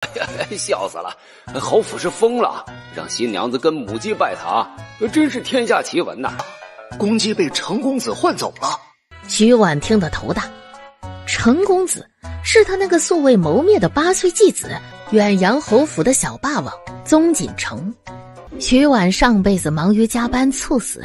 笑死了！侯府是疯了，让新娘子跟母鸡拜堂，真是天下奇闻呐！公鸡被程公子换走了。徐婉听得头大，程公子是他那个素未谋面的八岁继子，远洋侯府的小霸王宗锦城。徐婉上辈子忙于加班猝死，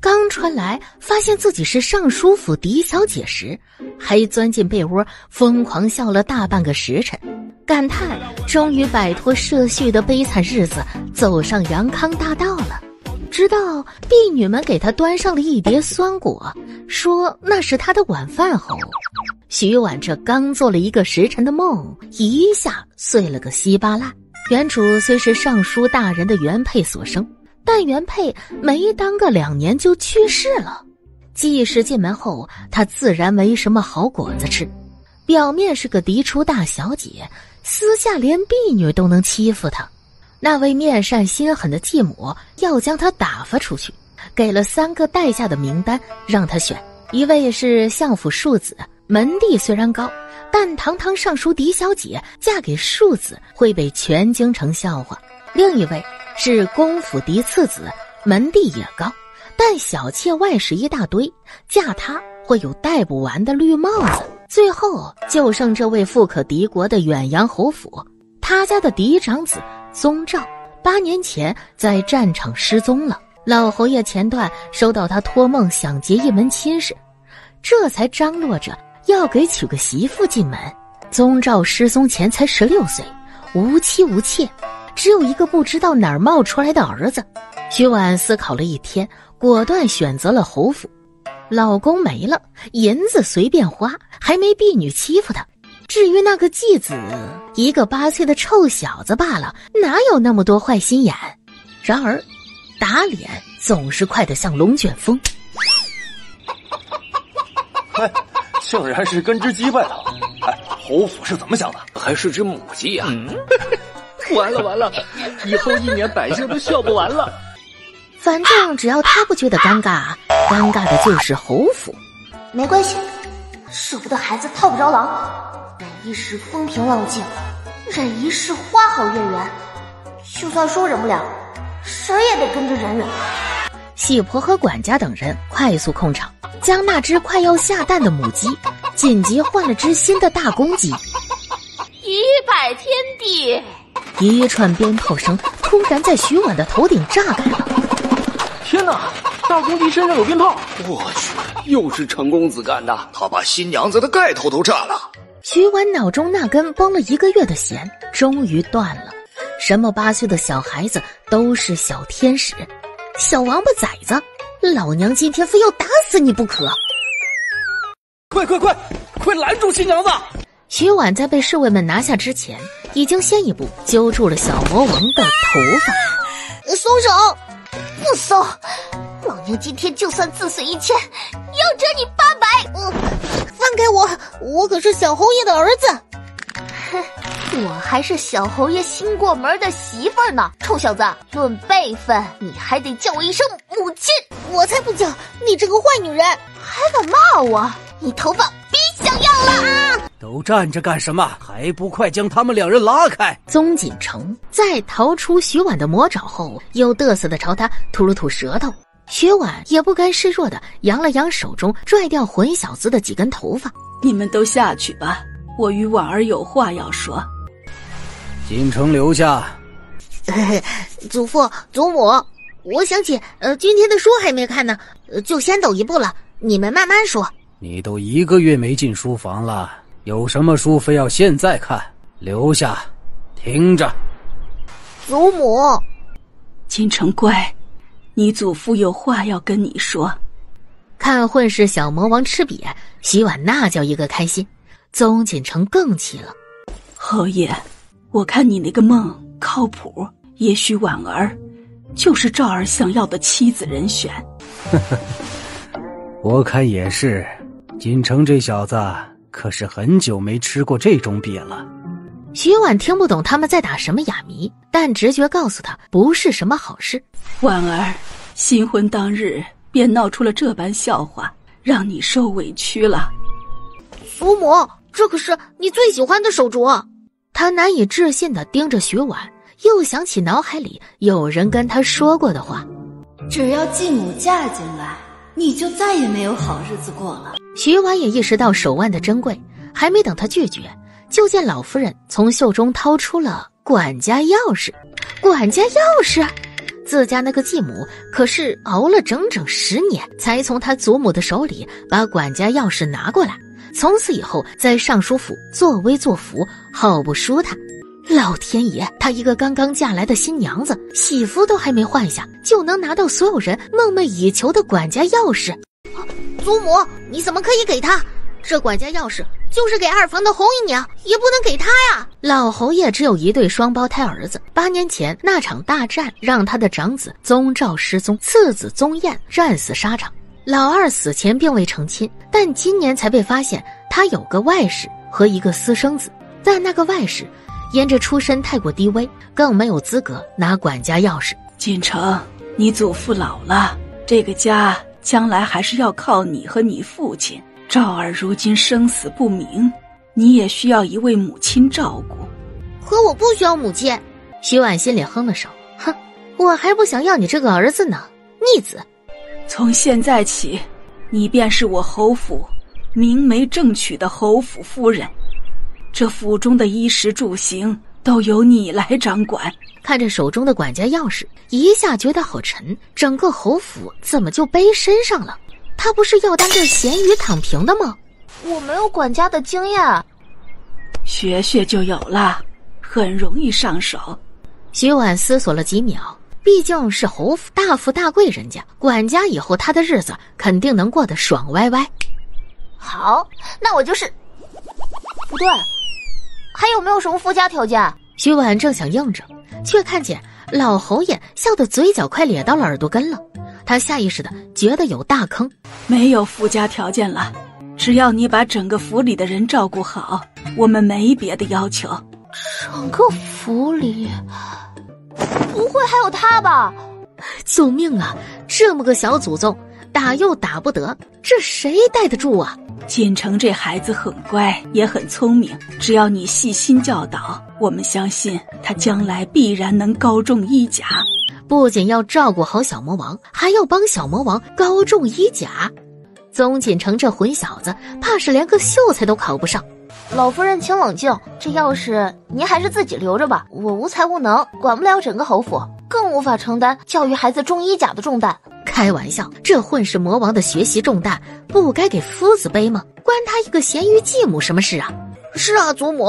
刚穿来发现自己是尚书府嫡小姐时，还钻进被窝疯狂笑了大半个时辰，感叹终于摆脱社畜的悲惨日子，走上阳康大道了。直到婢女们给他端上了一碟酸果，说那是他的晚饭后，徐婉这刚做了一个时辰的梦，一下碎了个稀巴烂。原主虽是尚书大人的原配所生，但原配没当个两年就去世了。季氏进门后，他自然没什么好果子吃。表面是个嫡出大小姐，私下连婢女都能欺负她。那位面善心狠的继母要将她打发出去，给了三个待嫁的名单让她选：一位是相府庶子，门第虽然高。但堂堂尚书嫡小姐嫁给庶子会被全京城笑话。另一位是公府嫡次子，门第也高，但小妾外室一大堆，嫁他会有戴不完的绿帽子。最后就剩这位富可敌国的远洋侯府，他家的嫡长子宗兆八年前在战场失踪了。老侯爷前段收到他托梦想结一门亲事，这才张罗着。要给娶个媳妇进门，宗兆失踪前才十六岁，无妻无妾，只有一个不知道哪儿冒出来的儿子。徐婉思考了一天，果断选择了侯府。老公没了，银子随便花，还没婢女欺负他。至于那个继子，一个八岁的臭小子罢了，哪有那么多坏心眼？然而，打脸总是快得像龙卷风。竟然是跟只鸡拜堂！哎，侯府是怎么想的？还是只母鸡呀？完了完了，以后一年百姓都笑不完了。反正只要他不觉得尴尬，尴尬的就是侯府。没关系，舍不得孩子套不着狼，忍一时风平浪静，忍一世花好月圆。就算说忍不了，谁也得跟着忍忍。喜婆和管家等人快速控场。将那只快要下蛋的母鸡紧急换了只新的大公鸡。一拜天地！一串鞭炮声突然在徐婉的头顶炸开了。天哪！大公鸡身上有鞭炮！我去，又是陈公子干的！他把新娘子的盖头都炸了。徐婉脑中那根绷了一个月的弦终于断了。什么八岁的小孩子都是小天使，小王八崽子！老娘今天非要打死你不可！快快快，快拦住新娘子！徐婉在被侍卫们拿下之前，已经先一步揪住了小魔王的头发。松手！不松！老娘今天就算自损一千，也要折你八百！放开我！我可是小侯爷的儿子。哼。我还是小侯爷新过门的媳妇儿呢，臭小子！论辈分，你还得叫我一声母亲。我才不叫！你这个坏女人，还敢骂我！你头发别想要了啊！都站着干什么？还不快将他们两人拉开！宗锦城在逃出徐婉的魔爪后，又嘚瑟的朝他吐了吐舌头。徐婉也不甘示弱的扬了扬手中拽掉混小子的几根头发。你们都下去吧，我与婉儿有话要说。锦城留下，祖父祖母，我想起呃今天的书还没看呢，就先走一步了。你们慢慢说。你都一个月没进书房了，有什么书非要现在看？留下，听着。祖母，锦城乖，你祖父有话要跟你说。看混世小魔王吃瘪，洗碗那叫一个开心。宗锦城更气了，侯爷。我看你那个梦靠谱，也许婉儿就是赵儿想要的妻子人选。我看也是，锦城这小子可是很久没吃过这种瘪了。徐婉听不懂他们在打什么哑谜，但直觉告诉他不是什么好事。婉儿新婚当日便闹出了这般笑话，让你受委屈了。祖母，这可是你最喜欢的手镯。他难以置信的盯着徐婉，又想起脑海里有人跟他说过的话：“只要继母嫁进来，你就再也没有好日子过了。”徐婉也意识到手腕的珍贵，还没等他拒绝，就见老夫人从袖中掏出了管家钥匙。管家钥匙，自家那个继母可是熬了整整十年，才从他祖母的手里把管家钥匙拿过来。从此以后，在尚书府作威作福，好不舒坦。老天爷，她一个刚刚嫁来的新娘子，喜服都还没换下，就能拿到所有人梦寐以求的管家钥匙？祖母，你怎么可以给他这管家钥匙？就是给二房的红姨娘，也不能给他呀。老侯爷只有一对双胞胎儿子，八年前那场大战让他的长子宗兆失踪，次子宗彦战死沙场。老二死前并未成亲，但今年才被发现他有个外室和一个私生子。但那个外室，因着出身太过低微，更没有资格拿管家钥匙。锦城，你祖父老了，这个家将来还是要靠你和你父亲。赵儿如今生死不明，你也需要一位母亲照顾。可我不需要母亲。徐婉心里哼了声，哼，我还不想要你这个儿子呢，逆子。从现在起，你便是我侯府明媒正娶的侯府夫人，这府中的衣食住行都由你来掌管。看着手中的管家钥匙，一下觉得好沉，整个侯府怎么就背身上了？他不是要当个咸鱼躺平的吗？我没有管家的经验，学学就有了，很容易上手。徐婉思索了几秒。毕竟是侯府大富大贵人家管家，以后他的日子肯定能过得爽歪歪。好，那我就是。不对，还有没有什么附加条件？徐婉正想应着，却看见老侯爷笑得嘴角快咧到了耳朵根了。他下意识的觉得有大坑。没有附加条件了，只要你把整个府里的人照顾好，我们没别的要求。整个府里。不会还有他吧？救命啊！这么个小祖宗，打又打不得，这谁带得住啊？锦城这孩子很乖，也很聪明，只要你细心教导，我们相信他将来必然能高中一甲。不仅要照顾好小魔王，还要帮小魔王高中一甲。宗锦城这混小子，怕是连个秀才都考不上。老夫人，请冷静。这钥匙您还是自己留着吧。我无才无能，管不了整个侯府，更无法承担教育孩子中医甲的重担。开玩笑，这混世魔王的学习重担不该给夫子背吗？关他一个咸鱼继母什么事啊？是啊，祖母，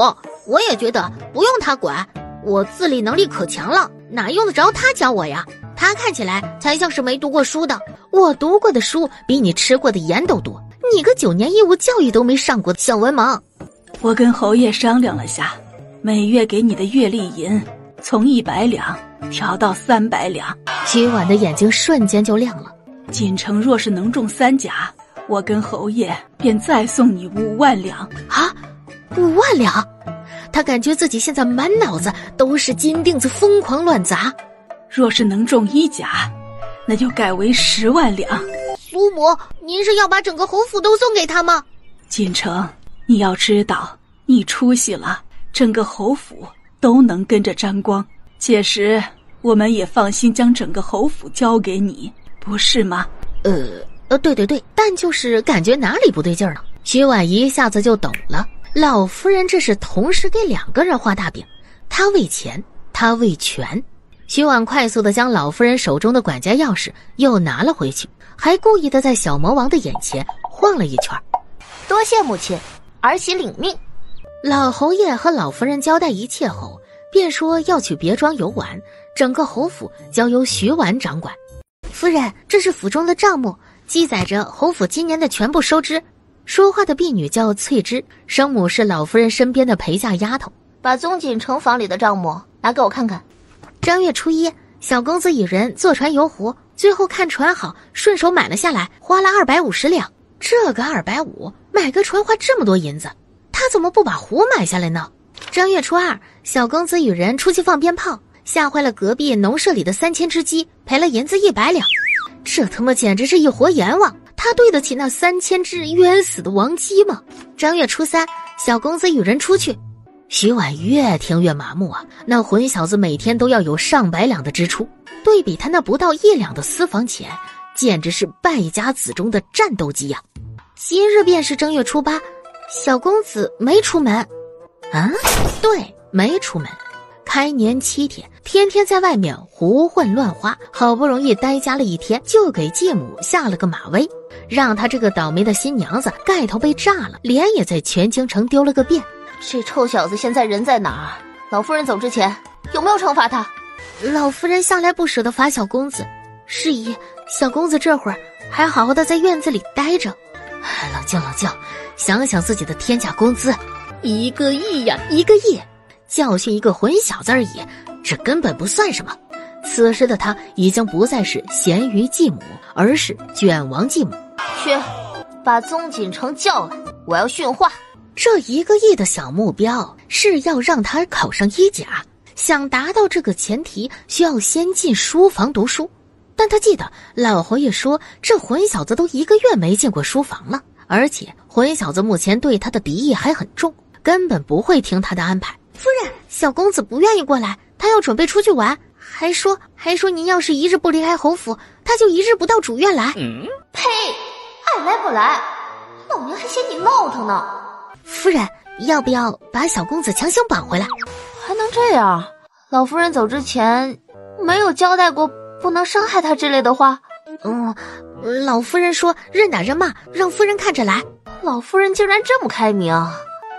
我也觉得不用他管。我自理能力可强了，哪用得着他教我呀？他看起来才像是没读过书的。我读过的书比你吃过的盐都多。你个九年义务教育都没上过的小文盲。我跟侯爷商量了下，每月给你的月例银从一百两调到三百两。徐婉的眼睛瞬间就亮了。锦城若是能中三甲，我跟侯爷便再送你五万两啊！五万两，他感觉自己现在满脑子都是金锭子，疯狂乱砸。若是能中一甲，那就改为十万两。祖母，您是要把整个侯府都送给他吗？锦城。你要知道，你出息了，整个侯府都能跟着沾光。届时，我们也放心将整个侯府交给你，不是吗？呃呃，对对对，但就是感觉哪里不对劲儿呢？徐婉一下子就懂了，老夫人这是同时给两个人画大饼，她为钱，她为权。徐婉快速的将老夫人手中的管家钥匙又拿了回去，还故意的在小魔王的眼前晃了一圈。多谢母亲。儿媳领命。老侯爷和老夫人交代一切后，便说要去别庄游玩，整个侯府交由徐婉掌管。夫人，这是府中的账目，记载着侯府今年的全部收支。说话的婢女叫翠芝，生母是老夫人身边的陪嫁丫头。把宗锦城房里的账目拿给我看看。正月初一，小公子一人坐船游湖，最后看船好，顺手买了下来，花了二百五十两。这个二百五买个船花这么多银子，他怎么不把湖买下来呢？正月初二，小公子与人出去放鞭炮，吓坏了隔壁农舍里的三千只鸡，赔了银子一百两。这他妈简直是一活阎王！他对得起那三千只冤死的王鸡吗？正月初三，小公子与人出去，徐婉越听越麻木啊！那混小子每天都要有上百两的支出，对比他那不到一两的私房钱，简直是败家子中的战斗机呀！今日便是正月初八，小公子没出门，啊，对，没出门。开年七天，天天在外面胡混乱花，好不容易待家了一天，就给继母下了个马威，让他这个倒霉的新娘子盖头被炸了，脸也在全京城丢了个遍。这臭小子现在人在哪儿？老夫人走之前有没有惩罚他？老夫人向来不舍得罚小公子，是以小公子这会儿还好好的在院子里待着。冷静冷静，想想自己的天价工资，一个亿呀，一个亿。教训一个混小子而已，这根本不算什么。此时的他已经不再是咸鱼继母，而是卷王继母。去，把宗锦城叫来，我要训话。这一个亿的小目标是要让他考上一甲，想达到这个前提，需要先进书房读书。但他记得老侯爷说，这混小子都一个月没进过书房了，而且混小子目前对他的敌意还很重，根本不会听他的安排。夫人，小公子不愿意过来，他要准备出去玩，还说还说您要是一日不离开侯府，他就一日不到主院来。嗯，呸！爱来不来，老娘还嫌你闹腾呢。夫人，要不要把小公子强行绑回来？还能这样？老夫人走之前没有交代过不能伤害他之类的话。嗯，老夫人说任打任骂，让夫人看着来。老夫人竟然这么开明。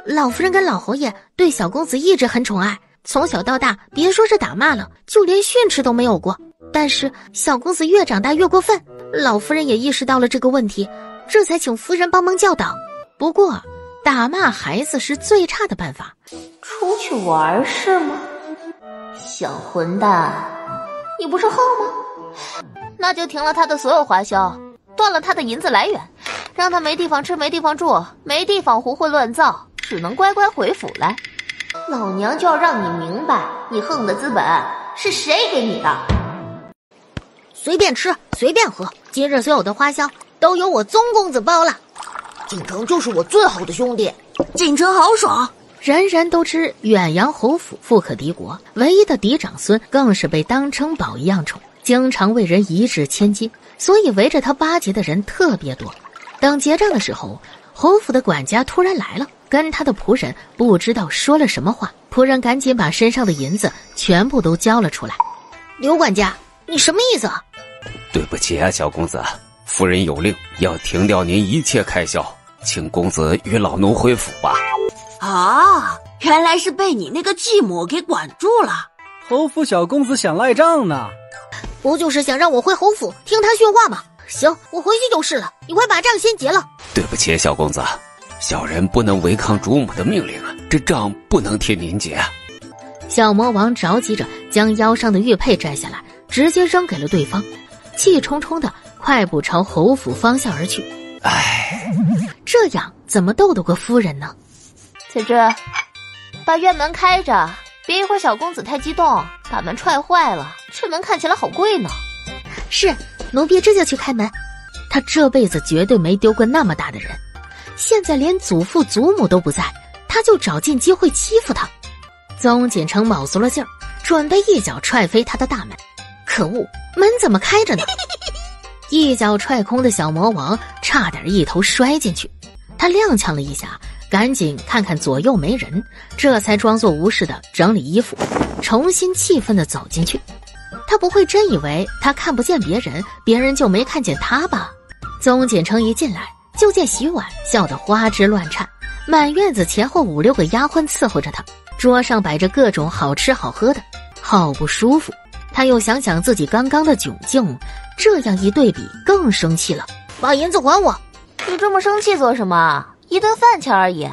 老夫人跟老侯爷对小公子一直很宠爱，从小到大，别说是打骂了，就连训斥都没有过。但是小公子越长大越过分，老夫人也意识到了这个问题，这才请夫人帮忙教导。不过，打骂孩子是最差的办法。出去玩是吗？小混蛋，你不是横吗？那就停了他的所有花销，断了他的银子来源，让他没地方吃，没地方住，没地方胡混乱造。只能乖乖回府来，老娘就要让你明白，你横的资本是谁给你的。随便吃，随便喝，今日所有的花销都由我宗公子包了。锦城就是我最好的兄弟，锦城豪爽。人人都知远洋侯府富可敌国，唯一的嫡长孙更是被当成宝一样宠，经常为人一掷千金，所以围着他巴结的人特别多。等结账的时候，侯府的管家突然来了。跟他的仆人不知道说了什么话，仆人赶紧把身上的银子全部都交了出来。刘管家，你什么意思？对不起啊，小公子，夫人有令要停掉您一切开销，请公子与老奴回府吧。啊，原来是被你那个继母给管住了。侯府小公子想赖账呢，不就是想让我回侯府听他训话吗？行，我回去就是了。你快把账先结了。对不起，小公子。小人不能违抗主母的命令啊！这账不能替您结。小魔王着急着将腰上的玉佩摘下来，直接扔给了对方，气冲冲的快步朝侯府方向而去。唉，这样怎么斗得过夫人呢？翠芝，把院门开着，别一会儿小公子太激动，把门踹坏了，这门看起来好贵呢。是，奴婢这就去开门。他这辈子绝对没丢过那么大的人。现在连祖父祖母都不在，他就找尽机会欺负他。宗锦城卯足了劲儿，准备一脚踹飞他的大门。可恶，门怎么开着呢？一脚踹空的小魔王差点一头摔进去。他踉跄了一下，赶紧看看左右没人，这才装作无事的整理衣服，重新气愤的走进去。他不会真以为他看不见别人，别人就没看见他吧？宗锦城一进来。就见洗碗笑得花枝乱颤，满院子前后五六个丫鬟伺候着他，桌上摆着各种好吃好喝的，好不舒服。他又想想自己刚刚的窘境，这样一对比更生气了。把银子还我！你这么生气做什么？一顿饭钱而已，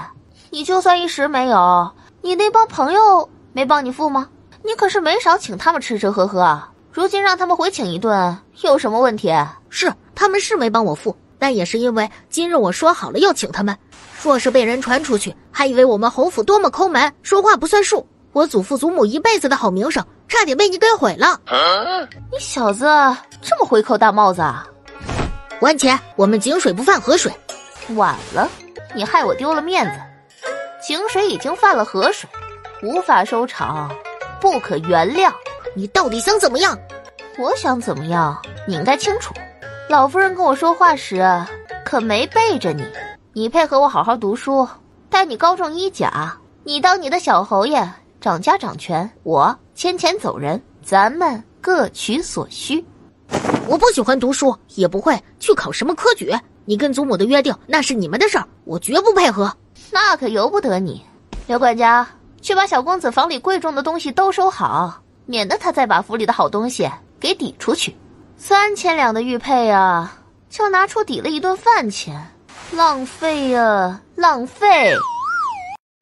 你就算一时没有，你那帮朋友没帮你付吗？你可是没少请他们吃吃喝喝，如今让他们回请一顿，有什么问题？是他们是没帮我付。但也是因为今日我说好了要请他们，若是被人传出去，还以为我们侯府多么抠门，说话不算数。我祖父祖母一辈子的好名声，差点被你给毁了。你小子这么会扣大帽子啊！还钱！我们井水不犯河水。晚了，你害我丢了面子。井水已经犯了河水，无法收场，不可原谅。你到底想怎么样？我想怎么样，你应该清楚。老夫人跟我说话时，可没背着你。你配合我好好读书，待你高中一甲，你当你的小侯爷，掌家掌权，我牵钱走人，咱们各取所需。我不喜欢读书，也不会去考什么科举。你跟祖母的约定，那是你们的事儿，我绝不配合。那可由不得你，刘管家，去把小公子房里贵重的东西都收好，免得他再把府里的好东西给抵出去。三千两的玉佩啊，就拿出抵了一顿饭钱，浪费呀，浪费！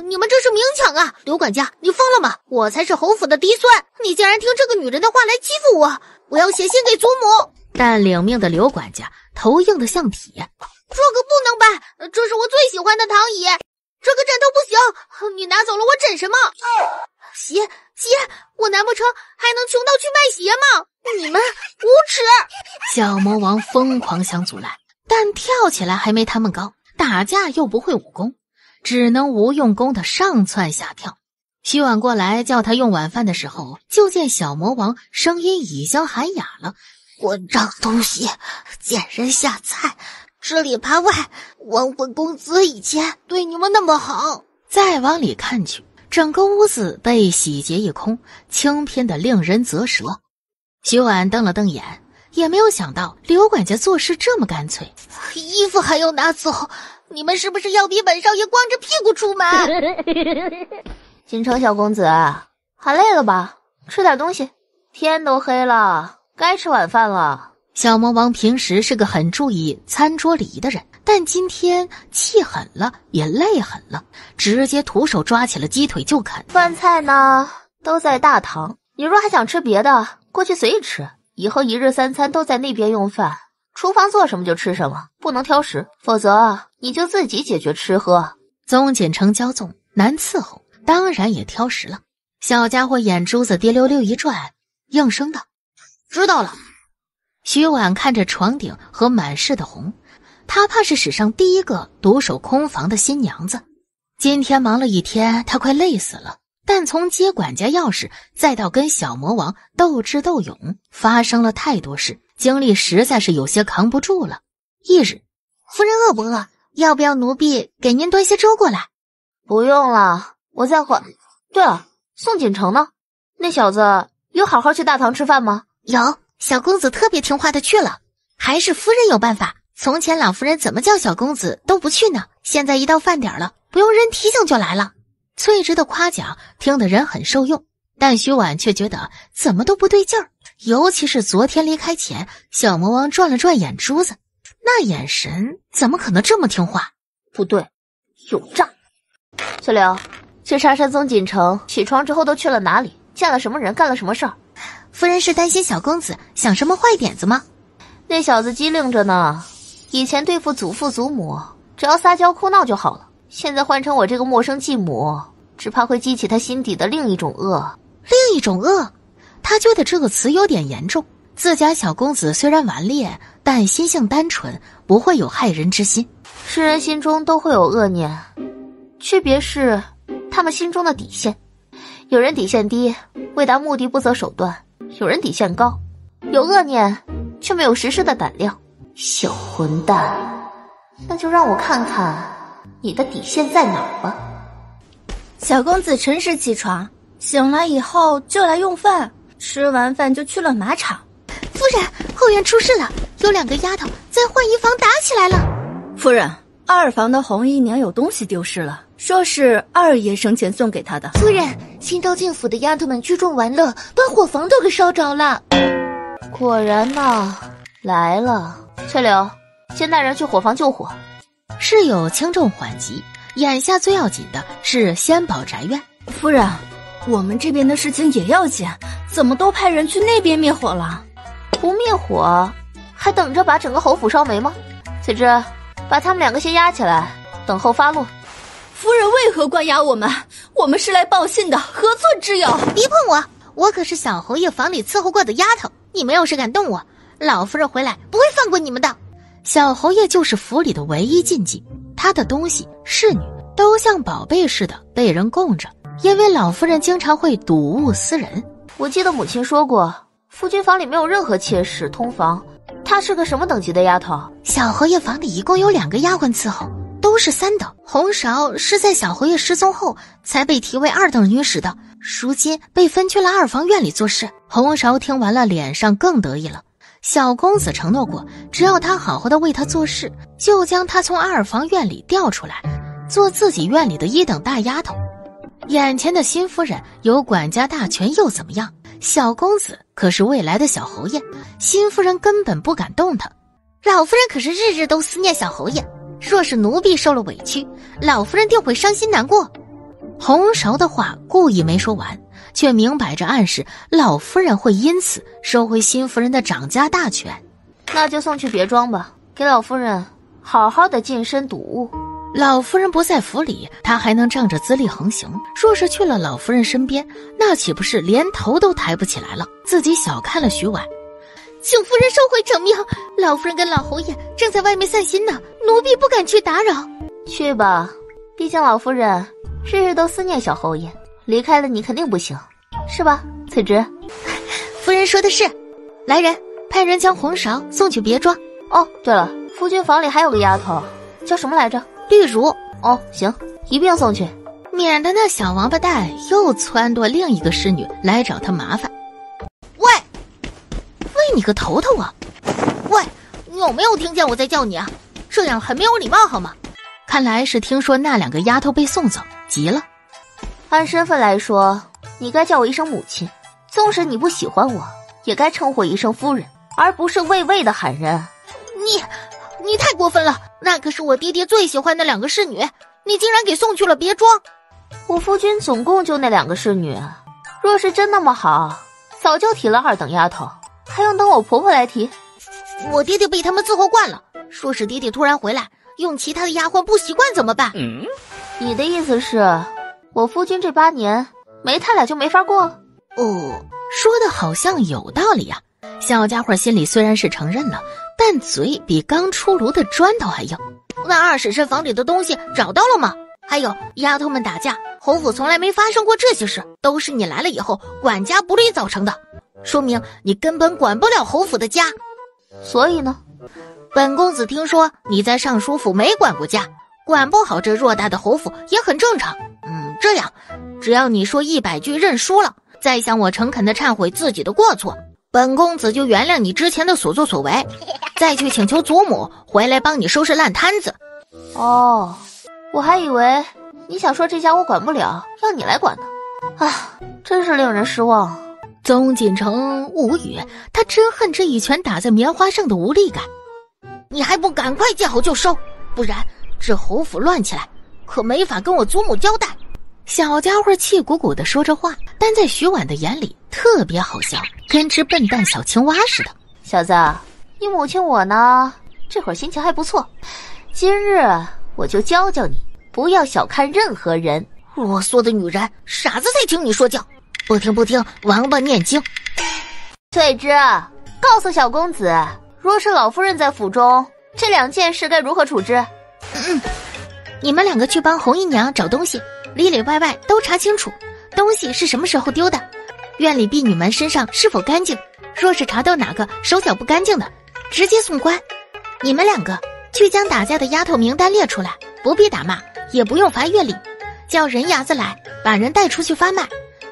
你们这是明抢啊！刘管家，你疯了吗？我才是侯府的嫡孙，你竟然听这个女人的话来欺负我！我要写信给祖母。但领命的刘管家头硬的像铁，这个不能掰，这是我最喜欢的躺椅，这个枕头不行，你拿走了我枕什么？鞋鞋，我难不成还能穷到去卖鞋吗？你们无耻！小魔王疯狂想阻拦，但跳起来还没他们高，打架又不会武功，只能无用功的上蹿下跳。徐婉过来叫他用晚饭的时候，就见小魔王声音已经喊哑了。混账东西，见人下菜，吃里扒外。亡魂公子以前对你们那么好，再往里看去，整个屋子被洗劫一空，清偏的令人啧舌。徐婉瞪了瞪眼，也没有想到刘管家做事这么干脆。衣服还要拿走，你们是不是要逼本少爷光着屁股出门？锦城小公子，喊累了吧？吃点东西，天都黑了。该吃晚饭了。小魔王平时是个很注意餐桌礼仪的人，但今天气狠了，也累狠了，直接徒手抓起了鸡腿就啃。饭菜呢，都在大堂。你若还想吃别的，过去随意吃。以后一日三餐都在那边用饭，厨房做什么就吃什么，不能挑食，否则你就自己解决吃喝。宗锦城骄纵难伺候，当然也挑食了。小家伙眼珠子滴溜溜一转，应声道。知道了，徐婉看着床顶和满室的红，她怕是史上第一个独守空房的新娘子。今天忙了一天，她快累死了。但从接管家钥匙，再到跟小魔王斗智斗勇，发生了太多事，精力实在是有些扛不住了。翌日，夫人饿不饿？要不要奴婢给您端些粥过来？不用了，我在会。对了，宋锦城呢？那小子有好好去大堂吃饭吗？有小公子特别听话的去了，还是夫人有办法。从前老夫人怎么叫小公子都不去呢，现在一到饭点了，不用人提醒就来了。翠芝的夸奖听得人很受用，但徐婉却觉得怎么都不对劲儿。尤其是昨天离开前，小魔王转了转眼珠子，那眼神怎么可能这么听话？不对，有诈。翠柳，去查查宗锦城起床之后都去了哪里，见了什么人，干了什么事儿。夫人是担心小公子想什么坏点子吗？那小子机灵着呢，以前对付祖父祖母，只要撒娇哭闹就好了。现在换成我这个陌生继母，只怕会激起他心底的另一种恶。另一种恶，他觉得这个词有点严重。自家小公子虽然顽劣，但心性单纯，不会有害人之心。世人心中都会有恶念，区别是他们心中的底线。有人底线低，为达目的不择手段。有人底线高，有恶念，却没有实施的胆量。小混蛋，那就让我看看你的底线在哪儿吧。小公子辰时起床，醒来以后就来用饭，吃完饭就去了马场。夫人，后院出事了，有两个丫头在换衣房打起来了。夫人，二房的红衣娘有东西丢失了。说是二爷生前送给她的。夫人，新招进府的丫头们聚众玩乐，把伙房都给烧着了。果然呐，来了。翠柳，先带人去伙房救火。事有轻重缓急，眼下最要紧的是先保宅院。夫人，我们这边的事情也要紧，怎么都派人去那边灭火了？不灭火，还等着把整个侯府烧没吗？翠芝，把他们两个先押起来，等候发落。夫人为何关押我们？我们是来报信的，何错之有？别碰我！我可是小侯爷房里伺候过的丫头，你们要是敢动我，老夫人回来不会放过你们的。小侯爷就是府里的唯一禁忌，他的东西侍女都像宝贝似的被人供着，因为老夫人经常会睹物思人。我记得母亲说过，夫君房里没有任何妾室通房。她是个什么等级的丫头？小侯爷房里一共有两个丫鬟伺候，都是三等。红芍是在小侯爷失踪后才被提为二等女使的，如今被分去了二房院里做事。红芍听完了，脸上更得意了。小公子承诺过，只要他好好的为他做事，就将他从二房院里调出来，做自己院里的一等大丫头。眼前的新夫人有管家大权又怎么样？小公子可是未来的小侯爷，新夫人根本不敢动他。老夫人可是日日都思念小侯爷，若是奴婢受了委屈，老夫人定会伤心难过。红芍的话故意没说完，却明摆着暗示老夫人会因此收回新夫人的掌家大权。那就送去别庄吧，给老夫人好好的净身睹物。老夫人不在府里，她还能仗着资历横行。若是去了老夫人身边，那岂不是连头都抬不起来了？自己小看了徐婉，请夫人收回成命。老夫人跟老侯爷正在外面散心呢，奴婢不敢去打扰。去吧，毕竟老夫人日日都思念小侯爷，离开了你肯定不行，是吧，翠芝？夫人说的是。来人，派人将红芍送去别庄。哦，对了，夫君房里还有个丫头，叫什么来着？绿如哦，行，一并送去，免得那小王八蛋又撺掇另一个侍女来找他麻烦。你个头头啊！喂，你有没有听见我在叫你啊？这样很没有礼貌，好吗？看来是听说那两个丫头被送走，急了。按身份来说，你该叫我一声母亲；纵使你不喜欢我，也该称呼一声夫人，而不是喂喂的喊人。你。你太过分了！那可是我爹爹最喜欢的两个侍女，你竟然给送去了别庄。我夫君总共就那两个侍女，若是真那么好，早就提了二等丫头，还用等我婆婆来提？我爹爹被他们伺候惯了，说是爹爹突然回来，用其他的丫鬟不习惯怎么办？嗯，你的意思是，我夫君这八年没他俩就没法过？哦，说的好像有道理呀。小家伙心里虽然是承认了。但嘴比刚出炉的砖头还硬。那二婶婶房里的东西找到了吗？还有丫头们打架，侯府从来没发生过这些事，都是你来了以后管家不力造成的，说明你根本管不了侯府的家。所以呢，本公子听说你在尚书府没管过家，管不好这偌大的侯府也很正常。嗯，这样，只要你说一百句认输了，再向我诚恳的忏悔自己的过错。本公子就原谅你之前的所作所为，再去请求祖母回来帮你收拾烂摊子。哦，我还以为你想说这家我管不了，要你来管呢。啊，真是令人失望。宗锦城无语，他真恨这一拳打在棉花上的无力感。你还不赶快见好就收，不然这侯府乱起来，可没法跟我祖母交代。小家伙气鼓鼓的说着话，但在徐婉的眼里特别好笑，跟只笨蛋小青蛙似的。小子，你母亲我呢，这会儿心情还不错。今日我就教教你，不要小看任何人。啰嗦的女人，傻子才听你说教。不听不听，王八念经。翠芝，告诉小公子，若是老夫人在府中，这两件事该如何处置？嗯，你们两个去帮红姨娘找东西。里里外外都查清楚，东西是什么时候丢的，院里婢女们身上是否干净。若是查到哪个手脚不干净的，直接送官。你们两个去将打架的丫头名单列出来，不必打骂，也不用罚月礼，叫人牙子来把人带出去发卖。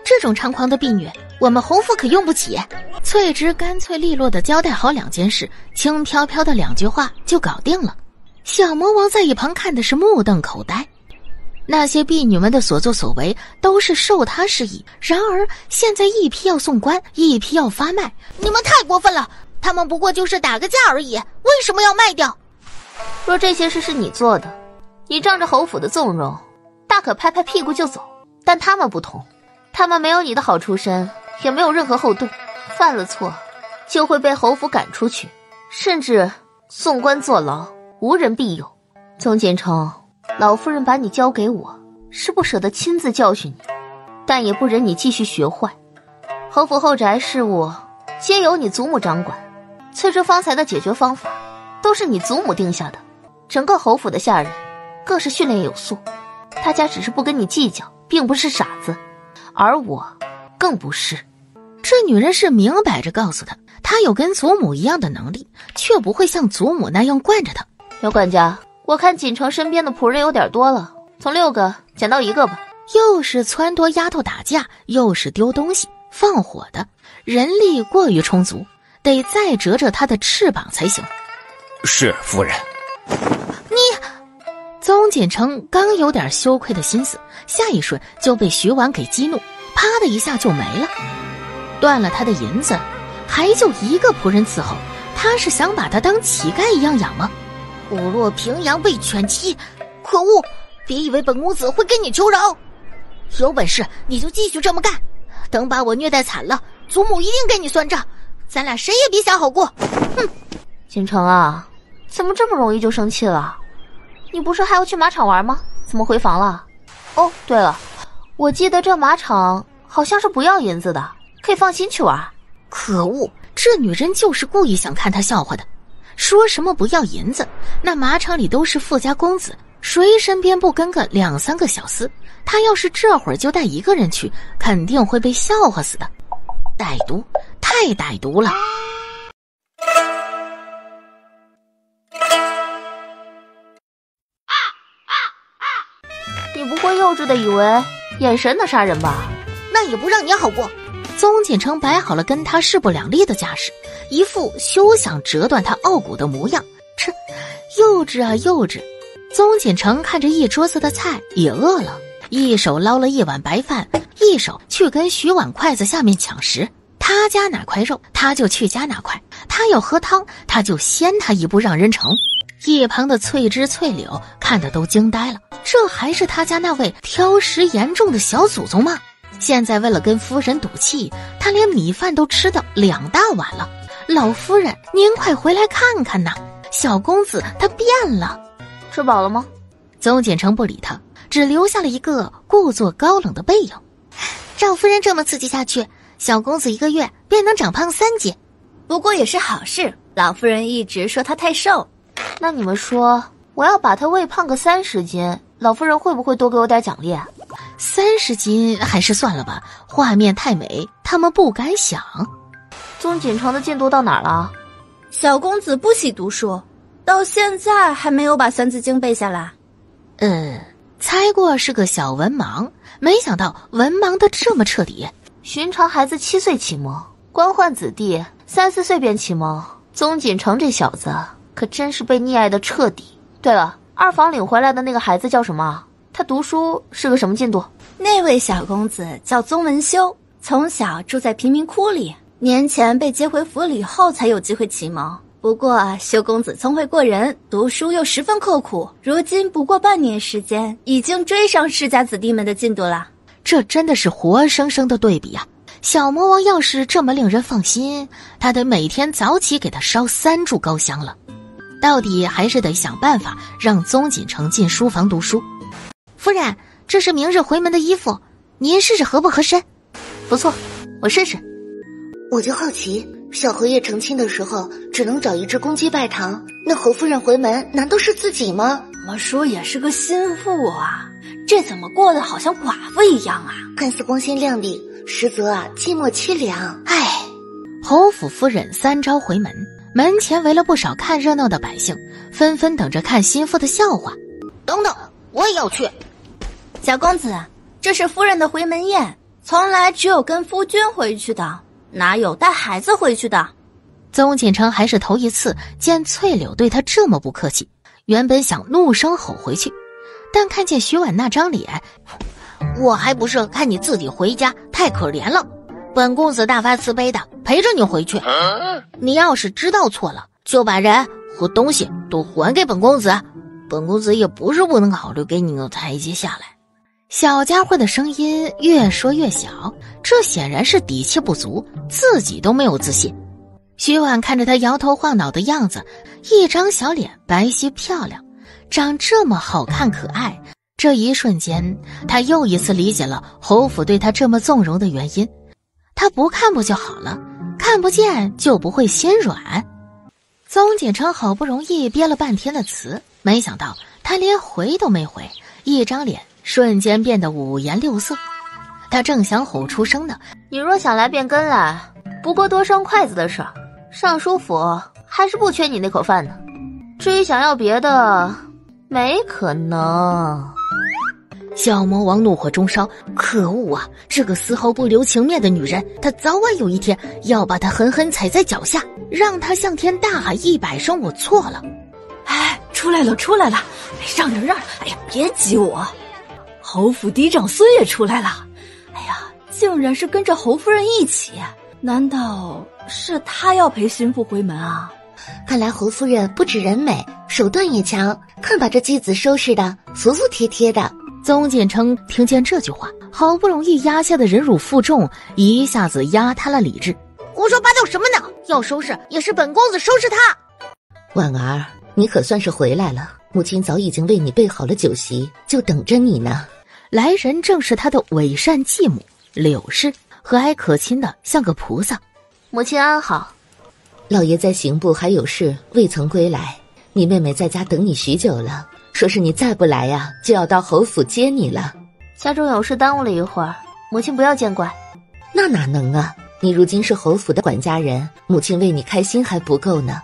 这种猖狂的婢女，我们侯府可用不起。翠芝干脆利落的交代好两件事，轻飘飘的两句话就搞定了。小魔王在一旁看的是目瞪口呆。那些婢女们的所作所为都是受他示意，然而现在一批要送官，一批要发卖，你们太过分了！他们不过就是打个架而已，为什么要卖掉？若这些事是你做的，你仗着侯府的纵容，大可拍拍屁股就走。但他们不同，他们没有你的好出身，也没有任何后盾，犯了错就会被侯府赶出去，甚至送官坐牢，无人庇佑。宗锦城。老夫人把你交给我，是不舍得亲自教训你，但也不忍你继续学坏。侯府后宅事务皆由你祖母掌管，翠芝方才的解决方法都是你祖母定下的。整个侯府的下人，更是训练有素，大家只是不跟你计较，并不是傻子，而我更不是。这女人是明摆着告诉他，她有跟祖母一样的能力，却不会像祖母那样惯着他。刘管家，我看锦城身边的仆人有点多了，从六个减到一个吧。又是撺掇丫头打架，又是丢东西、放火的，人力过于充足，得再折折她的翅膀才行。是夫人。宗锦城刚有点羞愧的心思，下一瞬就被徐婉给激怒，啪的一下就没了。断了他的银子，还就一个仆人伺候，他是想把他当乞丐一样养吗？虎落平阳被犬欺，可恶！别以为本公子会跟你求饶，有本事你就继续这么干，等把我虐待惨了，祖母一定跟你算账，咱俩谁也别想好过。哼，锦城啊，怎么这么容易就生气了？你不是还要去马场玩吗？怎么回房了？哦，对了，我记得这马场好像是不要银子的。可以放心去玩。可恶，这女人就是故意想看他笑话的。说什么不要银子？那马场里都是富家公子，谁身边不跟个两三个小厮？他要是这会儿就带一个人去，肯定会被笑话死的。歹毒，太歹毒了！会幼稚的以为眼神能杀人吧？那也不让你好过。宗锦城摆好了跟他势不两立的架势，一副休想折断他傲骨的模样。这幼稚啊幼稚！宗锦城看着一桌子的菜也饿了，一手捞了一碗白饭，一手去跟徐婉筷子下面抢食。他夹哪块肉，他就去夹哪块；他要喝汤，他就先他一步让人成。一旁的翠枝、翠柳看得都惊呆了，这还是他家那位挑食严重的小祖宗吗？现在为了跟夫人赌气，他连米饭都吃到两大碗了。老夫人，您快回来看看呐！小公子他变了，吃饱了吗？宗锦城不理他，只留下了一个故作高冷的背影。赵夫人这么刺激下去，小公子一个月便能长胖三斤，不过也是好事。老夫人一直说他太瘦，那你们说，我要把他喂胖个三十斤，老夫人会不会多给我点奖励？三十斤还是算了吧，画面太美，他们不敢想。宗锦城的进度到哪儿了？小公子不喜读书，到现在还没有把《三字经》背下来。嗯，猜过是个小文盲，没想到文盲的这么彻底。寻常孩子七岁启蒙，官宦子弟三四岁便启蒙。宗锦城这小子可真是被溺爱的彻底。对了，二房领回来的那个孩子叫什么？他读书是个什么进度？那位小公子叫宗文修，从小住在贫民窟里，年前被接回府里后才有机会启蒙。不过修公子聪慧过人，读书又十分刻苦，如今不过半年时间，已经追上世家子弟们的进度了。这真的是活生生的对比啊！小魔王要是这么令人放心，他得每天早起给他烧三炷高香了。到底还是得想办法让宗锦城进书房读书。夫人，这是明日回门的衣服，您试试合不合身？不错，我试试。我就好奇，小荷叶成亲的时候只能找一只公鸡拜堂，那何夫人回门难道是自己吗？怎么说也是个心腹啊，这怎么过得好像寡妇一样啊？看似光鲜亮丽，实则啊寂寞凄凉。唉，侯府夫人三朝回门，门前围了不少看热闹的百姓，纷纷等着看心腹的笑话。等等，我也要去。小公子，这是夫人的回门宴，从来只有跟夫君回去的，哪有带孩子回去的？宗锦城还是头一次见翠柳对他这么不客气，原本想怒声吼回去，但看见徐婉那张脸，我还不是看你自己回家太可怜了，本公子大发慈悲的陪着你回去。你要是知道错了，就把人和东西都还给本公子，本公子也不是不能考虑给你个台阶下来。小家伙的声音越说越小，这显然是底气不足，自己都没有自信。徐婉看着他摇头晃脑的样子，一张小脸白皙漂亮，长这么好看可爱。这一瞬间，他又一次理解了侯府对他这么纵容的原因。他不看不就好了，看不见就不会心软。宗锦城好不容易憋了半天的词，没想到他连回都没回，一张脸。瞬间变得五颜六色。他正想吼出声呢，你若想来便跟来，不过多双筷子的事儿。尚书府还是不缺你那口饭呢。至于想要别的，没可能。小魔王怒火中烧，可恶啊！这个丝毫不留情面的女人，他早晚有一天要把她狠狠踩在脚下，让她向天大喊一百声“我错了”。哎，出来了，出来了！让着让着！哎呀，别挤我！侯府嫡长孙也出来了！哎呀，竟然是跟着侯夫人一起！难道是他要陪巡抚回门啊？看来侯夫人不止人美，手段也强。看把这继子收拾的服服帖帖的。宗锦城听见这句话，好不容易压下的忍辱负重一下子压塌了理智。胡说八道什么呢？要收拾也是本公子收拾他。婉儿，你可算是回来了。母亲早已经为你备好了酒席，就等着你呢。来人正是他的伪善继母柳氏，和蔼可亲的像个菩萨。母亲安好。老爷在刑部还有事，未曾归来。你妹妹在家等你许久了。说是你再不来呀，就要到侯府接你了。家中有事耽误了一会儿，母亲不要见怪。那哪能啊？你如今是侯府的管家人，母亲为你开心还不够呢。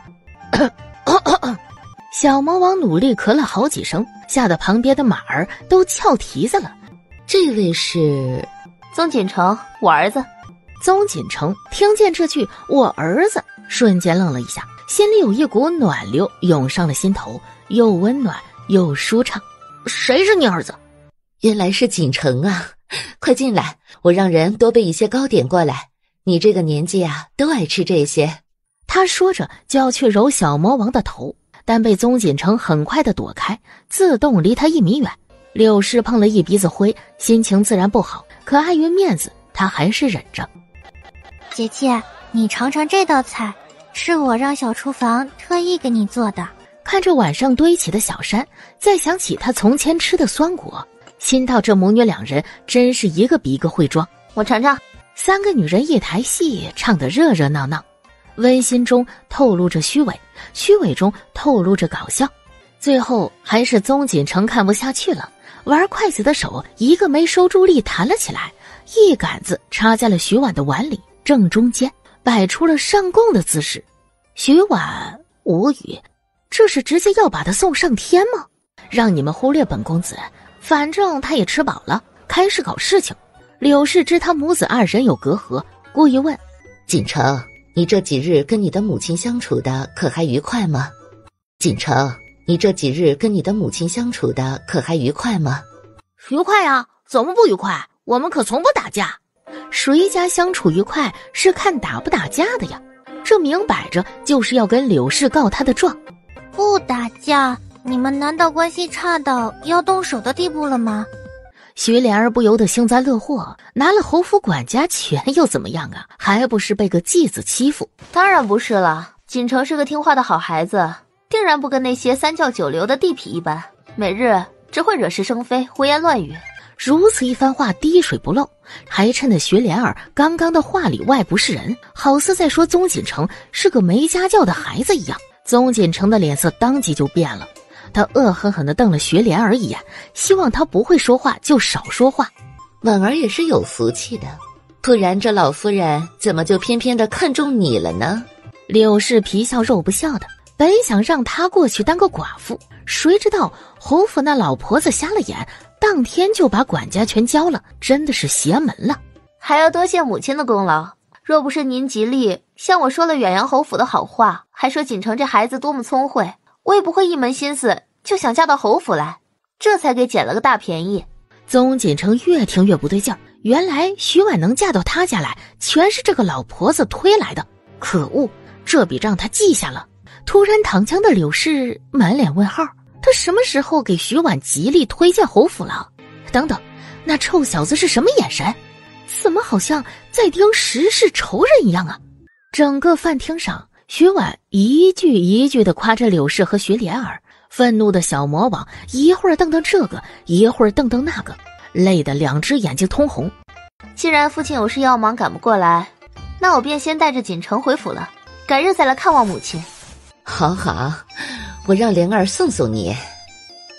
小魔王努力咳了好几声，吓得旁边的马儿都翘蹄子了。这位是宗锦城，我儿子。宗锦城听见这句“我儿子”，瞬间愣了一下，心里有一股暖流涌上了心头，又温暖。又舒畅，谁是你儿子？原来是锦城啊！快进来，我让人多备一些糕点过来。你这个年纪啊，都爱吃这些。他说着就要去揉小魔王的头，但被宗锦城很快的躲开，自动离他一米远。柳氏碰了一鼻子灰，心情自然不好，可碍于面子，他还是忍着。姐姐，你尝尝这道菜，是我让小厨房特意给你做的。看着碗上堆起的小山，再想起他从前吃的酸果，心道这母女两人真是一个比一个会装。我尝尝。三个女人一台戏，唱得热热闹闹，温馨中透露着虚伪，虚伪中透露着搞笑。最后还是宗锦城看不下去了，玩筷子的手一个没收住力弹了起来，一杆子插在了徐婉的碗里正中间，摆出了上供的姿势。徐婉无语。这是直接要把他送上天吗？让你们忽略本公子，反正他也吃饱了，开始搞事情。柳氏知他母子二人有隔阂，故意问：“锦城，你这几日跟你的母亲相处的可还愉快吗？”锦城，你这几日跟你的母亲相处的可还愉快吗？愉快呀，怎么不愉快？我们可从不打架，谁家相处愉快是看打不打架的呀？这明摆着就是要跟柳氏告他的状。不打架，你们难道关系差到要动手的地步了吗？徐莲儿不由得幸灾乐祸，拿了侯府管家权又怎么样啊？还不是被个继子欺负？当然不是了，锦城是个听话的好孩子，定然不跟那些三教九流的地痞一般，每日只会惹是生非、胡言乱语。如此一番话滴水不漏，还趁着徐莲儿刚刚的话里外不是人，好似在说宗锦城是个没家教的孩子一样。宗锦城的脸色当即就变了，他恶狠狠地瞪了学莲儿一眼，希望他不会说话就少说话。婉儿也是有福气的，不然这老夫人怎么就偏偏的看中你了呢？柳氏皮笑肉不笑的，本想让他过去当个寡妇，谁知道侯府那老婆子瞎了眼，当天就把管家全交了，真的是邪门了。还要多谢母亲的功劳。若不是您极力向我说了远洋侯府的好话，还说锦城这孩子多么聪慧，我也不会一门心思就想嫁到侯府来，这才给捡了个大便宜。宗锦城越听越不对劲儿，原来徐婉能嫁到他家来，全是这个老婆子推来的。可恶，这笔账他记下了。突然躺枪的柳氏满脸问号，他什么时候给徐婉极力推荐侯府了？等等，那臭小子是什么眼神？怎么好像在盯十世仇人一样啊！整个饭厅上，徐婉一句一句的夸着柳氏和徐莲儿，愤怒的小魔王一会儿瞪瞪这个，一会儿瞪瞪那个，累得两只眼睛通红。既然父亲有事要忙赶不过来，那我便先带着锦城回府了，改日再来看望母亲。好好，我让莲儿送送你。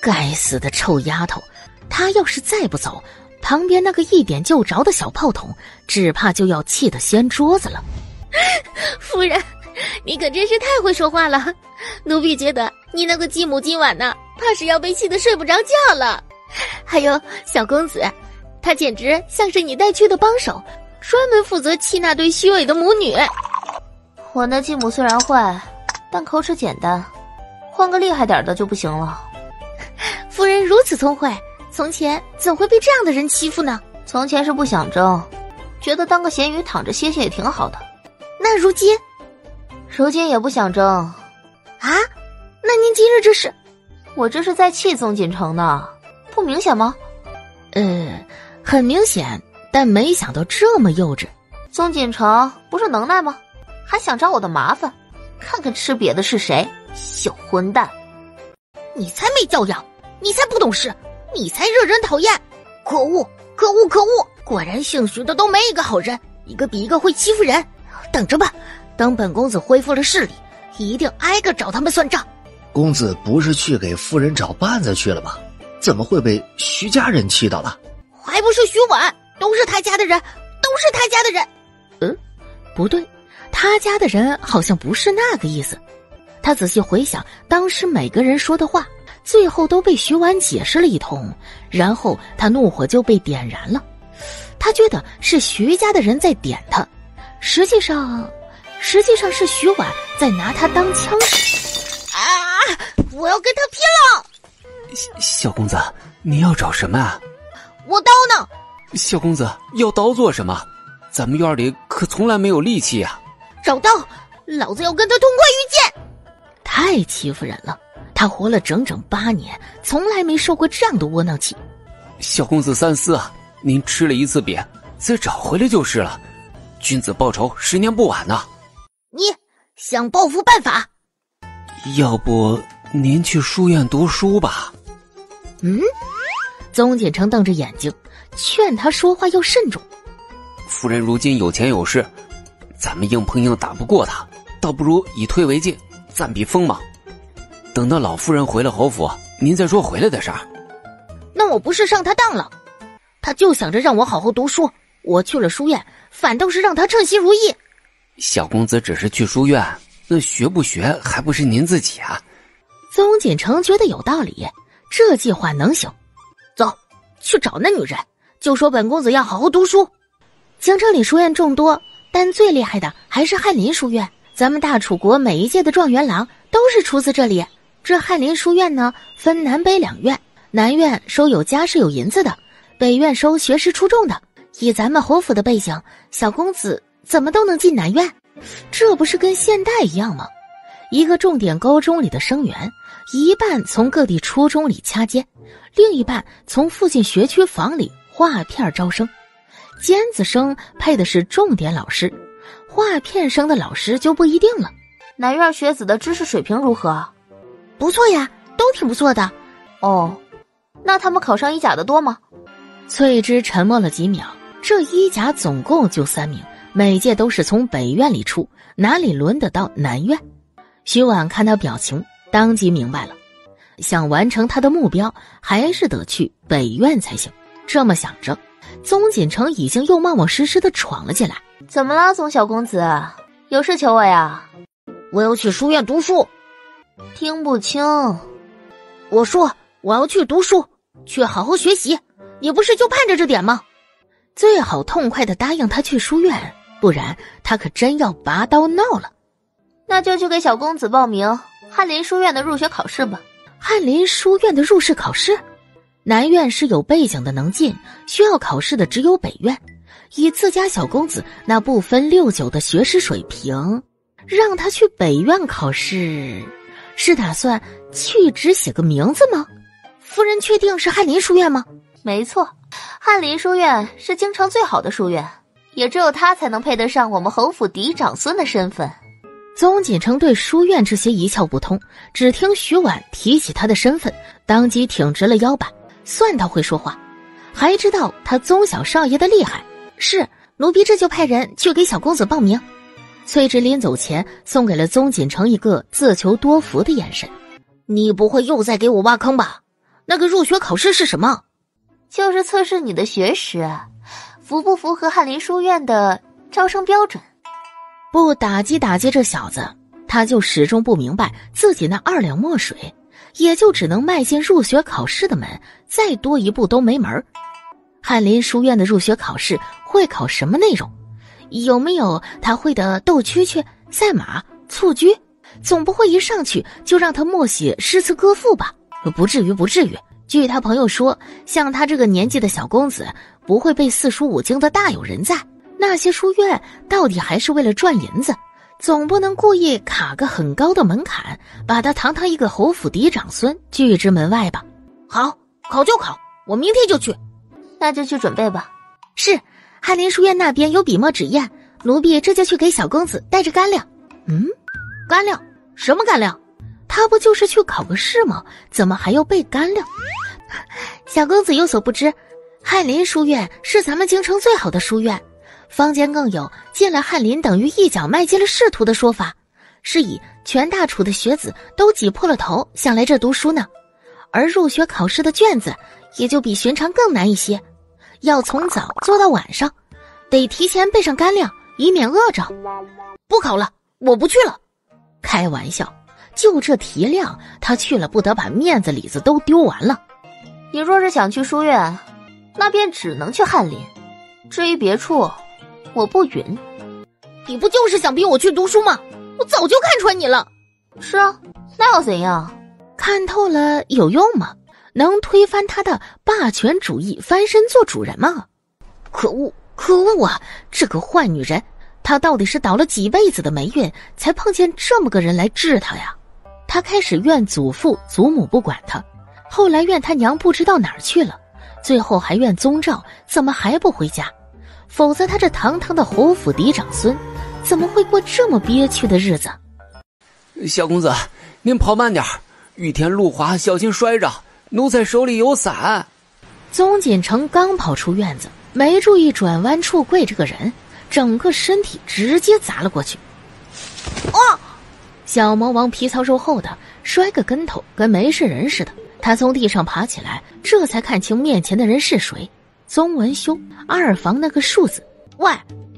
该死的臭丫头，她要是再不走，旁边那个一点就着的小炮筒，只怕就要气得掀桌子了。夫人，你可真是太会说话了。奴婢觉得你那个继母今晚呢，怕是要被气得睡不着觉了。还有小公子，他简直像是你带去的帮手，专门负责气那对虚伪的母女。我那继母虽然坏，但口齿简单，换个厉害点的就不行了。夫人如此聪慧，从前怎会被这样的人欺负呢？从前是不想争，觉得当个咸鱼躺着歇歇也挺好的。那如今，如今也不想争。啊？那您今日这是？我这是在气宗锦城呢，不明显吗？呃，很明显，但没想到这么幼稚。宗锦城不是能耐吗？还想找我的麻烦？看看吃瘪的是谁！小混蛋！你才没教养，你才不懂事，你才惹人讨厌！可恶！可恶！可恶！果然姓徐的都没一个好人，一个比一个会欺负人。等着吧，等本公子恢复了势力，一定挨个找他们算账。公子不是去给夫人找伴子去了吗？怎么会被徐家人气到了？还不是徐婉，都是他家的人，都是他家的人。嗯，不对，他家的人好像不是那个意思。他仔细回想当时每个人说的话，最后都被徐婉解释了一通，然后他怒火就被点燃了。他觉得是徐家的人在点他，实际上，实际上是徐婉在拿他当枪使。啊！我要跟他拼了！小公子，你要找什么啊？我刀呢？小公子要刀做什么？咱们院里可从来没有利器呀！找刀，老子要跟他同归于尽！太欺负人了！他活了整整八年，从来没受过这样的窝囊气。小公子三思啊！您吃了一次瘪，再找回来就是了。君子报仇，十年不晚呐！你想报复办法？要不您去书院读书吧？嗯，宗锦城瞪着眼睛，劝他说话要慎重。夫人如今有钱有势，咱们硬碰硬打不过他，倒不如以退为进，暂避锋芒。等到老夫人回了侯府，您再说回来的事儿。那我不是上他当了？他就想着让我好好读书，我去了书院，反倒是让他称心如意。小公子只是去书院，那学不学还不是您自己啊？宗锦城觉得有道理，这计划能行。走，去找那女人，就说本公子要好好读书。京城里书院众多，但最厉害的还是翰林书院。咱们大楚国每一届的状元郎都是出自这里。这翰林书院呢，分南北两院，南院收有家世有银子的，北院收学识出众的。以咱们侯府的背景，小公子怎么都能进南院？这不是跟现代一样吗？一个重点高中里的生源，一半从各地初中里掐尖，另一半从附近学区房里划片招生。尖子生配的是重点老师，划片生的老师就不一定了。南院学子的知识水平如何？不错呀，都挺不错的。哦，那他们考上一甲的多吗？翠芝沉默了几秒。这一甲总共就三名，每届都是从北院里出，哪里轮得到南院？徐婉看他表情，当即明白了，想完成他的目标，还是得去北院才行。这么想着，宗锦城已经又冒冒失失的闯了进来。怎么了，宗小公子？有事求我呀？我要去书院读书。听不清。我说我要去读书，去好好学习。你不是就盼着这点吗？最好痛快的答应他去书院，不然他可真要拔刀闹了。那就去给小公子报名翰林书院的入学考试吧。翰林书院的入试考试，南院是有背景的能进，需要考试的只有北院。以自家小公子那不分六九的学识水平，让他去北院考试，是打算去只写个名字吗？夫人确定是翰林书院吗？没错。翰林书院是京城最好的书院，也只有他才能配得上我们侯府嫡长孙的身份。宗锦城对书院这些一窍不通，只听徐婉提起他的身份，当即挺直了腰板。算他会说话，还知道他宗小少爷的厉害。是，奴婢这就派人去给小公子报名。翠芝临走前送给了宗锦城一个自求多福的眼神。你不会又在给我挖坑吧？那个入学考试是什么？就是测试你的学识，符不符合翰林书院的招生标准。不打击打击这小子，他就始终不明白自己那二两墨水，也就只能迈进入学考试的门，再多一步都没门翰林书院的入学考试会考什么内容？有没有他会的斗蛐蛐、赛马、蹴鞠？总不会一上去就让他默写诗词歌赋吧？不至于，不至于。据他朋友说，像他这个年纪的小公子，不会背四书五经的大有人在。那些书院到底还是为了赚银子，总不能故意卡个很高的门槛，把他堂堂一个侯府嫡长孙拒之门外吧？好，考就考，我明天就去。那就去准备吧。是，翰林书院那边有笔墨纸砚，奴婢这就去给小公子带着干粮。嗯。干粮？什么干粮？他不就是去考个试吗？怎么还要背干粮？小公子有所不知，翰林书院是咱们京城最好的书院，坊间更有进了翰林等于一脚迈进了仕途的说法，是以全大楚的学子都挤破了头想来这读书呢。而入学考试的卷子也就比寻常更难一些，要从早做到晚上，得提前备上干粮，以免饿着。不考了，我不去了。开玩笑，就这题量，他去了不得把面子里子都丢完了。你若是想去书院，那便只能去翰林。至于别处，我不允。你不就是想逼我去读书吗？我早就看穿你了。是啊，那又怎样？看透了有用吗？能推翻他的霸权主义，翻身做主人吗？可恶，可恶啊！这个坏女人。她到底是倒了几辈子的霉运，才碰见这么个人来治她呀？她开始怨祖父祖母不管她，后来怨他娘不知道哪儿去了，最后还怨宗兆怎么还不回家？否则他这堂堂的侯府嫡长孙，怎么会过这么憋屈的日子？小公子，您跑慢点雨天路滑，小心摔着。奴才手里有伞。宗锦城刚跑出院子，没注意转弯处跪着个人。整个身体直接砸了过去，啊！小魔王皮糙肉厚的，摔个跟头跟没事人似的。他从地上爬起来，这才看清面前的人是谁——宗文修，二房那个庶子。喂，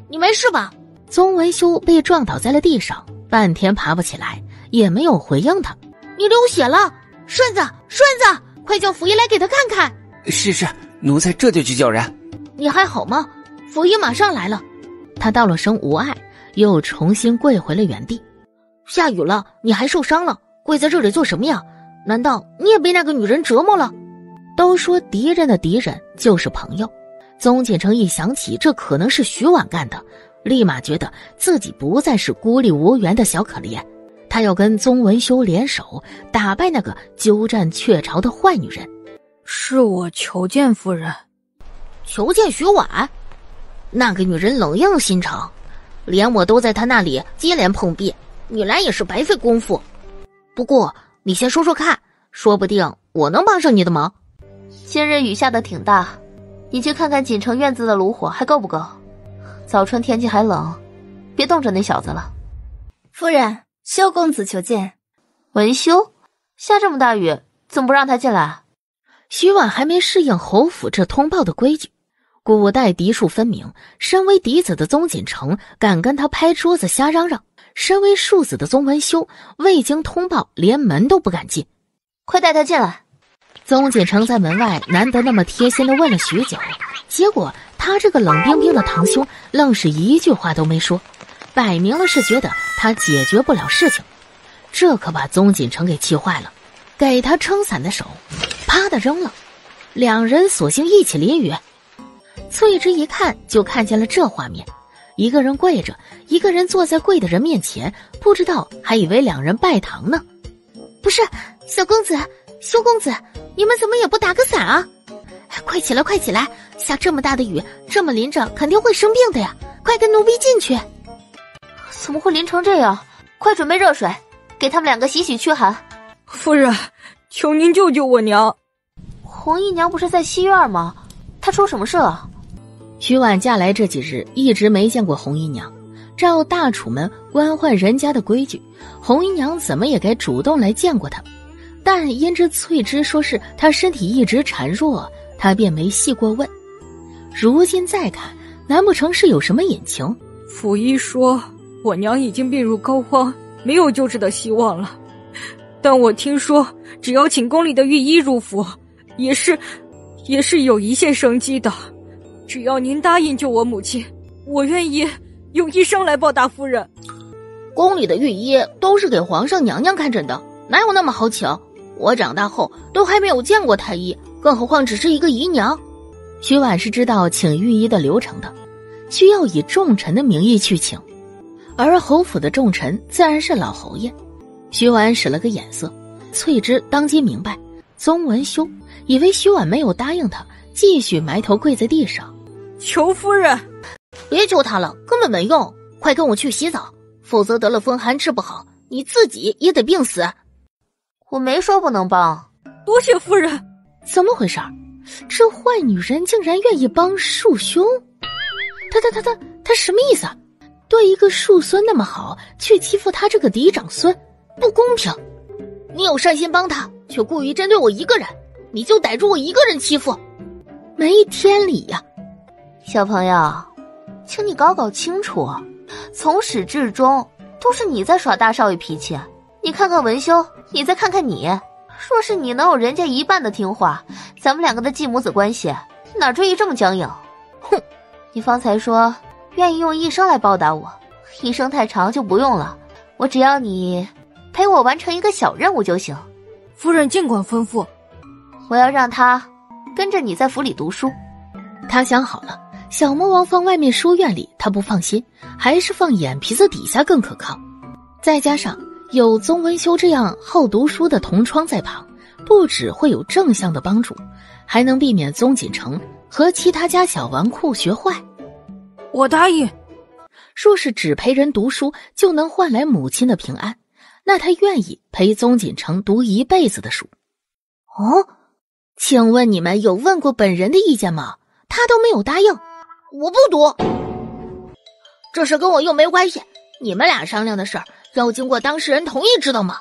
你没事吧？宗文修被撞倒在了地上，半天爬不起来，也没有回应他。你流血了，顺子，顺子，快叫府医来给他看看。是是，奴才这就去叫人。你还好吗？府医马上来了。他道了声无碍，又重新跪回了原地。下雨了，你还受伤了，跪在这里做什么呀？难道你也被那个女人折磨了？都说敌人的敌人就是朋友。宗锦城一想起这可能是徐婉干的，立马觉得自己不再是孤立无援的小可怜。他要跟宗文修联手，打败那个鸠占鹊巢的坏女人。是我求见夫人，求见徐婉。那个女人冷硬心肠，连我都在她那里接连碰壁，你来也是白费功夫。不过你先说说看，说不定我能帮上你的忙。今日雨下的挺大，你去看看锦城院子的炉火还够不够？早春天气还冷，别冻着那小子了。夫人，修公子求见。文修，下这么大雨，怎么不让他进来？徐婉还没适应侯府这通报的规矩。古代嫡庶分明，身为嫡子的宗锦城敢跟他拍桌子瞎嚷嚷；身为庶子的宗文修未经通报，连门都不敢进。快带他进来！宗锦城在门外难得那么贴心的问了许久，结果他这个冷冰冰的堂兄愣是一句话都没说，摆明了是觉得他解决不了事情。这可把宗锦城给气坏了，给他撑伞的手啪的扔了，两人索性一起淋雨。翠芝一看就看见了这画面，一个人跪着，一个人坐在跪的人面前，不知道还以为两人拜堂呢。不是，小公子、修公子，你们怎么也不打个伞啊？快起来，快起来！下这么大的雨，这么淋着肯定会生病的呀！快跟奴婢进去。怎么会淋成这样？快准备热水，给他们两个洗洗驱寒。夫人，求您救救我娘。红姨娘不是在西院吗？她出什么事了？徐婉嫁来这几日，一直没见过红姨娘。照大楚门官宦人家的规矩，红姨娘怎么也该主动来见过她。但因知翠芝说是她身体一直孱弱，她便没细过问。如今再看，难不成是有什么隐情？府医说我娘已经病入膏肓，没有救治的希望了。但我听说，只要请宫里的御医入府，也是，也是有一线生机的。只要您答应救我母亲，我愿意用一生来报答夫人。宫里的御医都是给皇上娘娘看诊的，哪有那么好请？我长大后都还没有见过太医，更何况只是一个姨娘。徐婉是知道请御医的流程的，需要以重臣的名义去请，而侯府的重臣自然是老侯爷。徐婉使了个眼色，翠芝当即明白，宗文修以为徐婉没有答应他，继续埋头跪在地上，求夫人，别求他了，根本没用，快跟我去洗澡，否则得了风寒治不好，你自己也得病死。我没说不能帮，多谢夫人。怎么回事？这坏女人竟然愿意帮庶兄？他他他他他什么意思？对一个庶孙那么好，却欺负他这个嫡长孙，不公平！你有善心帮他，却故意针对我一个人，你就逮住我一个人欺负，没天理呀！小朋友，请你搞搞清楚，从始至终都是你在耍大少爷脾气。你看看文修，你再看看你。若是你能有人家一半的听话，咱们两个的继母子关系哪至于这么僵硬？哼！你方才说愿意用一生来报答我，一生太长就不用了，我只要你陪我完成一个小任务就行。夫人尽管吩咐，我要让他跟着你在府里读书。他想好了，小魔王放外面书院里他不放心，还是放眼皮子底下更可靠。再加上。有宗文修这样好读书的同窗在旁，不只会有正向的帮助，还能避免宗锦城和其他家小纨绔学坏。我答应。若是只陪人读书就能换来母亲的平安，那他愿意陪宗锦城读一辈子的书。哦，请问你们有问过本人的意见吗？他都没有答应。我不读，这事跟我又没关系，你们俩商量的事儿。要经过当事人同意，知道吗？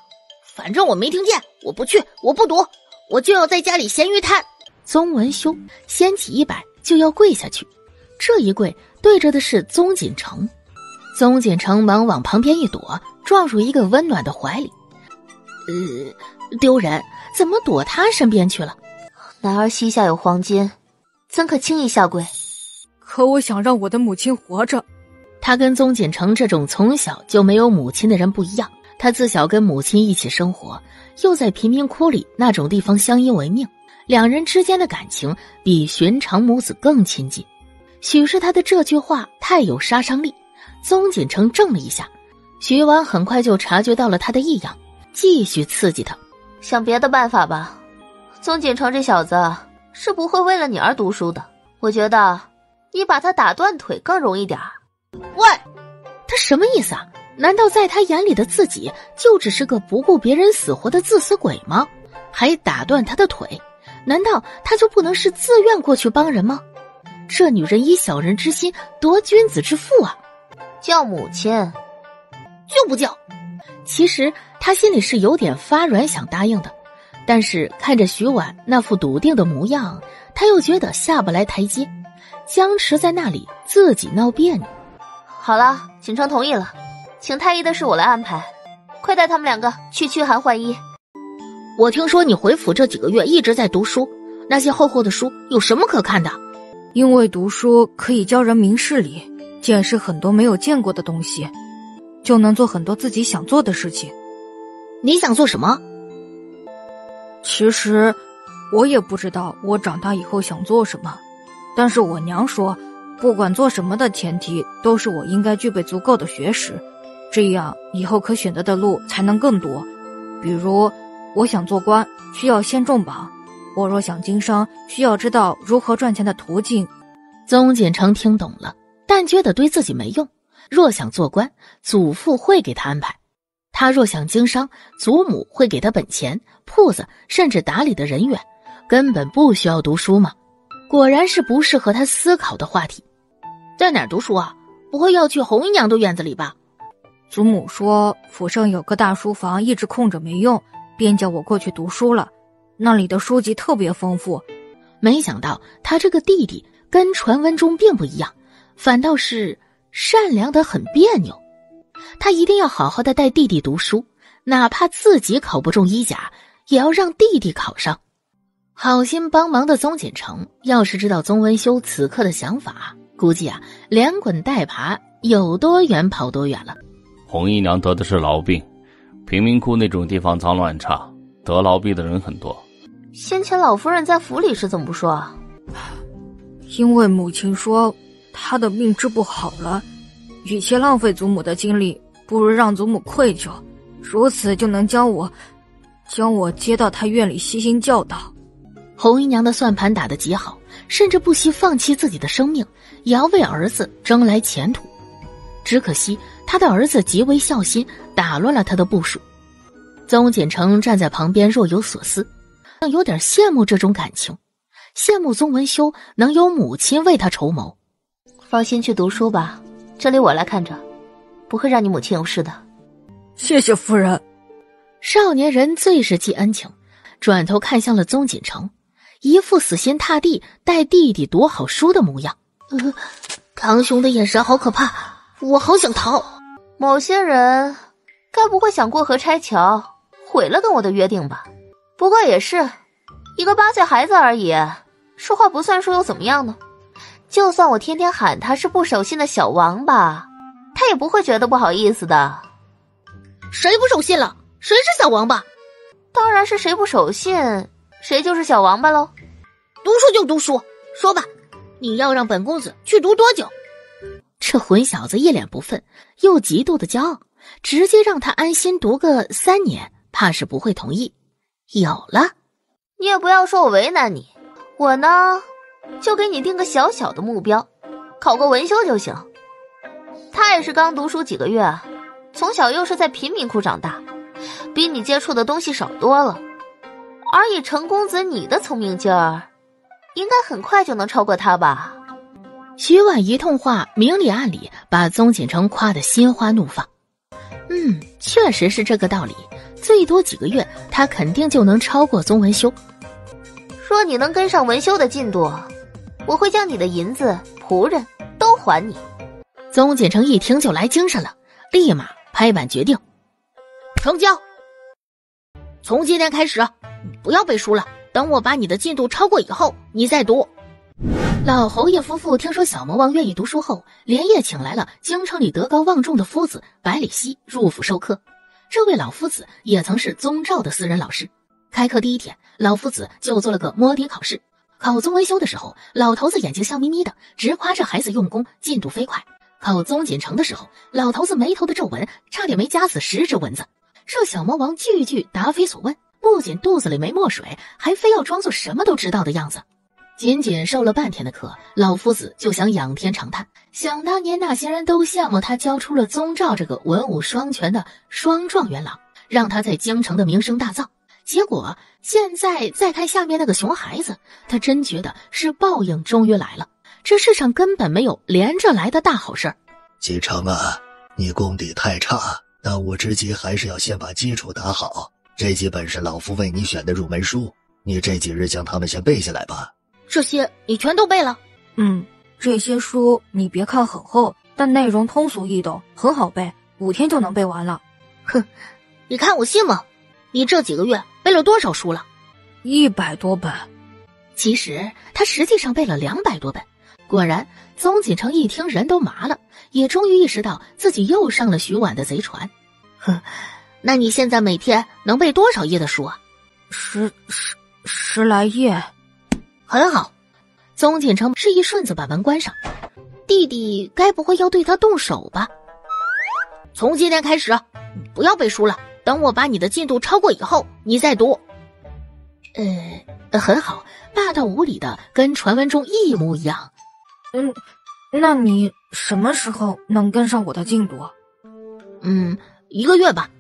反正我没听见，我不去，我不读，我就要在家里咸鱼摊。宗文修掀起衣摆就要跪下去，这一跪对着的是宗锦城。宗锦城忙往旁边一躲，撞入一个温暖的怀里。呃，丢人，怎么躲他身边去了？男儿膝下有黄金，怎可轻易下跪？可我想让我的母亲活着。他跟宗锦城这种从小就没有母亲的人不一样，他自小跟母亲一起生活，又在贫民窟里那种地方相依为命，两人之间的感情比寻常母子更亲近。许是他的这句话太有杀伤力，宗锦城怔了一下，徐婉很快就察觉到了他的异样，继续刺激他，想别的办法吧。宗锦城这小子是不会为了你而读书的，我觉得你把他打断腿更容易点儿。喂，他什么意思啊？难道在他眼里的自己就只是个不顾别人死活的自私鬼吗？还打断他的腿？难道他就不能是自愿过去帮人吗？这女人以小人之心夺君子之腹啊！叫母亲，就不叫。其实他心里是有点发软，想答应的，但是看着徐婉那副笃定的模样，他又觉得下不来台阶，僵持在那里，自己闹别扭。好了，锦城同意了，请太医的事我来安排，快带他们两个去驱寒换衣。我听说你回府这几个月一直在读书，那些厚厚的书有什么可看的？因为读书可以教人明事理，见识很多没有见过的东西，就能做很多自己想做的事情。你想做什么？其实我也不知道我长大以后想做什么，但是我娘说。不管做什么的前提都是我应该具备足够的学识，这样以后可选择的路才能更多。比如，我想做官，需要先中榜；我若想经商，需要知道如何赚钱的途径。宗锦城听懂了，但觉得对自己没用。若想做官，祖父会给他安排；他若想经商，祖母会给他本钱、铺子，甚至打理的人员，根本不需要读书嘛。果然是不适合他思考的话题，在哪儿读书啊？不会要去红姨娘的院子里吧？祖母说府上有个大书房一直空着没用，便叫我过去读书了。那里的书籍特别丰富。没想到他这个弟弟跟传闻中并不一样，反倒是善良的很别扭。他一定要好好的带弟弟读书，哪怕自己考不中一甲，也要让弟弟考上。好心帮忙的宗锦城，要是知道宗文修此刻的想法，估计啊，连滚带爬有多远跑多远了。红姨娘得的是痨病，贫民窟那种地方脏乱差，得痨病的人很多。先前老夫人在府里是怎么不说啊？因为母亲说她的病治不好了，与其浪费祖母的精力，不如让祖母愧疚，如此就能将我，将我接到她院里悉心教导。红姨娘的算盘打得极好，甚至不惜放弃自己的生命，也要为儿子争来前途。只可惜她的儿子极为孝心，打乱了他的部署。宗锦城站在旁边若有所思，有点羡慕这种感情，羡慕宗文修能有母亲为他筹谋。放心去读书吧，这里我来看着，不会让你母亲有事的。谢谢夫人。少年人最是记恩情，转头看向了宗锦城。一副死心塌地带弟弟读好书的模样，呃，堂兄的眼神好可怕，我好想逃。某些人，该不会想过河拆桥，毁了跟我的约定吧？不过也是，一个八岁孩子而已，说话不算数又怎么样呢？就算我天天喊他是不守信的小王八，他也不会觉得不好意思的。谁不守信了？谁是小王八？当然是谁不守信。谁就是小王八喽！读书就读书，说吧，你要让本公子去读多久？这混小子一脸不忿，又极度的骄傲，直接让他安心读个三年，怕是不会同意。有了，你也不要说我为难你，我呢，就给你定个小小的目标，考个文修就行。他也是刚读书几个月，从小又是在贫民窟长大，比你接触的东西少多了。而以程公子你的聪明劲儿，应该很快就能超过他吧？徐婉一通话，明里暗里把宗锦城夸得心花怒放。嗯，确实是这个道理。最多几个月，他肯定就能超过宗文修。若你能跟上文修的进度，我会将你的银子、仆人都还你。宗锦城一听就来精神了，立马拍板决定，成交。从今天开始。不要背书了，等我把你的进度超过以后，你再读。老侯爷夫妇听说小魔王愿意读书后，连夜请来了京城里德高望重的夫子百里奚入府授课。这位老夫子也曾是宗兆的私人老师。开课第一天，老夫子就做了个摸底考试。考宗文修的时候，老头子眼睛笑眯眯的，直夸这孩子用功，进度飞快。考宗锦城的时候，老头子眉头的皱纹差点没夹死十只蚊子。这小魔王句句答非所问。不仅肚子里没墨水，还非要装作什么都知道的样子。仅仅授了半天的课，老夫子就想仰天长叹：想当年那些人都羡慕他教出了宗兆这个文武双全的双状元郎，让他在京城的名声大噪。结果现在再看下面那个熊孩子，他真觉得是报应终于来了。这世上根本没有连着来的大好事儿。锦城啊，你功底太差，当务之急还是要先把基础打好。这几本是老夫为你选的入门书，你这几日将它们先背下来吧。这些你全都背了？嗯，这些书你别看很厚，但内容通俗易懂，很好背，五天就能背完了。哼，你看我信吗？你这几个月背了多少书了？一百多本。其实他实际上背了两百多本。果然，宗锦城一听人都麻了，也终于意识到自己又上了徐婉的贼船。哼。那你现在每天能背多少页的书啊？十十十来页，很好。宗锦城示意顺子把门关上，弟弟该不会要对他动手吧？从今天开始，不要背书了。等我把你的进度超过以后，你再读。呃，很好，霸道无理的，跟传闻中一模一样。嗯，那你什么时候能跟上我的进度？嗯，一个月吧。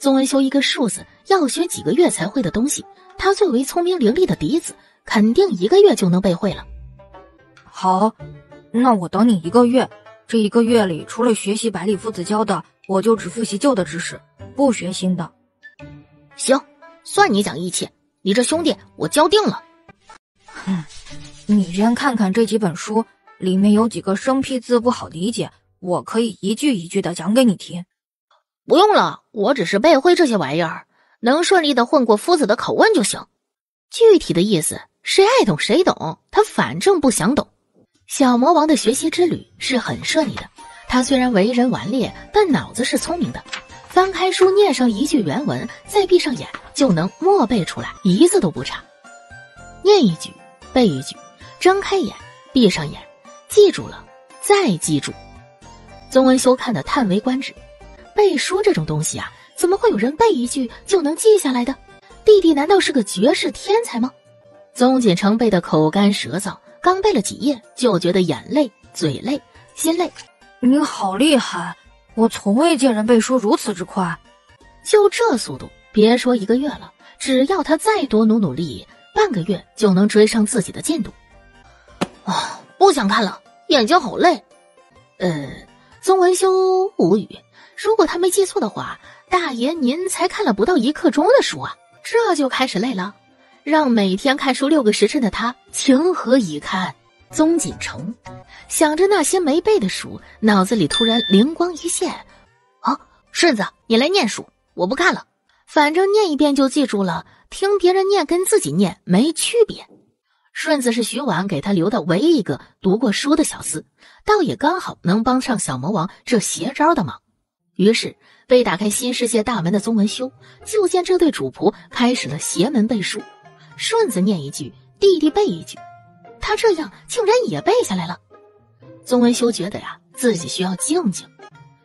宗文修一个数字要学几个月才会的东西，他最为聪明伶俐的嫡子，肯定一个月就能背会了。好，那我等你一个月。这一个月里，除了学习百里夫子教的，我就只复习旧的知识，不学新的。行，算你讲义气。你这兄弟，我交定了。哼。你先看看这几本书，里面有几个生僻字不好理解，我可以一句一句的讲给你听。不用了，我只是背会这些玩意儿，能顺利的混过夫子的口问就行。具体的意思，谁爱懂谁懂，他反正不想懂。小魔王的学习之旅是很顺利的，他虽然为人顽劣，但脑子是聪明的。翻开书，念上一句原文，再闭上眼，就能默背出来，一字都不差。念一句，背一句，睁开眼，闭上眼，记住了，再记住。宗文修看得叹为观止。背书这种东西啊，怎么会有人背一句就能记下来的？弟弟难道是个绝世天才吗？宗锦城背得口干舌燥，刚背了几页就觉得眼累、嘴累、心累。你好厉害，我从未见人背书如此之快。就这速度，别说一个月了，只要他再多努努力，半个月就能追上自己的进度。啊，不想看了，眼睛好累。呃，宗文修无语。如果他没记错的话，大爷您才看了不到一刻钟的书啊，这就开始累了，让每天看书六个时辰的他情何以堪？宗锦城想着那些没背的书，脑子里突然灵光一现，啊，顺子，你来念书，我不看了，反正念一遍就记住了，听别人念跟自己念没区别。顺子是徐婉给他留的唯一一个读过书的小厮，倒也刚好能帮上小魔王这邪招的忙。于是，被打开新世界大门的宗文修就见这对主仆开始了邪门背书。顺子念一句，弟弟背一句，他这样竟然也背下来了。宗文修觉得呀，自己需要静静，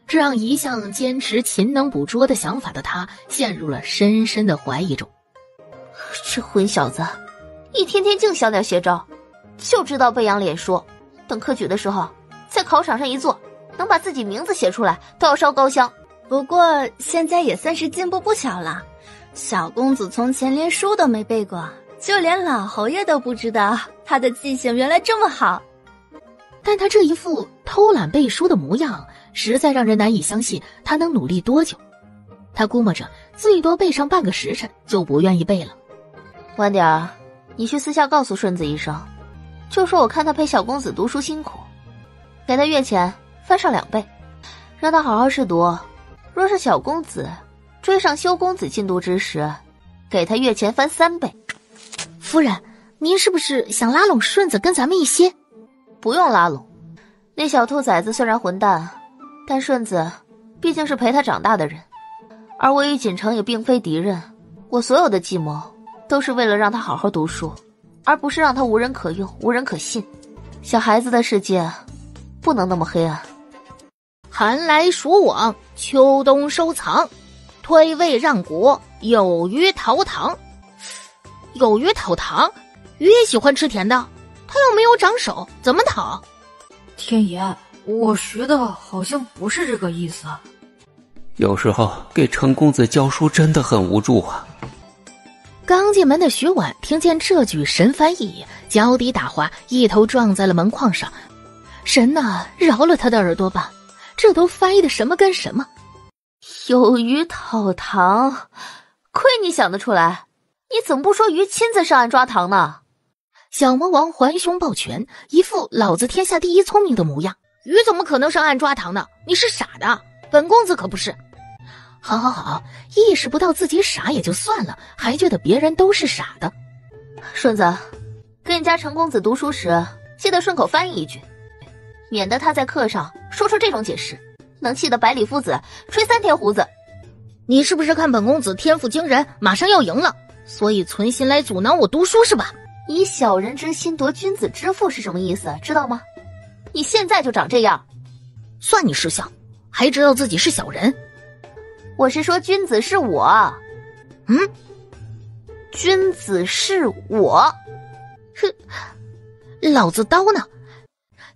这让一向坚持勤能补拙的想法的他陷入了深深的怀疑中。这混小子，一天天净想点邪招，就知道背养脸说，等科举的时候，在考场上一坐。能把自己名字写出来都要烧高香，不过现在也算是进步不小了。小公子从前连书都没背过，就连老侯爷都不知道他的记性原来这么好。但他这一副偷懒背书的模样，实在让人难以相信他能努力多久。他估摸着最多背上半个时辰就不愿意背了。晚点儿，你去私下告诉顺子一声，就说我看他陪小公子读书辛苦，给他月钱。翻上两倍，让他好好试读。若是小公子追上修公子进度之时，给他月钱翻三倍。夫人，您是不是想拉拢顺子跟咱们一些？不用拉拢。那小兔崽子虽然混蛋，但顺子毕竟是陪他长大的人，而我与锦城也并非敌人。我所有的计谋都是为了让他好好读书，而不是让他无人可用、无人可信。小孩子的世界不能那么黑暗。寒来暑往，秋冬收藏，推位让国，有鱼讨糖。有鱼讨糖，鱼也喜欢吃甜的，它又没有长手，怎么讨？天爷，我学的好像不是这个意思。有时候给程公子教书真的很无助啊。刚进门的徐婉听见这句神翻译，脚底打滑，一头撞在了门框上。神呐，饶了他的耳朵吧！这都翻译的什么跟什么？有鱼讨糖，亏你想得出来！你怎么不说鱼亲自上岸抓糖呢？小魔王环胸抱拳，一副老子天下第一聪明的模样。鱼怎么可能上岸抓糖呢？你是傻的，本公子可不是。好好好，意识不到自己傻也就算了，还觉得别人都是傻的。顺子，跟你家陈公子读书时，记得顺口翻译一句。免得他在课上说出这种解释，能气得百里夫子吹三天胡子。你是不是看本公子天赋惊人，马上要赢了，所以存心来阻挠我读书是吧？以小人之心夺君子之腹是什么意思？知道吗？你现在就长这样，算你识相，还知道自己是小人。我是说君子是我，嗯，君子是我，哼，老子刀呢？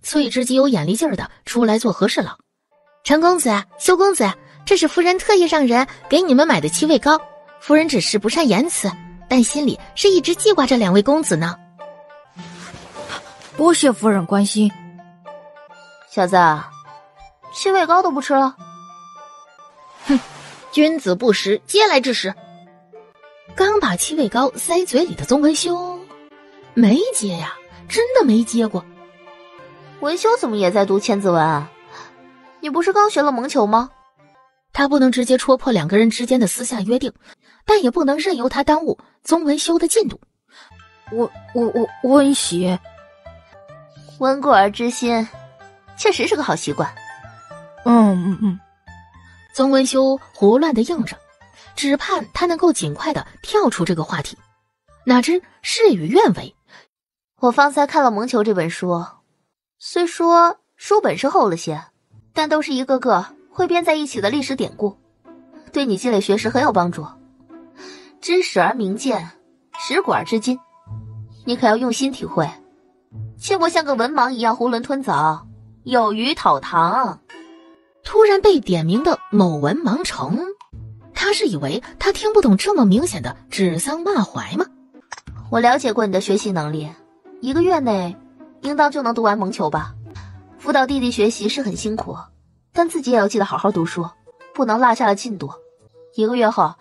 翠芝极有眼力劲儿的出来做和事佬，陈公子、修公子，这是夫人特意让人给你们买的七味膏。夫人只是不善言辞，但心里是一直记挂着两位公子呢。多谢夫人关心，小子，七味糕都不吃了？哼，君子不食嗟来之食。刚把七味糕塞嘴里的宗文修没接呀。真的没接过。文修怎么也在读千字文啊？你不是刚学了蒙球吗？他不能直接戳破两个人之间的私下约定，但也不能任由他耽误宗文修的进度。我我我温习，温故而知新，确实是个好习惯。嗯嗯嗯，宗文修胡乱的应着，只盼他能够尽快的跳出这个话题。哪知事与愿违。我方才看了《蒙球》这本书，虽说书本是厚了些，但都是一个个汇编在一起的历史典故，对你积累学识很有帮助。知史而明鉴，识古而知今，你可要用心体会，切莫像个文盲一样囫囵吞枣，有鱼讨糖。突然被点名的某文盲城，他是以为他听不懂这么明显的指桑骂槐吗？我了解过你的学习能力。一个月内，应当就能读完蒙球吧？辅导弟弟学习是很辛苦，但自己也要记得好好读书，不能落下了进度。一个月后，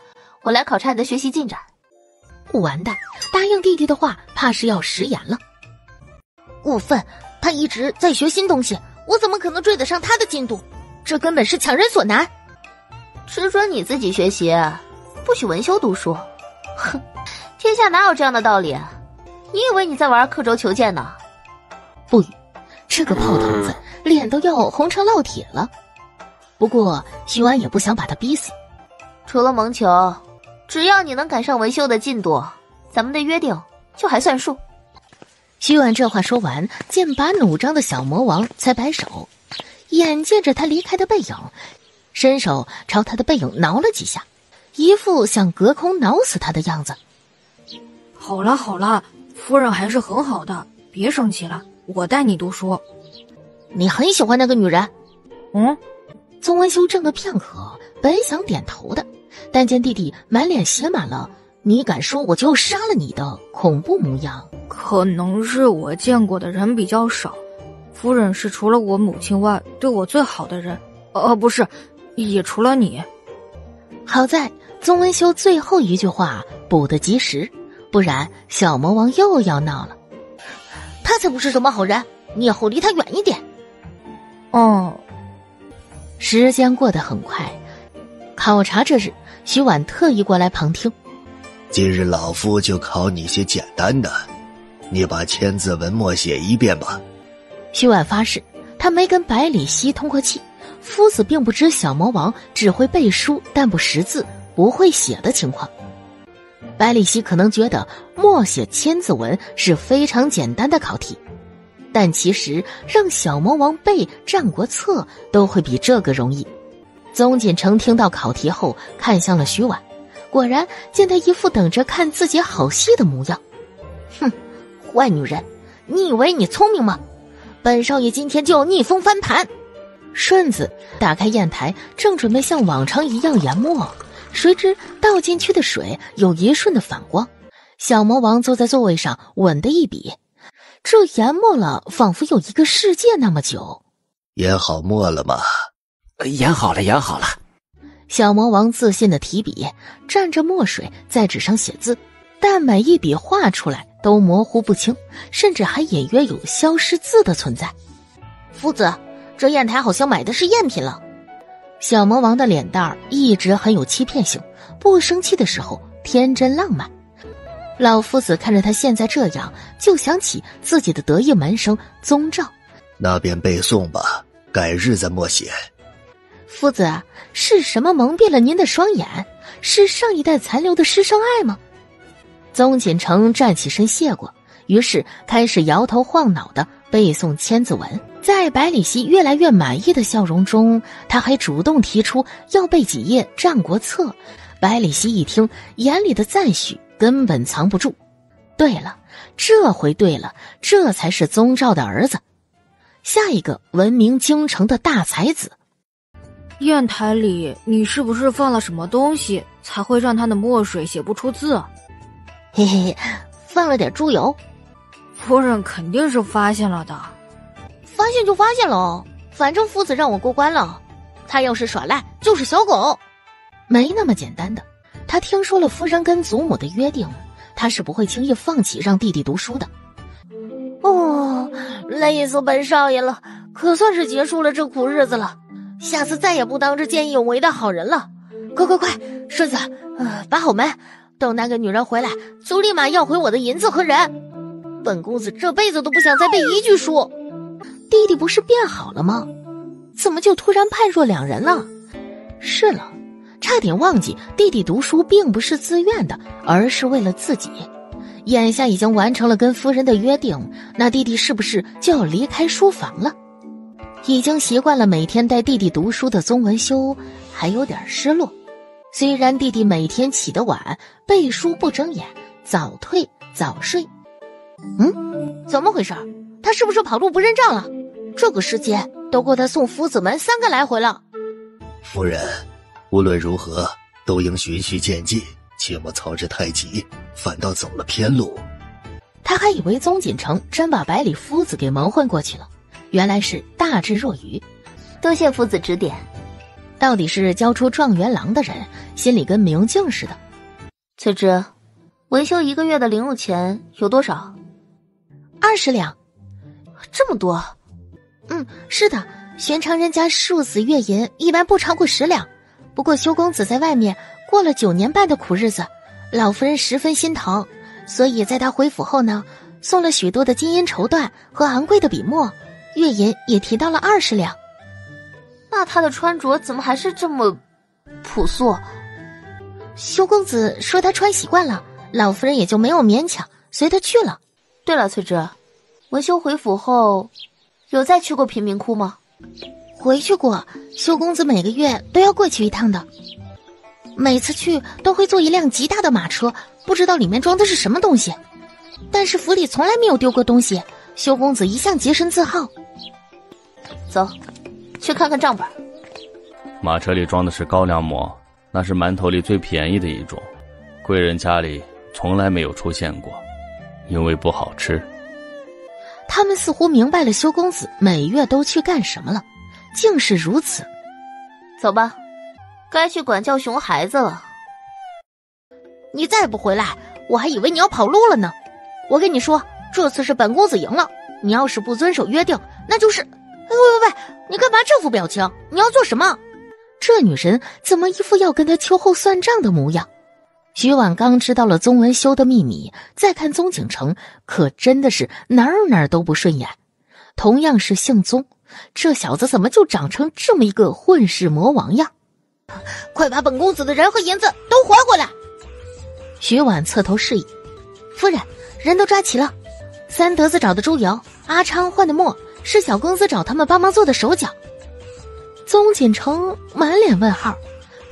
我来考察你的学习进展。完蛋，答应弟弟的话，怕是要食言了。过分，他一直在学新东西，我怎么可能追得上他的进度？这根本是强人所难。只准你自己学习，不许文修读书。哼，天下哪有这样的道理？你以为你在玩刻舟求剑呢？不语，这个炮筒子脸都要红成烙铁了。不过徐婉也不想把他逼死。除了蒙球，只要你能赶上文修的进度，咱们的约定就还算数。徐婉这话说完，剑拔弩张的小魔王才摆手，眼见着他离开的背影，伸手朝他的背影挠了几下，一副想隔空挠死他的样子。好了好了。夫人还是很好的，别生气了。我带你读书。你很喜欢那个女人？嗯。宗文修怔了片刻，本想点头的，但见弟弟满脸写满了“你敢说我就杀了你”的恐怖模样。可能是我见过的人比较少，夫人是除了我母亲外对我最好的人。呃，不是，也除了你。好在宗文修最后一句话补得及时。不然，小魔王又要闹了。他才不是什么好人，你以后离他远一点。哦。时间过得很快，考察这日，徐婉特意过来旁听。今日老夫就考你些简单的，你把千字文默写一遍吧。徐婉发誓，他没跟百里奚通过气。夫子并不知小魔王只会背书但不识字、不会写的情况。百里奚可能觉得默写千字文是非常简单的考题，但其实让小魔王背《战国策》都会比这个容易。宗锦城听到考题后，看向了徐婉，果然见他一副等着看自己好戏的模样。哼，坏女人，你以为你聪明吗？本少爷今天就要逆风翻盘。顺子打开砚台，正准备像往常一样研墨。谁知倒进去的水有一瞬的反光，小魔王坐在座位上稳的一笔，这研墨了，仿佛有一个世界那么久。研好墨了吗？研好了，研好了。小魔王自信的提笔，蘸着墨水在纸上写字，但每一笔画出来都模糊不清，甚至还隐约有消失字的存在。夫子，这砚台好像买的是赝品了。小魔王的脸蛋儿一直很有欺骗性，不生气的时候天真浪漫。老夫子看着他现在这样，就想起自己的得意门生宗兆。那便背诵吧，改日再默写。夫子，是什么蒙蔽了您的双眼？是上一代残留的师生爱吗？宗锦城站起身谢过，于是开始摇头晃脑的背诵千字文。在百里奚越来越满意的笑容中，他还主动提出要背几页《战国策》。百里奚一听，眼里的赞许根本藏不住。对了，这回对了，这才是宗兆的儿子，下一个闻名京城的大才子。砚台里，你是不是放了什么东西，才会让他的墨水写不出字？嘿嘿嘿，放了点猪油。夫人肯定是发现了的。发现就发现了，反正夫子让我过关了，他要是耍赖就是小狗，没那么简单的。他听说了夫人跟祖母的约定，他是不会轻易放弃让弟弟读书的。哦，累死本少爷了，可算是结束了这苦日子了。下次再也不当这见义勇为的好人了。快快快，顺子，呃，把好门，等那个女人回来，就立马要回我的银子和人。本公子这辈子都不想再背一句书。弟弟不是变好了吗？怎么就突然判若两人了？是了，差点忘记，弟弟读书并不是自愿的，而是为了自己。眼下已经完成了跟夫人的约定，那弟弟是不是就要离开书房了？已经习惯了每天带弟弟读书的宗文修还有点失落。虽然弟弟每天起得晚，背书不睁眼，早退早睡。嗯，怎么回事？他是不是跑路不认账了？这个时间都够他送夫子门三个来回了。夫人，无论如何都应循序渐进，切莫操之太急，反倒走了偏路。他还以为宗锦城真把百里夫子给蒙混过去了，原来是大智若愚。多谢夫子指点。到底是教出状元郎的人，心里跟明镜似的。翠芝，文修一个月的零用钱有多少？二十两。这么多？嗯，是的。寻常人家数死月银一般不超过十两。不过修公子在外面过了九年半的苦日子，老夫人十分心疼，所以在他回府后呢，送了许多的金银绸缎和昂贵的笔墨，月银也提到了二十两。那他的穿着怎么还是这么朴素？修公子说他穿习惯了，老夫人也就没有勉强，随他去了。对了，翠芝，文修回府后有再去过贫民窟吗？回去过，修公子每个月都要过去一趟的。每次去都会坐一辆极大的马车，不知道里面装的是什么东西。但是府里从来没有丢过东西，修公子一向洁身自好。走。去看看账本。马车里装的是高粱馍，那是馒头里最便宜的一种，贵人家里从来没有出现过，因为不好吃。他们似乎明白了修公子每月都去干什么了，竟是如此。走吧，该去管教熊孩子了。你再不回来，我还以为你要跑路了呢。我跟你说，这次是本公子赢了，你要是不遵守约定，那就是……喂喂喂！你干嘛这副表情？你要做什么？这女人怎么一副要跟他秋后算账的模样？徐婉刚知道了宗文修的秘密，再看宗景城，可真的是哪儿哪儿都不顺眼。同样是姓宗，这小子怎么就长成这么一个混世魔王样？快把本公子的人和银子都还回来！徐婉侧头示意：“夫人，人都抓齐了，三德子找的朱瑶，阿昌换的墨。”是小公子找他们帮忙做的手脚。宗锦城满脸问号，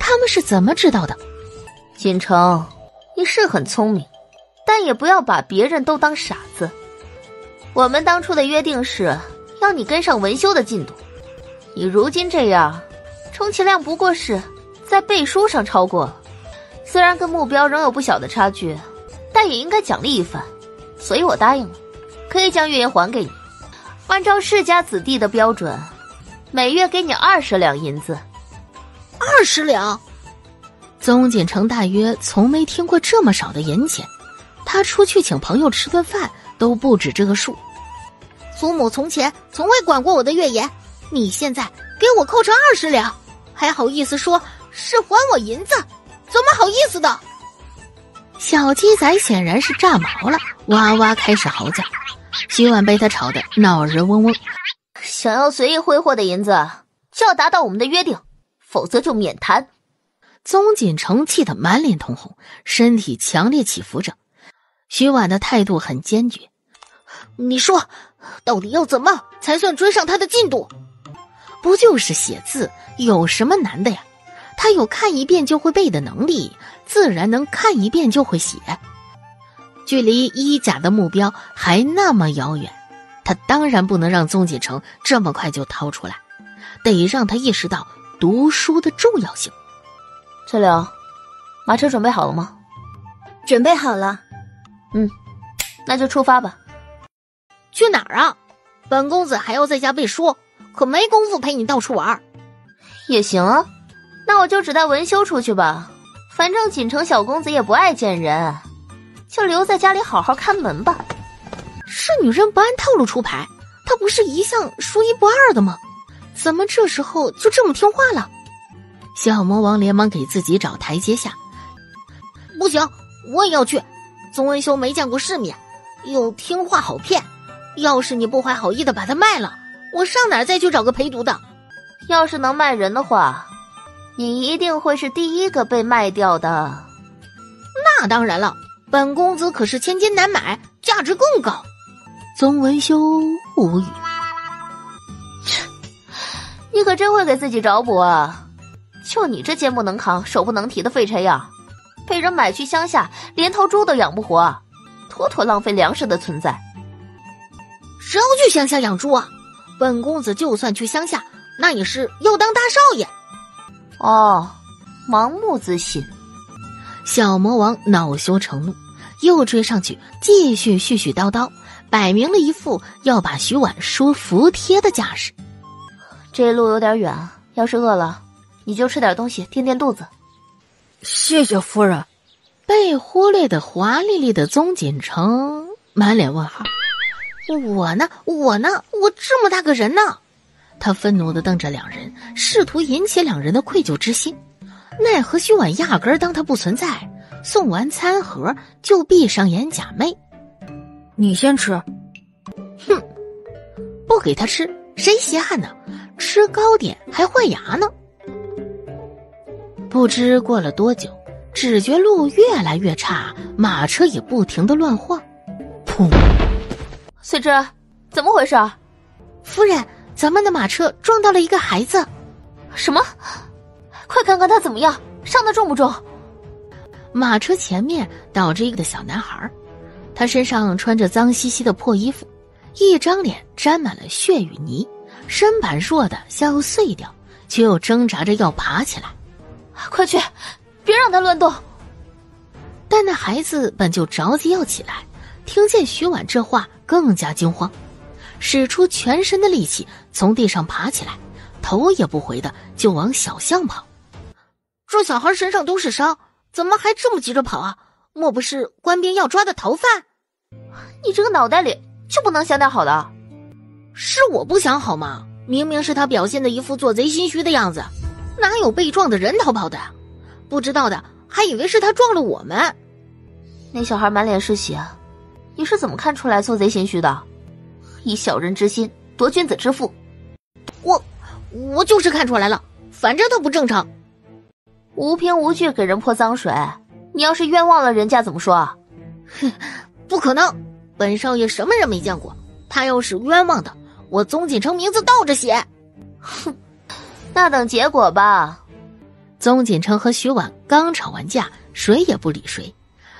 他们是怎么知道的？锦城，你是很聪明，但也不要把别人都当傻子。我们当初的约定是要你跟上文修的进度，你如今这样，充其量不过是在背书上超过了。虽然跟目标仍有不小的差距，但也应该奖励一番，所以我答应了，可以将月银还给你。按照世家子弟的标准，每月给你二十两银子。二十两，宗锦城大约从没听过这么少的银钱。他出去请朋友吃顿饭都不止这个数。祖母从前从未管过我的月言，你现在给我扣成二十两，还好意思说是还我银子？怎么好意思的？小鸡仔显然是炸毛了，哇哇开始嚎叫。徐婉被他吵得脑仁嗡嗡，想要随意挥霍的银子就要达到我们的约定，否则就免谈。宗锦成气得满脸通红，身体强烈起伏着。徐婉的态度很坚决：“你说，到底要怎么才算追上他的进度？不就是写字，有什么难的呀？他有看一遍就会背的能力，自然能看一遍就会写。”距离一甲的目标还那么遥远，他当然不能让宗锦成这么快就掏出来，得让他意识到读书的重要性。翠柳，马车准备好了吗？准备好了。嗯，那就出发吧。去哪儿啊？本公子还要在家背书，可没工夫陪你到处玩。也行啊，那我就只带文修出去吧。反正锦城小公子也不爱见人。就留在家里好好看门吧。是女人不按套路出牌，她不是一向说一不二的吗？怎么这时候就这么听话了？小魔王连忙给自己找台阶下。不行，我也要去。宗文修没见过世面，又听话好骗。要是你不怀好意的把他卖了，我上哪儿再去找个陪读的？要是能卖人的话，你一定会是第一个被卖掉的。那当然了，本公子可是千金难买，价值更高。宗文修无语。你可真会给自己找补啊！就你这肩不能扛、手不能提的废柴样，被人买去乡下，连头猪都养不活，妥妥浪费粮食的存在。谁要去乡下养猪啊？本公子就算去乡下，那也是要当大少爷。哦，盲目自信。小魔王恼羞成怒，又追上去继续絮絮叨叨，摆明了一副要把徐婉说服帖的架势。这路有点远，要是饿了，你就吃点东西垫垫肚子。谢谢夫人。被忽略的华丽丽的宗锦城满脸问号。我呢？我呢？我这么大个人呢？他愤怒的瞪着两人，试图引起两人的愧疚之心。奈何徐婉压根儿当他不存在，送完餐盒就闭上眼假寐。你先吃。哼，不给他吃，谁稀罕呢？吃糕点还换牙呢。不知过了多久，只觉路越来越差，马车也不停的乱晃。砰！随之，怎么回事？夫人，咱们的马车撞到了一个孩子。什么？快看看他怎么样，伤的重不重？马车前面倒着一个小男孩，他身上穿着脏兮兮的破衣服，一张脸沾满了血与泥，身板弱的像要碎掉，却又挣扎着要爬起来。快去，别让他乱动！但那孩子本就着急要起来，听见徐婉这话，更加惊慌，使出全身的力气从地上爬起来，头也不回的就往小巷跑。这小孩身上都是伤，怎么还这么急着跑啊？莫不是官兵要抓的逃犯？你这个脑袋里就不能想点好的？是我不想好吗？明明是他表现的一副做贼心虚的样子，哪有被撞的人逃跑的？不知道的还以为是他撞了我们。那小孩满脸是血，你是怎么看出来做贼心虚的？以小人之心夺君子之腹，我我就是看出来了，反正他不正常。无凭无据给人泼脏水，你要是冤枉了人家怎么说？哼，不可能！本少爷什么人没见过？他要是冤枉的，我宗锦城名字倒着写。哼，那等结果吧。宗锦城和徐婉刚吵完架，谁也不理谁。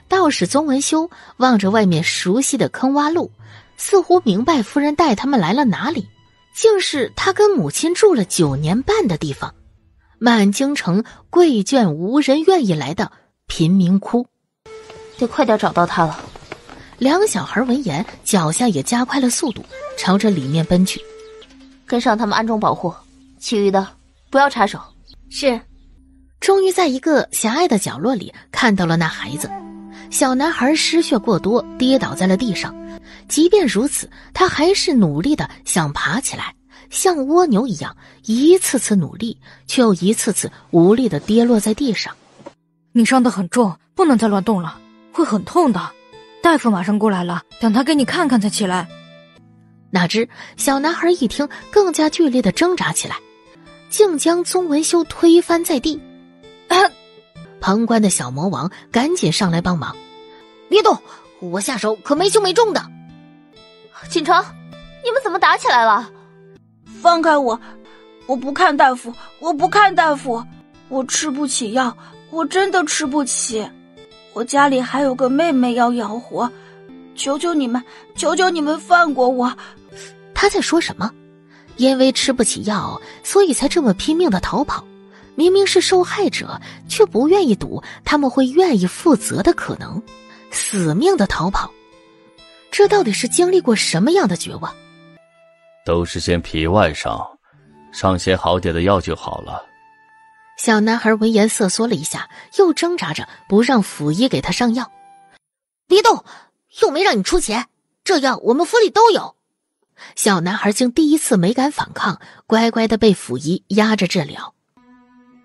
道士宗文修望着外面熟悉的坑洼路，似乎明白夫人带他们来了哪里，竟是他跟母亲住了九年半的地方。满京城贵眷无人愿意来的贫民窟，得快点找到他了。两小孩闻言，脚下也加快了速度，朝着里面奔去。跟上他们暗中保护，其余的不要插手。是。终于在一个狭隘的角落里看到了那孩子，小男孩失血过多，跌倒在了地上。即便如此，他还是努力的想爬起来。像蜗牛一样，一次次努力，却又一次次无力的跌落在地上。你伤得很重，不能再乱动了，会很痛的。大夫马上过来了，等他给你看看再起来。哪知小男孩一听，更加剧烈的挣扎起来，竟将宗文修推翻在地。旁观的小魔王赶紧上来帮忙，别动，我下手可没轻没重的。锦城，你们怎么打起来了？放开我！我不看大夫，我不看大夫，我吃不起药，我真的吃不起。我家里还有个妹妹要养活，求求你们，求求你们放过我！他在说什么？因为吃不起药，所以才这么拼命的逃跑。明明是受害者，却不愿意赌他们会愿意负责的可能，死命的逃跑。这到底是经历过什么样的绝望？都是些皮外伤，上些好点的药就好了。小男孩闻言瑟缩了一下，又挣扎着不让府医给他上药。别动，又没让你出钱，这药我们府里都有。小男孩竟第一次没敢反抗，乖乖的被府医压着治疗。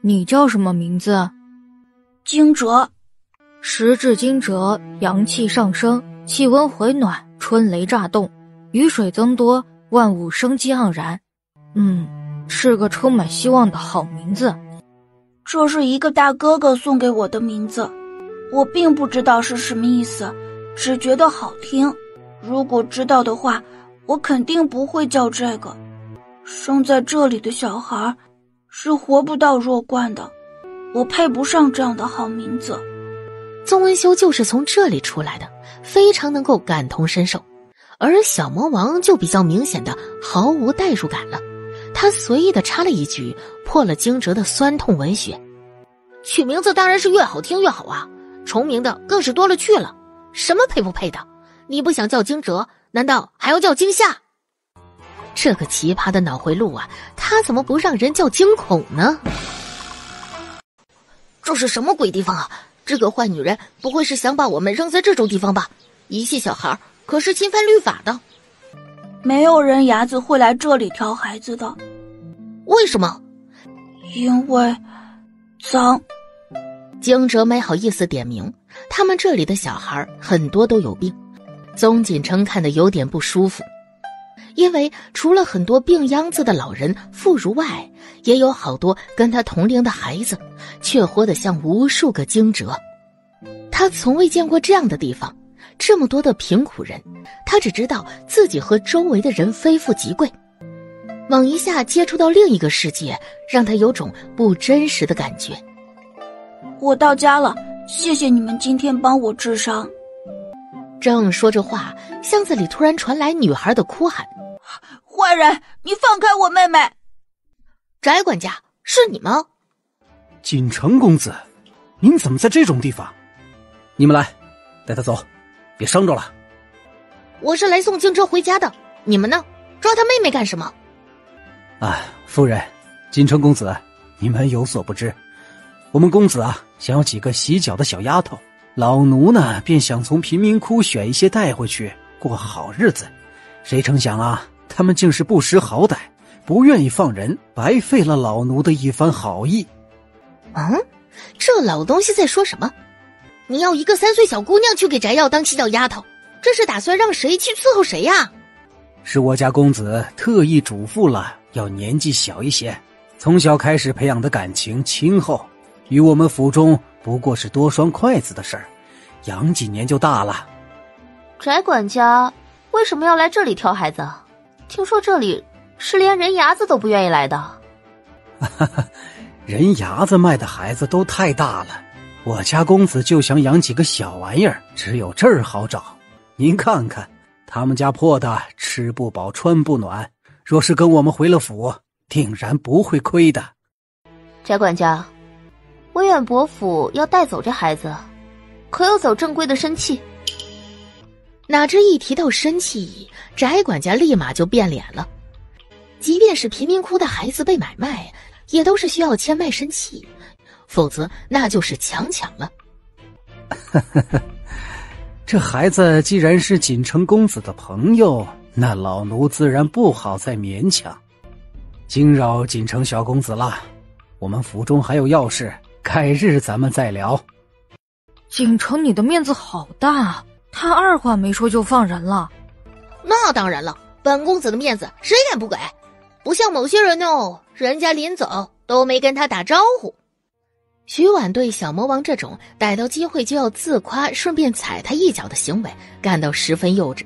你叫什么名字？惊蛰。时至惊蛰，阳气上升，气温回暖，春雷乍动，雨水增多，万物生机盎然。嗯，是个充满希望的好名字。这是一个大哥哥送给我的名字，我并不知道是什么意思，只觉得好听。如果知道的话，我肯定不会叫这个。生在这里的小孩是活不到弱冠的，我配不上这样的好名字。宗文修就是从这里出来的，非常能够感同身受，而小魔王就比较明显的毫无代入感了。他随意的插了一句，破了惊蛰的酸痛文学。取名字当然是越好听越好啊，重名的更是多了去了。什么配不配的？你不想叫惊蛰，难道还要叫惊吓？这个奇葩的脑回路啊，他怎么不让人叫惊恐呢？这是什么鬼地方啊？这个坏女人不会是想把我们扔在这种地方吧？遗弃小孩可是侵犯律法的。没有人牙子会来这里挑孩子的。为什么？因为脏。惊蛰没好意思点名，他们这里的小孩很多都有病。宗锦城看得有点不舒服，因为除了很多病秧子的老人妇孺外，也有好多跟他同龄的孩子，却活得像无数个惊蛰。他从未见过这样的地方，这么多的贫苦人，他只知道自己和周围的人非富即贵。猛一下接触到另一个世界，让他有种不真实的感觉。我到家了，谢谢你们今天帮我治伤。正说着话，巷子里突然传来女孩的哭喊：“坏人，你放开我妹妹！”翟管家，是你吗？锦城公子，您怎么在这种地方？你们来，带他走，别伤着了。我是来送静车回家的，你们呢？抓他妹妹干什么？啊，夫人，锦城公子，你们有所不知，我们公子啊，想要几个洗脚的小丫头。老奴呢，便想从贫民窟选一些带回去过好日子，谁成想啊，他们竟是不识好歹，不愿意放人，白费了老奴的一番好意。嗯，这老东西在说什么？你要一个三岁小姑娘去给翟耀当洗脚丫头，这是打算让谁去伺候谁呀？是我家公子特意嘱咐了，要年纪小一些，从小开始培养的感情亲厚，与我们府中。不过是多双筷子的事儿，养几年就大了。翟管家为什么要来这里挑孩子？听说这里是连人牙子都不愿意来的。哈哈，人牙子卖的孩子都太大了，我家公子就想养几个小玩意儿，只有这儿好找。您看看，他们家破的吃不饱穿不暖，若是跟我们回了府，定然不会亏的。翟管家。威远伯府要带走这孩子，可要走正规的申契？哪知一提到申契，翟管家立马就变脸了。即便是贫民窟的孩子被买卖，也都是需要签卖身契，否则那就是强抢了。这孩子既然是锦城公子的朋友，那老奴自然不好再勉强，惊扰锦城小公子了。我们府中还有要事。改日咱们再聊。锦城，你的面子好大啊，他二话没说就放人了。那当然了，本公子的面子谁敢不给？不像某些人哦，人家临走都没跟他打招呼。徐婉对小魔王这种逮到机会就要自夸，顺便踩他一脚的行为感到十分幼稚。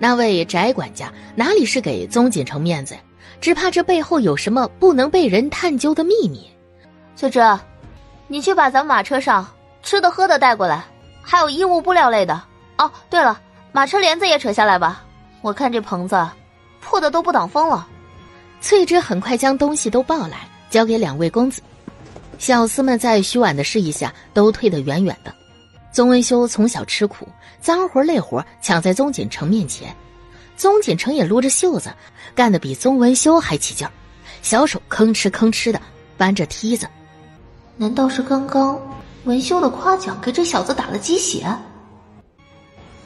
那位翟管家哪里是给宗锦城面子呀？只怕这背后有什么不能被人探究的秘密。翠芝，你去把咱们马车上吃的喝的带过来，还有衣物布料类的。哦，对了，马车帘子也扯下来吧。我看这棚子破的都不挡风了。翠芝很快将东西都抱来，交给两位公子。小厮们在徐婉的示意下都退得远远的。宗文修从小吃苦，脏活累活抢在宗锦城面前，宗锦城也撸着袖子，干得比宗文修还起劲儿，小手吭哧吭哧的搬着梯子。难道是刚刚文修的夸奖给这小子打了鸡血？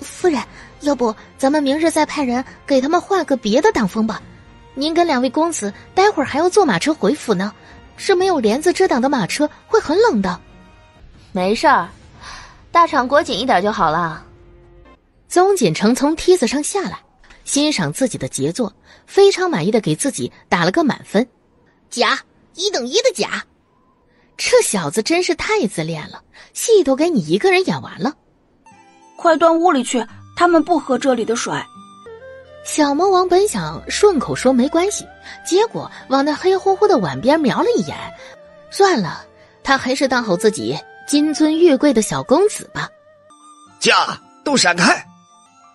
夫人，要不咱们明日再派人给他们换个别的挡风吧？您跟两位公子待会儿还要坐马车回府呢，是没有帘子遮挡的马车会很冷的。没事儿，大场裹紧一点就好了。宗锦城从梯子上下来，欣赏自己的杰作，非常满意的给自己打了个满分，甲一等一的甲。这小子真是太自恋了，戏都给你一个人演完了。快端屋里去，他们不喝这里的水。小魔王本想顺口说没关系，结果往那黑乎乎的碗边瞄了一眼，算了，他还是当好自己金尊玉贵的小公子吧。驾，都闪开！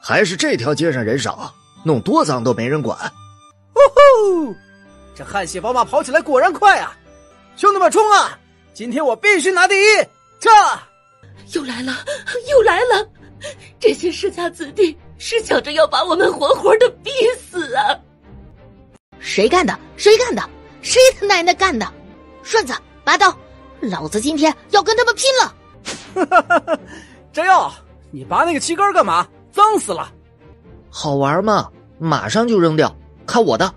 还是这条街上人少，弄多脏都没人管。呼呼，这汗血宝马跑起来果然快啊！兄弟们冲啊！今天我必须拿第一！撤！又来了，又来了！这些世家子弟。是想着要把我们活活的逼死啊！谁干的？谁干的？谁他奶奶干的？顺子，拔刀！老子今天要跟他们拼了！哈哈哈！摘药，你拔那个旗杆干嘛？脏死了！好玩吗？马上就扔掉，看我的！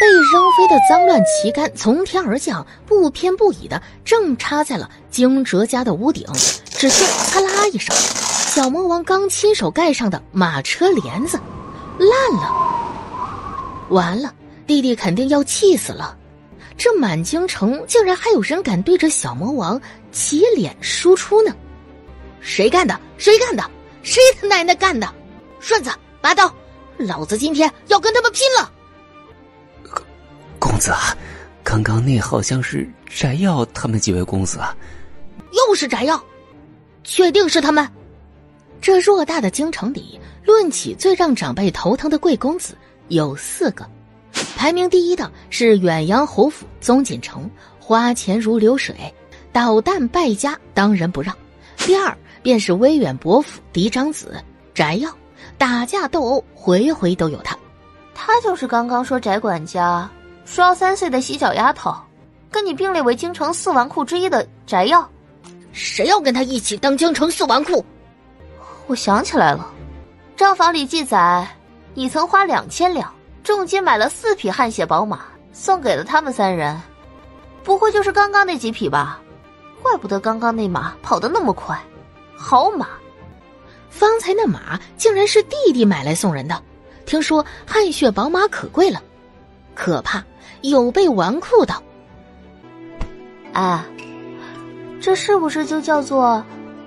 被扔飞的脏乱旗杆从天而降，不偏不倚的正插在了惊蛰家的屋顶。只听“咔啦”一声。小魔王刚亲手盖上的马车帘子烂了，完了，弟弟肯定要气死了。这满京城竟然还有人敢对着小魔王起脸输出呢？谁干的？谁干的？谁他奶奶干的？顺子，拔刀！老子今天要跟他们拼了！公子啊，刚刚那好像是翟耀他们几位公子啊，又是翟耀，确定是他们？这偌大的京城里，论起最让长辈头疼的贵公子，有四个。排名第一的是远洋侯府宗锦城，花钱如流水，捣蛋败家，当仁不让。第二便是威远伯府嫡长子翟耀，打架斗殴，回回都有他。他就是刚刚说翟管家双三岁的洗脚丫头，跟你并列为京城四纨绔之一的翟耀。谁要跟他一起当京城四纨绔？我想起来了，账房里记载，你曾花两千两重金买了四匹汗血宝马，送给了他们三人。不会就是刚刚那几匹吧？怪不得刚刚那马跑得那么快，好马！方才那马竟然是弟弟买来送人的。听说汗血宝马可贵了，可怕有被纨绔的。哎，这是不是就叫做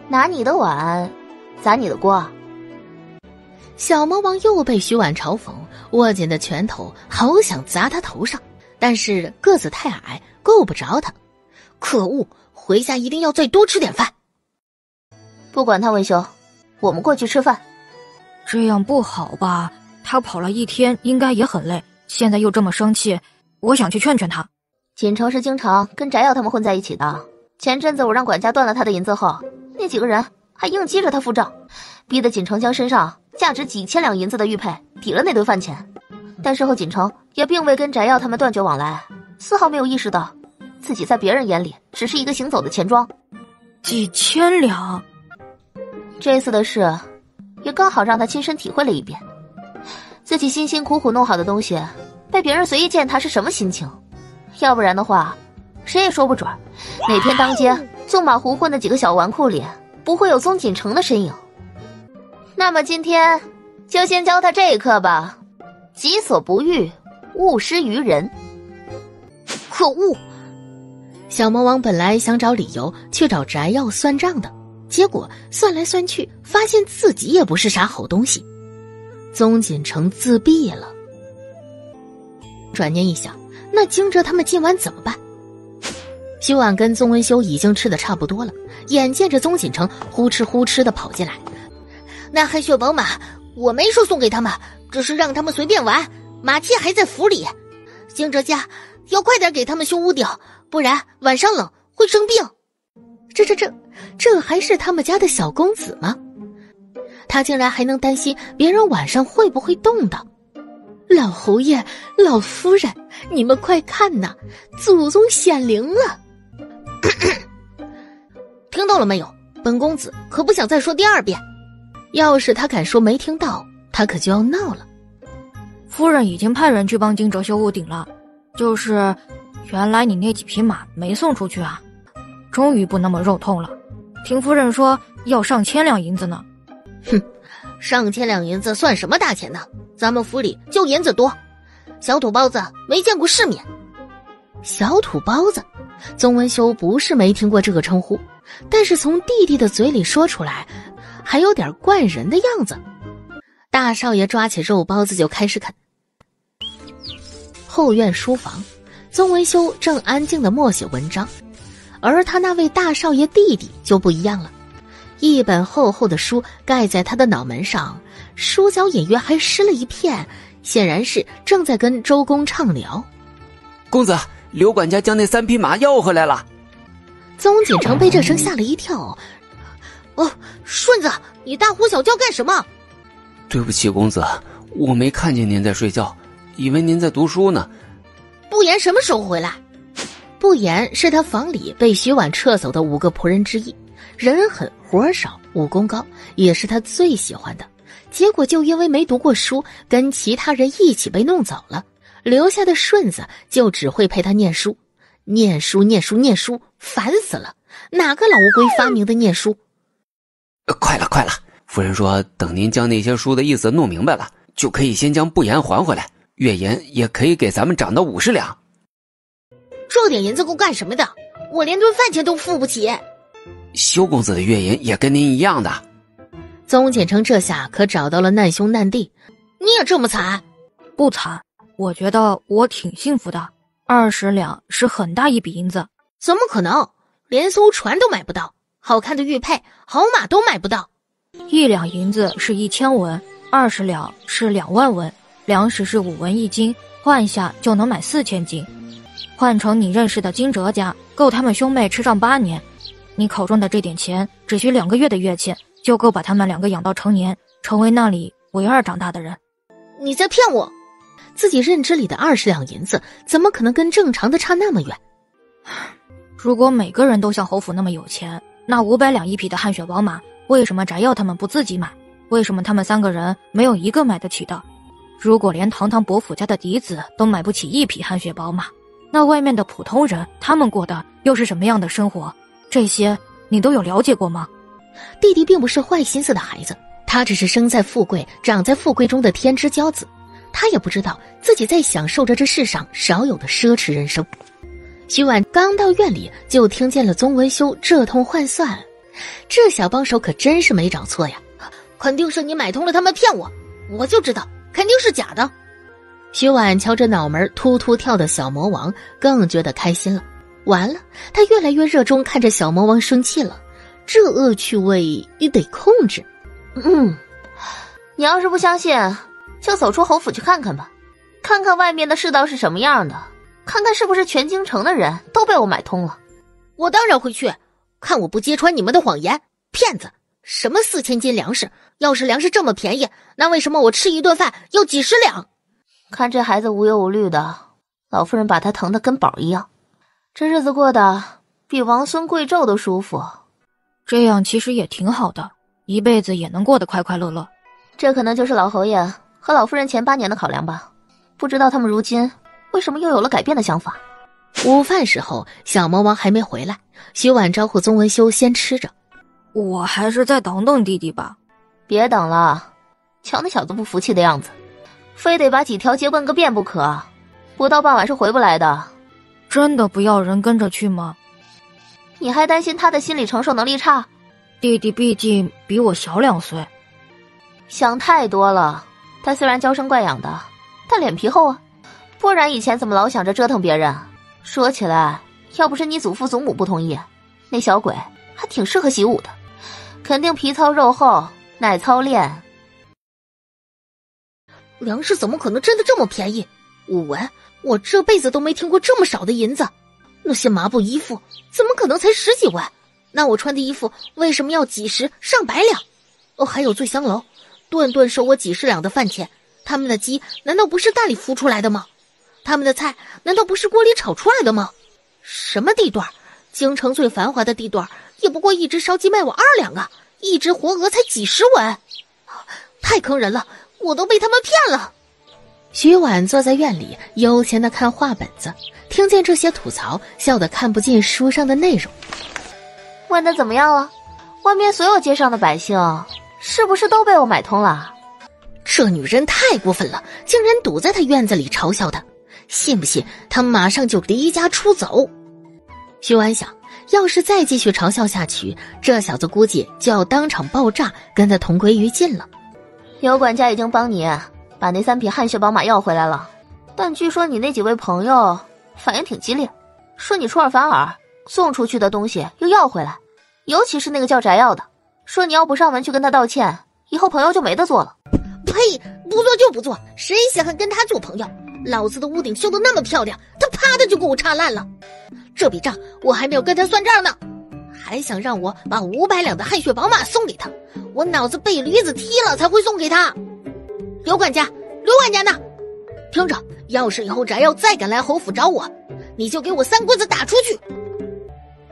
拿你的碗？砸你的锅！小魔王又被徐婉嘲讽，握紧的拳头好想砸他头上，但是个子太矮，够不着他。可恶！回家一定要再多吃点饭。不管他，文兄，我们过去吃饭。这样不好吧？他跑了一天，应该也很累，现在又这么生气，我想去劝劝他。锦城是经常跟翟耀他们混在一起的。前阵子我让管家断了他的银子后，那几个人。还硬激着他付账，逼得锦城将身上价值几千两银子的玉佩抵了那顿饭钱。但事后锦城也并未跟翟耀他们断绝往来，丝毫没有意识到自己在别人眼里只是一个行走的钱庄。几千两，这次的事也刚好让他亲身体会了一遍，自己辛辛苦苦弄好的东西被别人随意践踏是什么心情。要不然的话，谁也说不准哪天当街 纵马胡混的几个小纨绔里。不会有宗锦城的身影。那么今天就先教他这一课吧：己所不欲，勿施于人。可恶！小魔王本来想找理由去找翟耀算账的，结果算来算去，发现自己也不是啥好东西。宗锦城自闭了。转念一想，那惊蛰他们今晚怎么办？徐婉跟宗文修已经吃的差不多了，眼见着宗锦城呼哧呼哧的跑进来，那黑血宝马我没说送给他们，只是让他们随便玩，马蹄还在府里。惊蛰家要快点给他们修屋顶，不然晚上冷会生病。这这这，这还是他们家的小公子吗？他竟然还能担心别人晚上会不会冻的？老侯爷、老夫人，你们快看呐，祖宗显灵了！听到了没有？本公子可不想再说第二遍。要是他敢说没听到，他可就要闹了。夫人已经派人去帮金哲修屋顶了，就是，原来你那几匹马没送出去啊，终于不那么肉痛了。听夫人说要上千两银子呢。哼，上千两银子算什么大钱呢？咱们府里就银子多。小土包子没见过世面。小土包子，宗文修不是没听过这个称呼，但是从弟弟的嘴里说出来，还有点怪人的样子。大少爷抓起肉包子就开始啃。后院书房，宗文修正安静的默写文章，而他那位大少爷弟弟就不一样了，一本厚厚的书盖在他的脑门上，书角隐约还湿了一片，显然是正在跟周公畅聊。公子。刘管家将那三匹马要回来了。宗锦城被这声吓了一跳。哦，顺子，你大呼小叫干什么？对不起，公子，我没看见您在睡觉，以为您在读书呢。不言什么时候回来？不言是他房里被徐婉撤走的五个仆人之一，人狠活少，武功高，也是他最喜欢的。结果就因为没读过书，跟其他人一起被弄走了。留下的顺子就只会陪他念书，念书，念书，念书，烦死了！哪个老乌龟发明的念书？快了，快了！夫人说，等您将那些书的意思弄明白了，就可以先将不言还回来，月银也可以给咱们涨到五十两。这点银子够干什么的？我连顿饭钱都付不起。修公子的月银也跟您一样的。宗简成这下可找到了难兄难弟，你也这么惨？不惨。我觉得我挺幸福的，二十两是很大一笔银子。怎么可能？连艘船都买不到，好看的玉佩、好马都买不到。一两银子是一千文，二十两是两万文，粮食是五文一斤，换下就能买四千斤。换成你认识的金哲家，够他们兄妹吃上八年。你口中的这点钱，只需两个月的月钱，就够把他们两个养到成年，成为那里唯二长大的人。你在骗我！自己认知里的二十两银子，怎么可能跟正常的差那么远？如果每个人都像侯府那么有钱，那五百两一匹的汗血宝马，为什么翟耀他们不自己买？为什么他们三个人没有一个买得起的？如果连堂堂伯府家的嫡子都买不起一匹汗血宝马，那外面的普通人他们过的又是什么样的生活？这些你都有了解过吗？弟弟并不是坏心思的孩子，他只是生在富贵、长在富贵中的天之骄子。他也不知道自己在享受着这世上少有的奢侈人生。徐婉刚到院里，就听见了宗文修这通换算。这小帮手可真是没找错呀！肯定是你买通了他们骗我，我就知道肯定是假的。徐婉瞧着脑门突突跳的小魔王，更觉得开心了。完了，他越来越热衷看着小魔王生气了，这恶趣味也得控制。嗯，你要是不相信。就走出侯府去看看吧，看看外面的世道是什么样的，看看是不是全京城的人都被我买通了。我当然会去，看我不揭穿你们的谎言！骗子！什么四千斤粮食？要是粮食这么便宜，那为什么我吃一顿饭要几十两？看这孩子无忧无虑的，老夫人把他疼得跟宝一样，这日子过得比王孙贵胄都舒服。这样其实也挺好的，一辈子也能过得快快乐乐。这可能就是老侯爷。和老夫人前八年的考量吧，不知道他们如今为什么又有了改变的想法。午饭时候，小魔王还没回来，徐婉招呼宗文修先吃着。我还是再等等弟弟吧。别等了，瞧那小子不服气的样子，非得把几条街问个遍不可，不到傍晚是回不来的。真的不要人跟着去吗？你还担心他的心理承受能力差？弟弟毕竟比我小两岁，想太多了。他虽然娇生惯养的，但脸皮厚啊，不然以前怎么老想着折腾别人？说起来，要不是你祖父祖母不同意，那小鬼还挺适合习武的，肯定皮糙肉厚，耐操练。粮食怎么可能真的这么便宜？五文，我这辈子都没听过这么少的银子。那些麻布衣服怎么可能才十几万？那我穿的衣服为什么要几十上百两？哦，还有醉香楼。顿顿收我几十两的饭钱，他们的鸡难道不是蛋里孵出来的吗？他们的菜难道不是锅里炒出来的吗？什么地段？京城最繁华的地段，也不过一只烧鸡卖我二两啊！一只活鹅才几十文，太坑人了！我都被他们骗了。徐婉坐在院里，悠闲的看画本子，听见这些吐槽，笑得看不进书上的内容。问的怎么样了？外面所有街上的百姓，是不是都被我买通了？这女人太过分了，竟然堵在他院子里嘲笑他，信不信他马上就离家出走？徐婉想，要是再继续嘲笑下去，这小子估计就要当场爆炸，跟他同归于尽了。刘管家已经帮你。把那三匹汗血宝马要回来了，但据说你那几位朋友反应挺激烈，说你出尔反尔，送出去的东西又要回来，尤其是那个叫翟耀的，说你要不上门去跟他道歉，以后朋友就没得做了。呸！不做就不做，谁稀罕跟他做朋友？老子的屋顶修的那么漂亮，他啪的就给我插烂了。这笔账我还没有跟他算账呢，还想让我把五百两的汗血宝马送给他，我脑子被驴子踢了才会送给他。刘管家，刘管家呢？听着，要是以后翟耀再敢来侯府找我，你就给我三棍子打出去。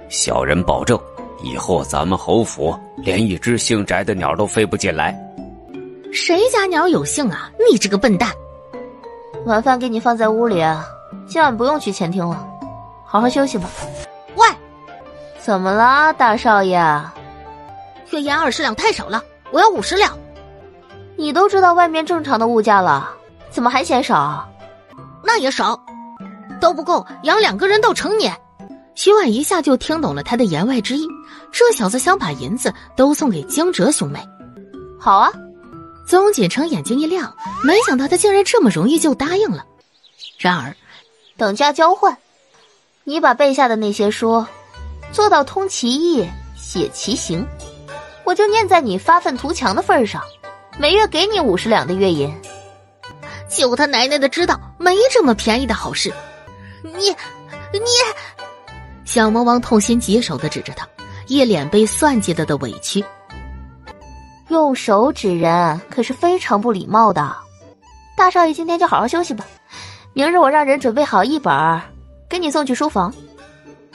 小人保证，以后咱们侯府连一只姓翟的鸟都飞不进来。谁家鸟有姓啊？你这个笨蛋！晚饭给你放在屋里，今晚不用去前厅了，好好休息吧。喂，怎么了，大少爷？月盐二十两太少了，我要五十两。你都知道外面正常的物价了，怎么还嫌少？那也少，都不够养两个人到成年。徐婉一下就听懂了他的言外之意，这小子想把银子都送给江哲兄妹。好啊，宗锦城眼睛一亮，没想到他竟然这么容易就答应了。然而，等价交换，你把背下的那些书做到通其意，写其行，我就念在你发愤图强的份上。每月给你五十两的月银，就他奶奶的知道没这么便宜的好事。你，你，小魔王痛心疾首的指着他，一脸被算计了的委屈。用手指人可是非常不礼貌的。大少爷今天就好好休息吧，明日我让人准备好一本儿，给你送去书房，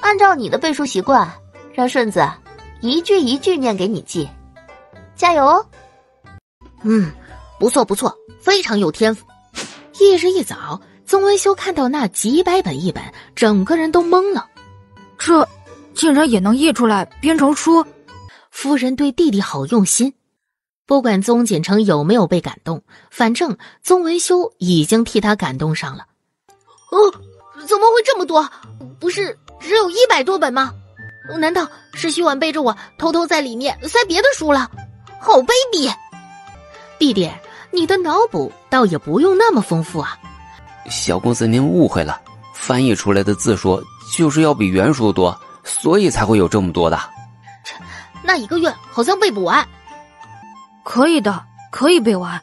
按照你的背书习惯，让顺子一句一句念给你记。加油哦！嗯，不错不错，非常有天赋。翌日一早，宗文修看到那几百本译本，整个人都懵了。这竟然也能译出来编成书？夫人对弟弟好用心。不管宗锦城有没有被感动，反正宗文修已经替他感动上了。哦，怎么会这么多？不是只有一百多本吗？难道是徐婉背着我偷偷在里面塞别的书了？好卑鄙！弟弟，你的脑补倒也不用那么丰富啊。小公子，您误会了，翻译出来的字数就是要比原书多，所以才会有这么多的。那一个月好像背不完。可以的，可以背完。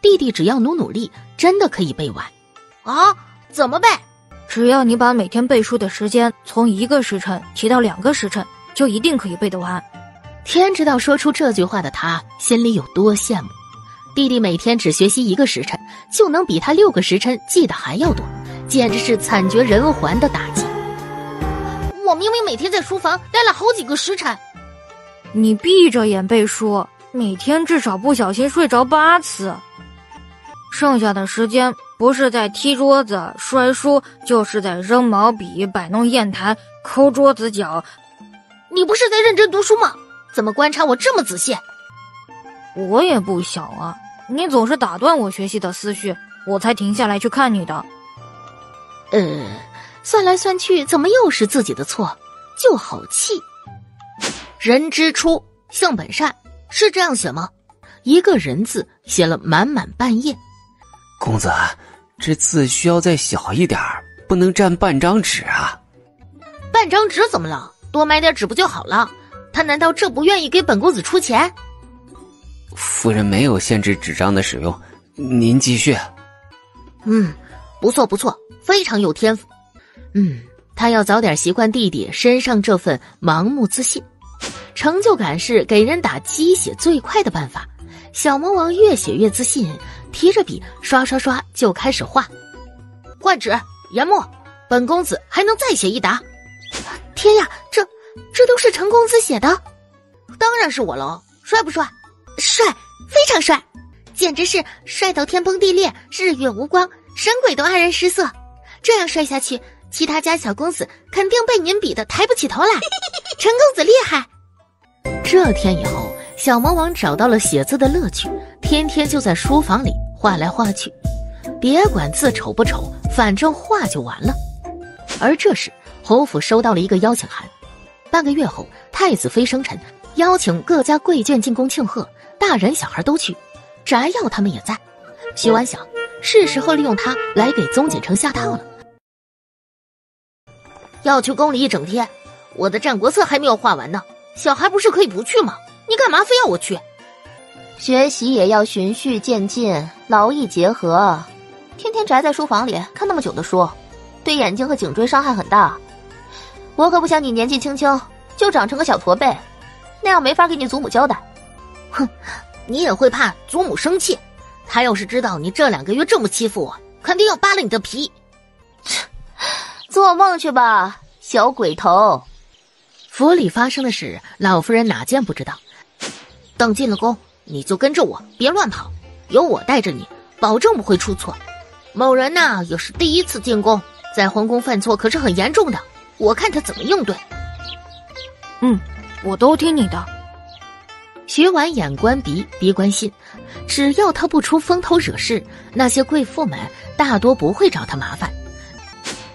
弟弟只要努努力，真的可以背完。啊？怎么背？只要你把每天背书的时间从一个时辰提到两个时辰，就一定可以背得完。天知道说出这句话的他心里有多羡慕，弟弟每天只学习一个时辰，就能比他六个时辰记得还要多，简直是惨绝人寰的打击。我明明每天在书房待了好几个时辰，你闭着眼背书，每天至少不小心睡着八次，剩下的时间不是在踢桌子、摔书，就是在扔毛笔、摆弄砚台、抠桌子角。你不是在认真读书吗？怎么观察我这么仔细？我也不小啊！你总是打断我学习的思绪，我才停下来去看你的。呃，算来算去，怎么又是自己的错？就好气。人之初，性本善，是这样写吗？一个人字写了满满半页。公子，这字需要再小一点不能占半张纸啊。半张纸怎么了？多买点纸不就好了？他难道这不愿意给本公子出钱？夫人没有限制纸张的使用，您继续。嗯，不错不错，非常有天赋。嗯，他要早点习惯弟弟身上这份盲目自信，成就感是给人打鸡血最快的办法。小魔王越写越自信，提着笔刷刷刷就开始画。换纸，研墨，本公子还能再写一沓。天呀，这。这都是陈公子写的，当然是我了，帅不帅？帅，非常帅，简直是帅到天崩地裂、日月无光、神鬼都黯然失色。这样帅下去，其他家小公子肯定被您比的抬不起头来。陈公子厉害！这天以后，小魔王找到了写字的乐趣，天天就在书房里画来画去。别管字丑不丑，反正画就完了。而这时，侯府收到了一个邀请函。半个月后，太子妃生辰，邀请各家贵眷进宫庆贺，大人小孩都去。翟耀他们也在。徐婉想，是时候利用他来给宗锦城下套了。要去宫里一整天，我的战国策还没有画完呢。小孩不是可以不去吗？你干嘛非要我去？学习也要循序渐进，劳逸结合。天天宅在书房里看那么久的书，对眼睛和颈椎伤害很大。我可不想你年纪轻轻就长成个小驼背，那样没法给你祖母交代。哼，你也会怕祖母生气？他要是知道你这两个月这么欺负我，肯定要扒了你的皮。做梦去吧，小鬼头！府里发生的事，老夫人哪件不知道？等进了宫，你就跟着我，别乱跑，有我带着你，保证不会出错。某人呐，也是第一次进宫，在皇宫犯错可是很严重的，我看他怎么应对。嗯，我都听你的。学完眼观鼻，鼻观心，只要他不出风头惹事，那些贵妇们大多不会找他麻烦。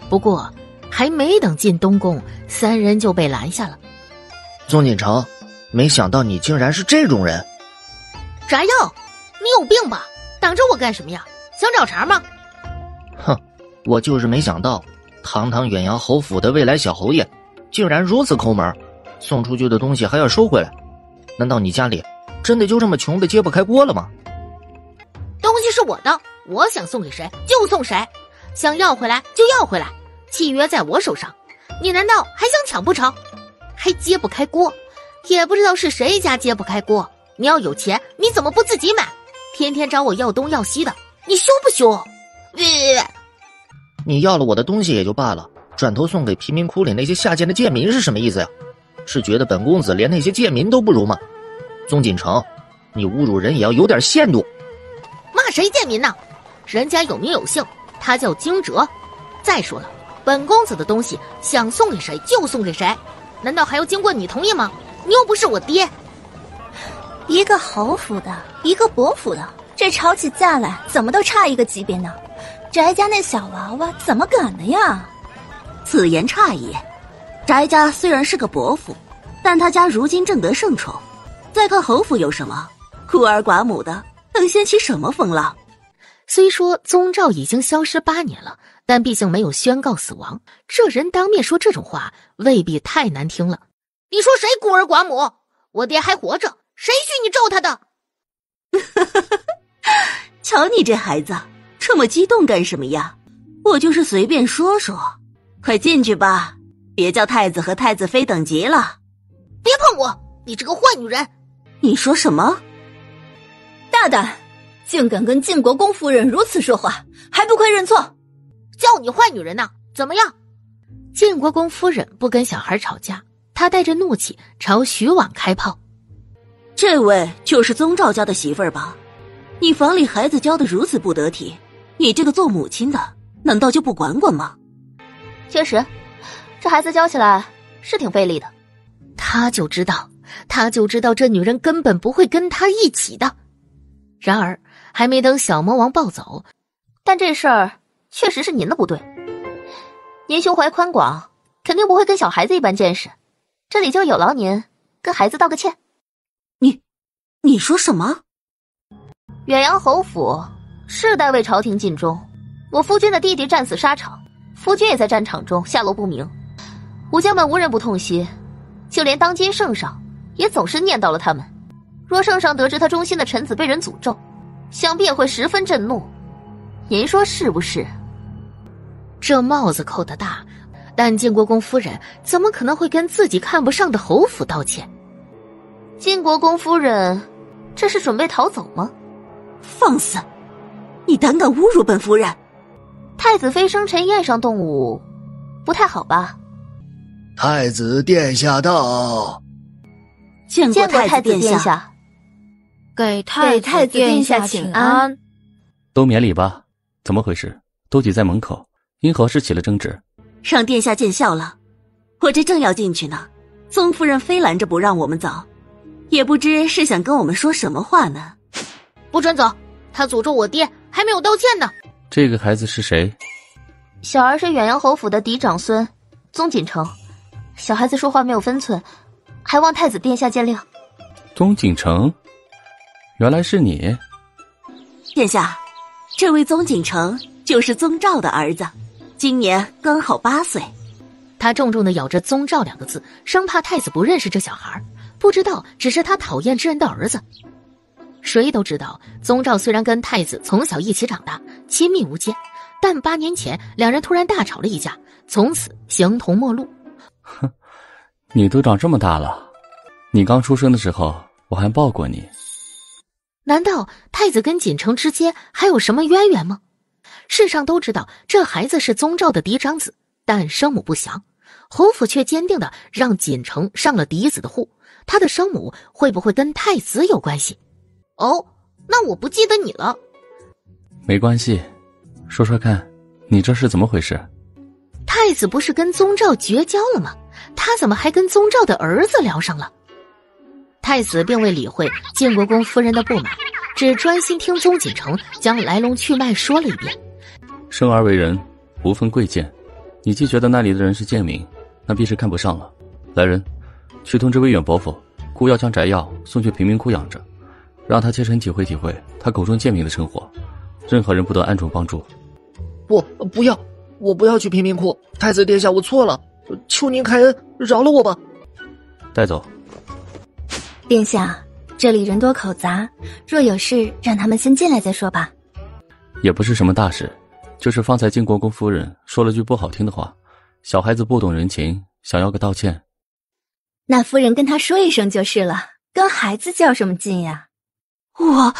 不过，还没等进东宫，三人就被拦下了。宋锦城，没想到你竟然是这种人。翟耀，你有病吧？挡着我干什么呀？想找茬吗？哼，我就是没想到，堂堂远洋侯府的未来小侯爷，竟然如此抠门，送出去的东西还要收回来。难道你家里真的就这么穷的揭不开锅了吗？东西是我的，我想送给谁就送谁，想要回来就要回来，契约在我手上。你难道还想抢不成？还揭不开锅，也不知道是谁家揭不开锅。你要有钱，你怎么不自己买？天天找我要东要西的，你羞不羞？别别别！你要了我的东西也就罢了，转头送给贫民窟里那些下贱的贱民是什么意思呀？是觉得本公子连那些贱民都不如吗？宗锦城，你侮辱人也要有点限度。骂谁贱民呢？人家有名有姓，他叫惊蛰。再说了，本公子的东西想送给谁就送给谁，难道还要经过你同意吗？你又不是我爹。一个侯府的，一个伯府的，这吵起架来怎么都差一个级别呢？翟家那小娃娃怎么敢的呀？此言差矣。翟家虽然是个伯府，但他家如今正得圣宠，再看侯府有什么？孤儿寡母的，能掀起什么风浪？虽说宗兆已经消失八年了，但毕竟没有宣告死亡。这人当面说这种话，未必太难听了。你说谁孤儿寡母？我爹还活着，谁许你咒他的？瞧你这孩子，这么激动干什么呀？我就是随便说说，快进去吧，别叫太子和太子妃等急了。别碰我，你这个坏女人！你说什么？大胆，竟敢跟晋国公夫人如此说话，还不快认错！叫你坏女人呢？怎么样？晋国公夫人不跟小孩吵架，她带着怒气朝徐婉开炮。这位就是宗兆家的媳妇儿吧？你房里孩子教的如此不得体，你这个做母亲的难道就不管管吗？确实，这孩子教起来是挺费力的。他就知道，他就知道这女人根本不会跟他一起的。然而，还没等小魔王暴走，但这事儿确实是您的不对。您胸怀宽广，肯定不会跟小孩子一般见识。这里就有劳您跟孩子道个歉。你，你说什么？远洋侯府世代为朝廷尽忠，我夫君的弟弟战死沙场，夫君也在战场中下落不明，武将们无人不痛惜，就连当今圣上也总是念叨了他们。若圣上得知他忠心的臣子被人诅咒，想必也会十分震怒。您说是不是？这帽子扣的大，但晋国公夫人怎么可能会跟自己看不上的侯府道歉？晋国公夫人，这是准备逃走吗？放肆！你胆敢侮辱本夫人！太子妃生辰宴上动武，不太好吧？太子殿下到。见过太子殿下。给太太子殿下请安。都免礼吧？怎么回事？都挤在门口，因何事起了争执？让殿下见笑了。我这正要进去呢，宗夫人非拦着不让我们走，也不知是想跟我们说什么话呢。不准走！他诅咒我爹，还没有道歉呢。这个孩子是谁？小儿是远阳侯府的嫡长孙，宗锦城。小孩子说话没有分寸，还望太子殿下见谅。宗锦城，原来是你。殿下，这位宗锦城就是宗兆的儿子，今年刚好八岁。他重重的咬着“宗兆”两个字，生怕太子不认识这小孩不知道只是他讨厌之人的儿子。谁都知道，宗兆虽然跟太子从小一起长大，亲密无间，但八年前两人突然大吵了一架，从此形同陌路。哼，你都长这么大了，你刚出生的时候我还抱过你。难道太子跟锦城之间还有什么渊源吗？世上都知道这孩子是宗兆的嫡长子。但生母不详，侯府却坚定的让锦城上了嫡子的户。他的生母会不会跟太子有关系？哦，那我不记得你了。没关系，说说看，你这是怎么回事？太子不是跟宗兆绝交了吗？他怎么还跟宗兆的儿子聊上了？太子并未理会晋国公夫人的不满，只专心听宗锦城将来龙去脉说了一遍。生而为人，无分贵贱。你既觉得那里的人是贱民，那必是看不上了。来人，去通知威远伯父，孤要将翟耀送去贫民窟养着，让他切身体会体会他口中贱民的生活。任何人不得暗中帮助。不，不要，我不要去贫民窟。太子殿下，我错了，求您开恩，饶了我吧。带走。殿下，这里人多口杂，若有事，让他们先进来再说吧。也不是什么大事。就是方才晋国公夫人说了句不好听的话，小孩子不懂人情，想要个道歉。那夫人跟他说一声就是了，跟孩子较什么劲呀？我，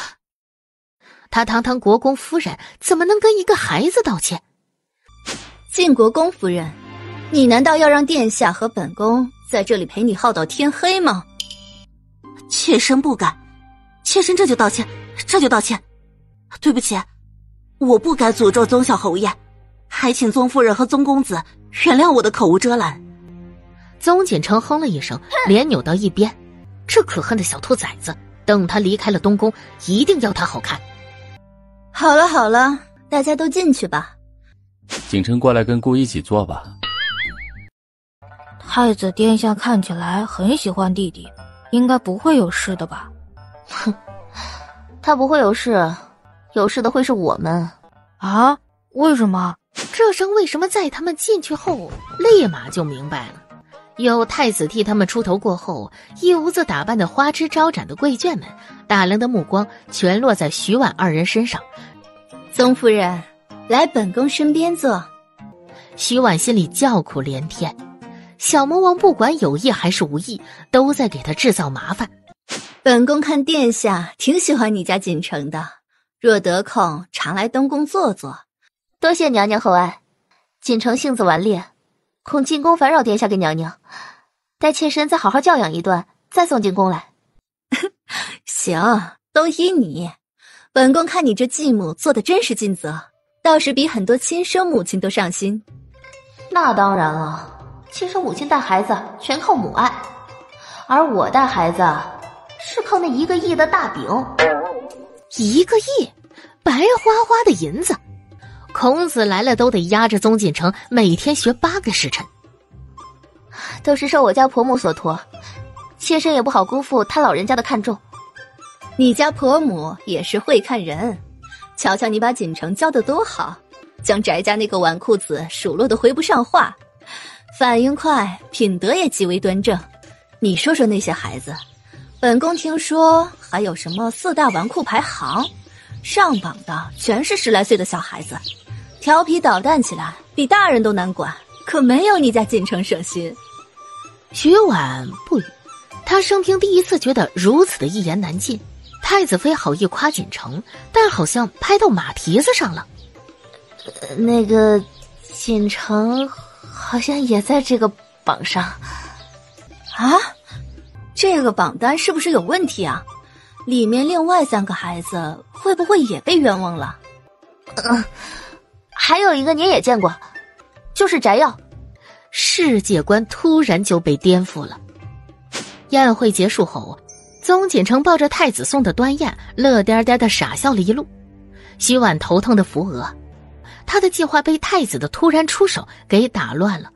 他堂堂国公夫人，怎么能跟一个孩子道歉？晋国公夫人，你难道要让殿下和本宫在这里陪你耗到天黑吗？妾身不敢，妾身这就道歉，这就道歉，对不起。我不该诅咒宗小侯爷，还请宗夫人和宗公子原谅我的口无遮拦。宗锦城哼了一声，脸扭到一边。这可恨的小兔崽子，等他离开了东宫，一定要他好看。好了好了，大家都进去吧。景琛过来跟姑一起坐吧。太子殿下看起来很喜欢弟弟，应该不会有事的吧？哼，他不会有事。有事的会是我们，啊？为什么？这声为什么在他们进去后立马就明白了。有太子替他们出头过后，一屋子打扮的花枝招展的贵眷们，打量的目光全落在徐婉二人身上。宗夫人，来本宫身边坐。徐婉心里叫苦连天，小魔王不管有意还是无意，都在给他制造麻烦。本宫看殿下挺喜欢你家锦城的。若得空，常来东宫坐坐。多谢娘娘厚爱。锦城性子顽劣，恐进宫烦扰殿下跟娘娘。待妾身再好好教养一段，再送进宫来。行，都依你。本宫看你这继母做的真是尽责，倒是比很多亲生母亲都上心。那当然了，亲生母亲带孩子全靠母爱，而我带孩子是靠那一个亿的大饼。一个亿，白花花的银子，孔子来了都得压着宗锦城每天学八个时辰，都是受我家婆母所托，妾身也不好辜负他老人家的看重。你家婆母也是会看人，瞧瞧你把锦城教的多好，将翟家那个纨绔子数落的回不上话，反应快，品德也极为端正。你说说那些孩子。本宫听说还有什么四大纨绔排行，上榜的全是十来岁的小孩子，调皮捣蛋起来比大人都难管，可没有你家锦城省心。徐婉不语，他生平第一次觉得如此的一言难尽。太子妃好意夸锦城，但好像拍到马蹄子上了。那个锦城好像也在这个榜上，啊？这个榜单是不是有问题啊？里面另外三个孩子会不会也被冤枉了？嗯，还有一个您也见过，就是翟耀。世界观突然就被颠覆了。宴会结束后，宗锦城抱着太子送的端砚，乐颠颠的傻笑了一路。徐婉头疼的扶额，他的计划被太子的突然出手给打乱了。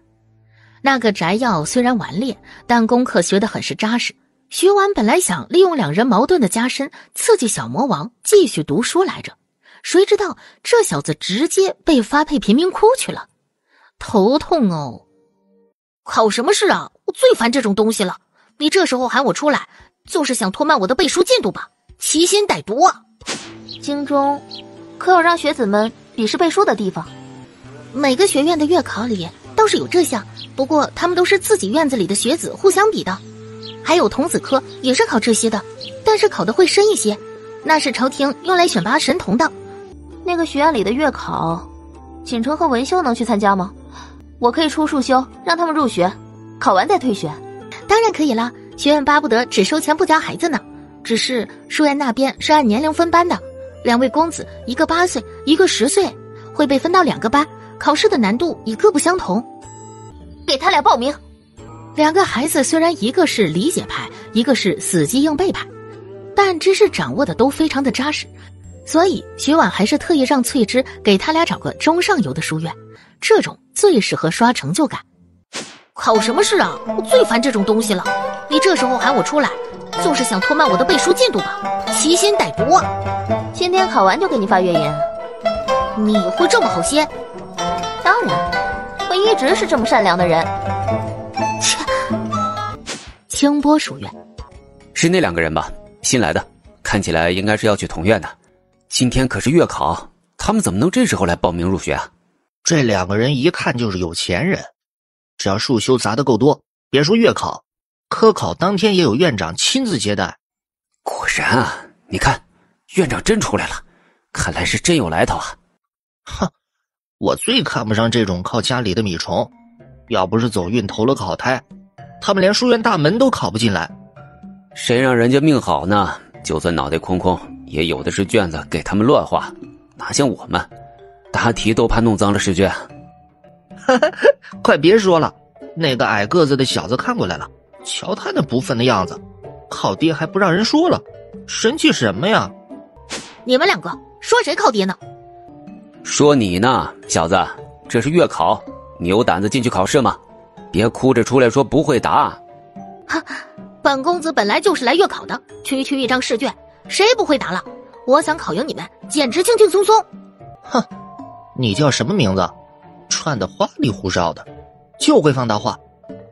那个翟耀虽然顽劣，但功课学得很是扎实。徐婉本来想利用两人矛盾的加深，刺激小魔王继续读书来着，谁知道这小子直接被发配贫民窟去了，头痛哦！考什么试啊？我最烦这种东西了！你这时候喊我出来，就是想拖慢我的背书进度吧？奇心歹毒啊！京中可有让学子们比试背书的地方？每个学院的月考里倒是有这项，不过他们都是自己院子里的学子互相比的。还有童子科也是考这些的，但是考的会深一些，那是朝廷用来选拔神童的。那个学院里的月考，锦城和文修能去参加吗？我可以出数修，让他们入学，考完再退学。当然可以啦，学院巴不得只收钱不教孩子呢。只是书院那边是按年龄分班的，两位公子，一个八岁，一个十岁，会被分到两个班，考试的难度也各不相同。给他俩报名。两个孩子虽然一个是理解派，一个是死记硬背派，但知识掌握的都非常的扎实，所以徐婉还是特意让翠芝给他俩找个中上游的书院，这种最适合刷成就感。考什么试啊？我最烦这种东西了！你这时候喊我出来，就是想拖慢我的背书进度吧？奇心歹毒啊！今天考完就给你发月银，你会这么好心？当然，我一直是这么善良的人。切！清波书院是那两个人吧？新来的，看起来应该是要去同院的。今天可是月考，他们怎么能这时候来报名入学啊？这两个人一看就是有钱人，只要束修砸的够多，别说月考，科考当天也有院长亲自接待。果然啊，你看，院长真出来了，看来是真有来头啊！哼，我最看不上这种靠家里的米虫。要不是走运投了个好胎，他们连书院大门都考不进来。谁让人家命好呢？就算脑袋空空，也有的是卷子给他们乱画，哪像我们，答题都怕弄脏了试卷。快别说了，那个矮个子的小子看过来了，瞧他那不忿的样子，靠爹还不让人说了，神气什么呀？你们两个说谁靠爹呢？说你呢，小子，这是月考。你有胆子进去考试吗？别哭着出来说不会答。哈，本公子本来就是来月考的，区区一张试卷，谁不会打了？我想考赢你们，简直轻轻松松。哼，你叫什么名字？串的花里胡哨的，就会放大话。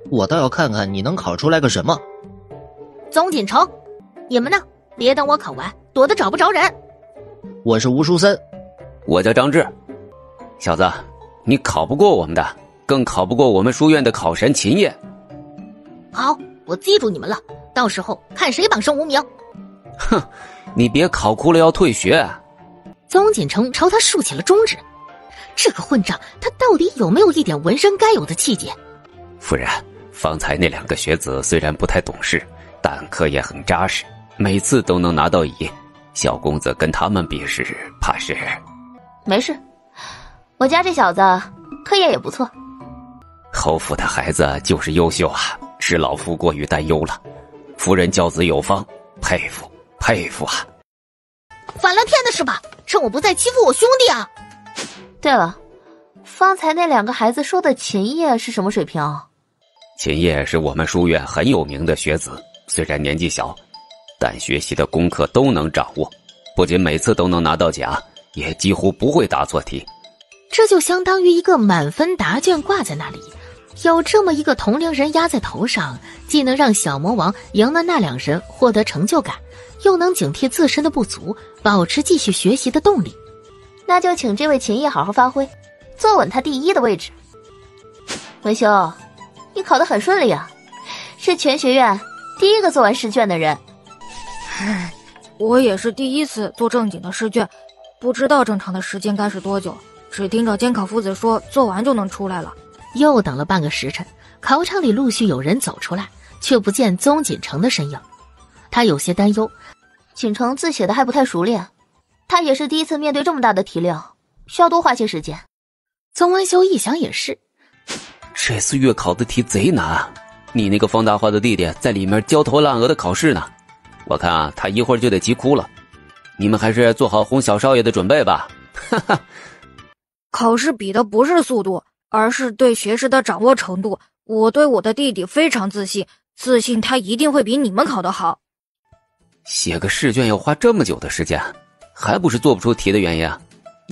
我倒要看看你能考出来个什么。宗锦城，你们呢？别等我考完，躲得找不着人。我是吴书森，我叫张志，小子。你考不过我们的，更考不过我们书院的考神秦叶。好，我记住你们了，到时候看谁榜上无名。哼，你别考哭了要退学。宗锦城朝他竖起了中指，这个混账，他到底有没有一点纹身该有的气节？夫人，方才那两个学子虽然不太懂事，但课业很扎实，每次都能拿到乙。小公子跟他们比试，怕是……没事。我家这小子课业也不错，侯府的孩子就是优秀啊，是老夫过于担忧了。夫人教子有方，佩服佩服啊！反了天的是吧？趁我不在欺负我兄弟啊！对了，方才那两个孩子说的秦叶是什么水平？秦叶是我们书院很有名的学子，虽然年纪小，但学习的功课都能掌握，不仅每次都能拿到奖，也几乎不会答错题。这就相当于一个满分答卷挂在那里，有这么一个同龄人压在头上，既能让小魔王赢了那两人获得成就感，又能警惕自身的不足，保持继续学习的动力。那就请这位秦毅好好发挥，坐稳他第一的位置。文修，你考得很顺利啊，是全学院第一个做完试卷的人。唉，我也是第一次做正经的试卷，不知道正常的时间该是多久。只听着监考夫子说，做完就能出来了。又等了半个时辰，考场里陆续有人走出来，却不见宗锦城的身影，他有些担忧。锦城字写的还不太熟练，他也是第一次面对这么大的题量，需要多花些时间。曾文修一想也是，这次月考的题贼难，你那个方大花的弟弟在里面焦头烂额的考试呢，我看啊，他一会儿就得急哭了。你们还是做好哄小少爷的准备吧。哈哈，考试比的不是速度，而是对学识的掌握程度。我对我的弟弟非常自信，自信他一定会比你们考得好。写个试卷要花这么久的时间，还不是做不出题的原因啊？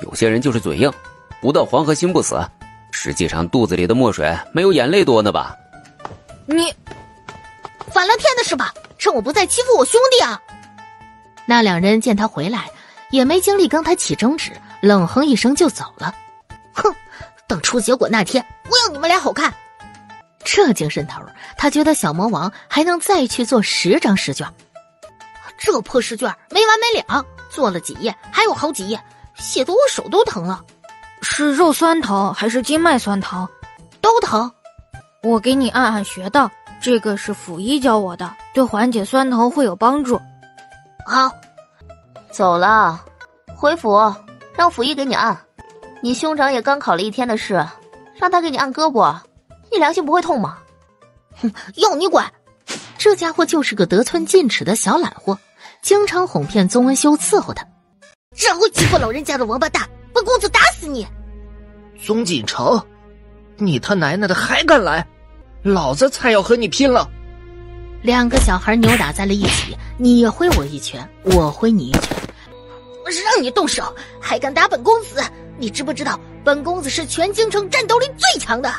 有些人就是嘴硬，不到黄河心不死，实际上肚子里的墨水没有眼泪多呢吧？你反了天的是吧？趁我不在欺负我兄弟啊！那两人见他回来，也没精力跟他起争执，冷哼一声就走了。哼，等出结果那天，我要你们俩好看！这精神头，他觉得小魔王还能再去做十张试卷。这破试卷没完没了，做了几页还有好几页，写得我手都疼了。是肉酸疼还是经脉酸疼？都疼。我给你按按穴道，这个是府医教我的，对缓解酸疼会有帮助。好，走了，回府让府医给你按。你兄长也刚考了一天的试，让他给你按胳膊，你良心不会痛吗？哼，要你管！这家伙就是个得寸进尺的小懒货。经常哄骗宗文修伺候他，然后欺负老人家的王八蛋！本公子打死你！宗锦城，你他奶奶的还敢来！老子才要和你拼了！两个小孩扭打在了一起，你挥我一拳，我挥你一拳。我是让你动手，还敢打本公子！你知不知道本公子是全京城战斗力最强的？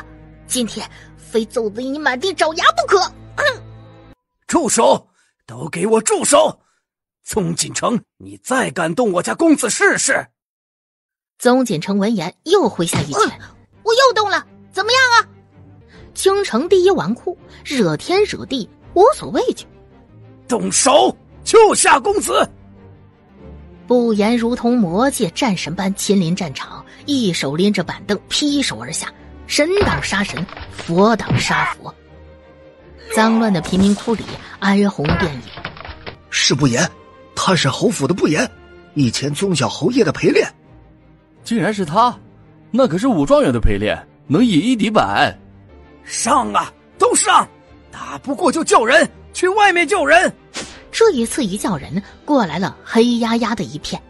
今天非揍得你满地找牙不可！哼！住手！都给我住手！宗锦城，你再敢动我家公子试试！宗锦城闻言又挥下一拳，我又动了，怎么样啊？京城第一纨绔，惹天惹地无所畏惧。动手救下公子！不言如同魔界战神般亲临战场，一手拎着板凳劈手而下，神挡杀神，佛挡杀佛。脏乱的贫民窟里哀鸿遍野。是不言。他是侯府的不言，以前宗小侯爷的陪练，竟然是他，那可是武状元的陪练，能以一敌百。上啊，都上！打不过就叫人去外面叫人。这一次一叫人过来了，黑压压的一片，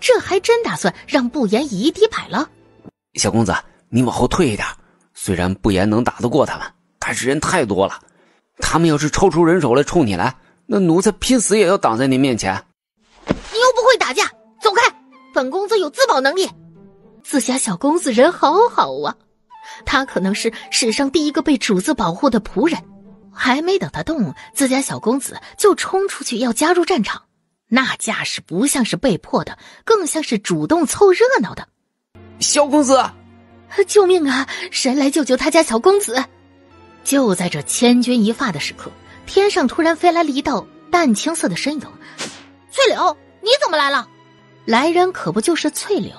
这还真打算让不言以一敌百了。小公子，你往后退一点。虽然不言能打得过他们，但是人太多了，他们要是抽出人手来冲你来。那奴才拼死也要挡在您面前。你又不会打架，走开！本公子有自保能力。自家小公子人好好啊，他可能是史上第一个被主子保护的仆人。还没等他动，自家小公子就冲出去要加入战场，那架势不像是被迫的，更像是主动凑热闹的。小公子，救命啊！谁来救救他家小公子？就在这千钧一发的时刻。天上突然飞来了一道淡青色的身影，翠柳，你怎么来了？来人可不就是翠柳，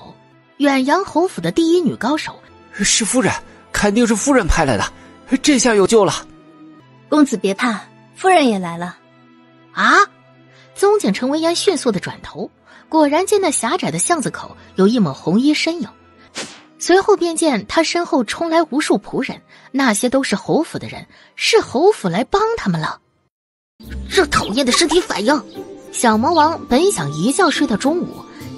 远洋侯府的第一女高手。是夫人，肯定是夫人派来的，这下有救了。公子别怕，夫人也来了。啊！宗景城闻言迅速的转头，果然见那狭窄的巷子口有一抹红衣身影，随后便见他身后冲来无数仆人。那些都是侯府的人，是侯府来帮他们了。这讨厌的身体反应！小魔王本想一觉睡到中午，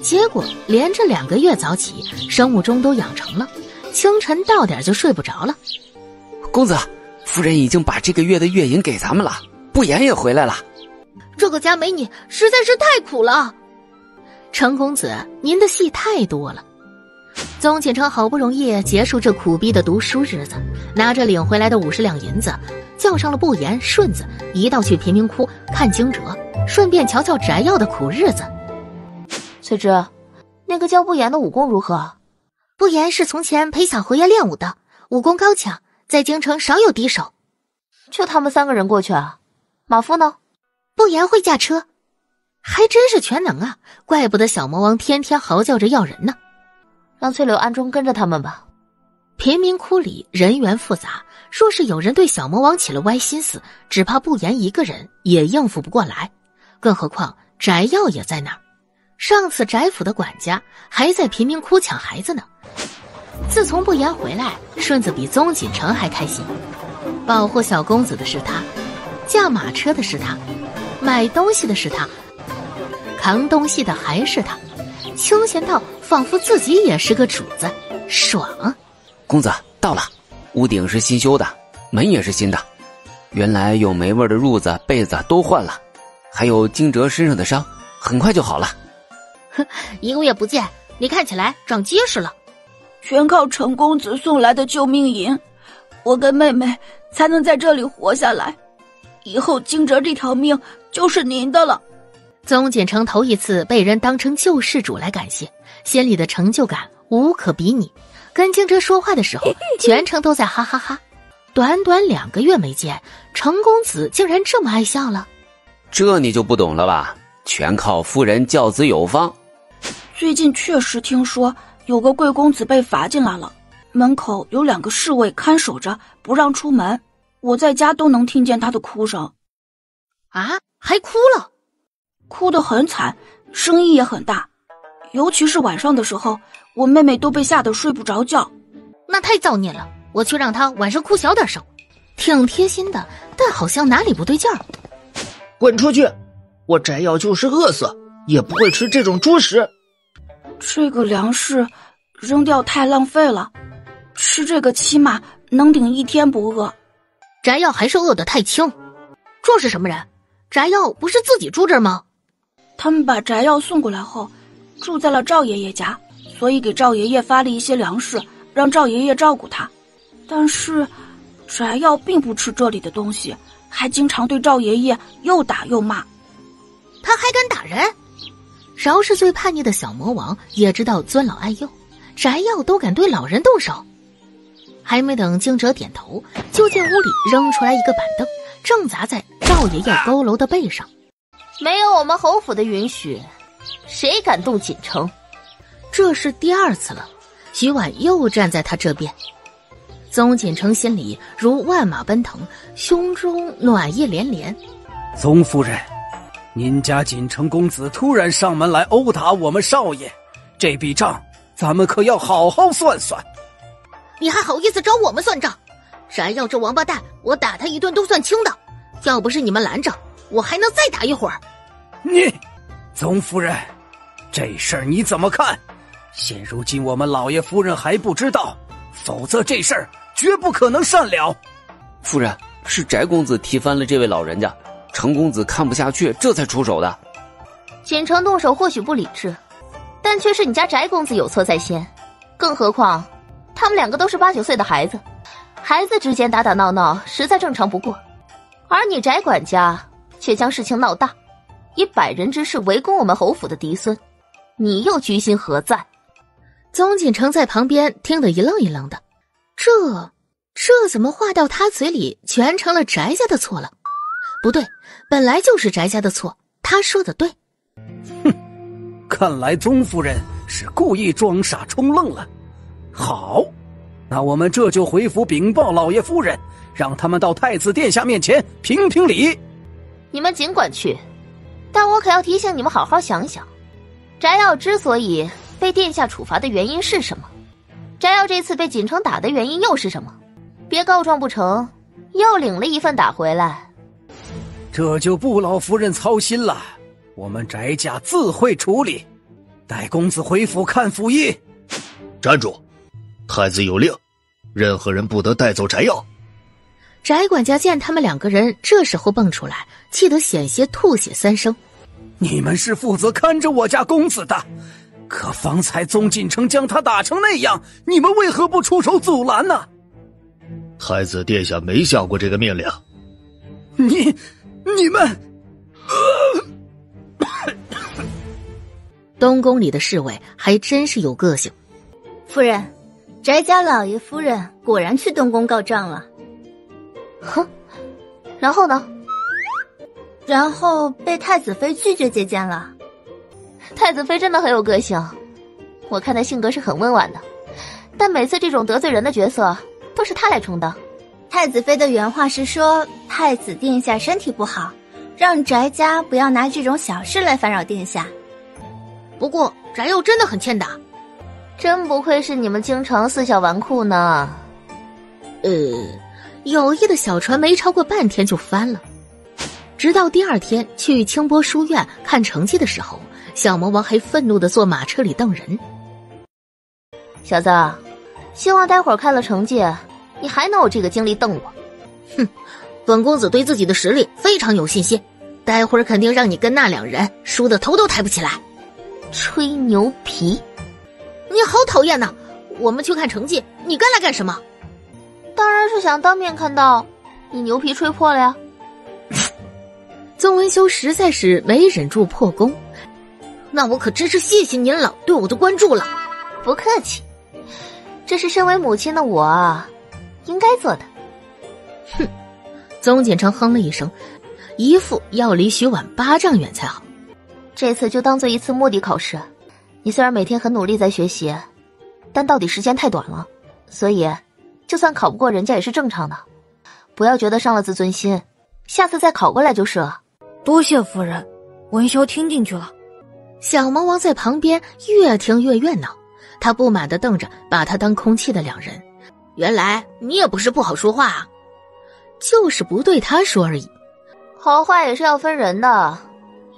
结果连着两个月早起，生物钟都养成了，清晨到点就睡不着了。公子，夫人已经把这个月的月银给咱们了，不言也回来了。这个家没你实在是太苦了。程公子，您的戏太多了。宗锦城好不容易结束这苦逼的读书日子，拿着领回来的五十两银子，叫上了不言、顺子，一道去贫民窟看惊蛰，顺便瞧瞧翟耀的苦日子。翠芝，那个叫不言的武功如何？不言是从前陪小侯爷练武的，武功高强，在京城少有敌手。就他们三个人过去啊？马夫呢？不言会驾车，还真是全能啊！怪不得小魔王天天嚎叫着要人呢。让翠柳暗中跟着他们吧。贫民窟里人员复杂，若是有人对小魔王起了歪心思，只怕不言一个人也应付不过来。更何况翟耀也在那儿，上次翟府的管家还在贫民窟抢孩子呢。自从不言回来，顺子比宗锦城还开心。保护小公子的是他，驾马车的是他，买东西的是他，扛东西的还是他，清闲到仿佛自己也是个主子，爽。公子到了，屋顶是新修的，门也是新的，原来有霉味的褥子、被子都换了，还有惊蛰身上的伤，很快就好了。哼，一个月不见，你看起来长结实了。全靠陈公子送来的救命银，我跟妹妹才能在这里活下来。以后惊蛰这条命就是您的了。宗锦城头一次被人当成救世主来感谢，心里的成就感无可比拟。跟惊蛰说话的时候，全程都在哈哈哈。短短两个月没见，程公子竟然这么爱笑了。这你就不懂了吧？全靠夫人教子有方。最近确实听说。有个贵公子被罚进来了，门口有两个侍卫看守着，不让出门。我在家都能听见他的哭声。啊，还哭了，哭得很惨，声音也很大，尤其是晚上的时候，我妹妹都被吓得睡不着觉。那太造孽了，我去让她晚上哭小点声。挺贴心的，但好像哪里不对劲儿。滚出去！我翟耀就是饿死，也不会吃这种猪食。这个粮食扔掉太浪费了，吃这个起码能顶一天不饿。翟耀还是饿得太轻。这是什么人？翟耀不是自己住这儿吗？他们把翟耀送过来后，住在了赵爷爷家，所以给赵爷爷发了一些粮食，让赵爷爷照顾他。但是，翟耀并不吃这里的东西，还经常对赵爷爷又打又骂。他还敢打人？饶是最叛逆的小魔王也知道尊老爱幼，翟耀都敢对老人动手。还没等惊蛰点头，就见屋里扔出来一个板凳，正砸在赵爷爷佝偻的背上。没有我们侯府的允许，谁敢动锦城？这是第二次了。徐婉又站在他这边，宗锦城心里如万马奔腾，胸中暖意连连。宗夫人。您家锦城公子突然上门来殴打我们少爷，这笔账咱们可要好好算算。你还好意思找我们算账？翟耀这王八蛋，我打他一顿都算轻的。要不是你们拦着，我还能再打一会儿。你，宗夫人，这事儿你怎么看？现如今我们老爷夫人还不知道，否则这事儿绝不可能善了。夫人，是翟公子踢翻了这位老人家。程公子看不下去，这才出手的。锦城动手或许不理智，但却是你家翟公子有错在先。更何况，他们两个都是八九岁的孩子，孩子之间打打闹闹实在正常不过。而你翟管家却将事情闹大，以百人之势围攻我们侯府的嫡孙，你又居心何在？宗锦城在旁边听得一愣一愣的，这这怎么话到他嘴里全成了翟家的错了？不对，本来就是翟家的错。他说的对。哼，看来宗夫人是故意装傻充愣了。好，那我们这就回府禀报老爷夫人，让他们到太子殿下面前评评理。你们尽管去，但我可要提醒你们好好想想，翟耀之所以被殿下处罚的原因是什么？翟耀这次被锦城打的原因又是什么？别告状不成，又领了一份打回来。这就不劳夫人操心了，我们翟家自会处理。待公子回府看府医。站住！太子有令，任何人不得带走翟药。翟管家见他们两个人这时候蹦出来，气得险些吐血三声。你们是负责看着我家公子的，可方才宗锦城将他打成那样，你们为何不出手阻拦呢？太子殿下没下过这个命令。你。你们，东宫里的侍卫还真是有个性。夫人，翟家老爷夫人果然去东宫告状了。哼，然后呢？然后被太子妃拒绝接见了。太子妃真的很有个性，我看她性格是很温婉的，但每次这种得罪人的角色都是她来充当。太子妃的原话是说，太子殿下身体不好，让翟家不要拿这种小事来烦扰殿下。不过翟佑真的很欠打，真不愧是你们京城四小纨绔呢。呃，友谊的小船没超过半天就翻了。直到第二天去清波书院看成绩的时候，小魔王还愤怒的坐马车里瞪人。小子，希望待会儿看了成绩，你还能有这个精力瞪我。哼，本公子对自己的实力非常有信心，待会儿肯定让你跟那两人输的头都抬不起来。吹牛皮！你好讨厌呐！我们去看成绩，你跟来干什么？当然是想当面看到你牛皮吹破了呀。宗文修实在是没忍住破功，那我可真是谢谢您老对我的关注了。不客气，这是身为母亲的我应该做的。哼，宗锦城哼了一声，一副要离徐婉八丈远才好。这次就当做一次目的考试。你虽然每天很努力在学习，但到底时间太短了，所以就算考不过人家也是正常的。不要觉得伤了自尊心，下次再考过来就是了。多谢夫人，文修听进去了。小魔王在旁边越听越怨恼，他不满的瞪着把他当空气的两人。原来你也不是不好说话啊，就是不对他说而已。好话也是要分人的，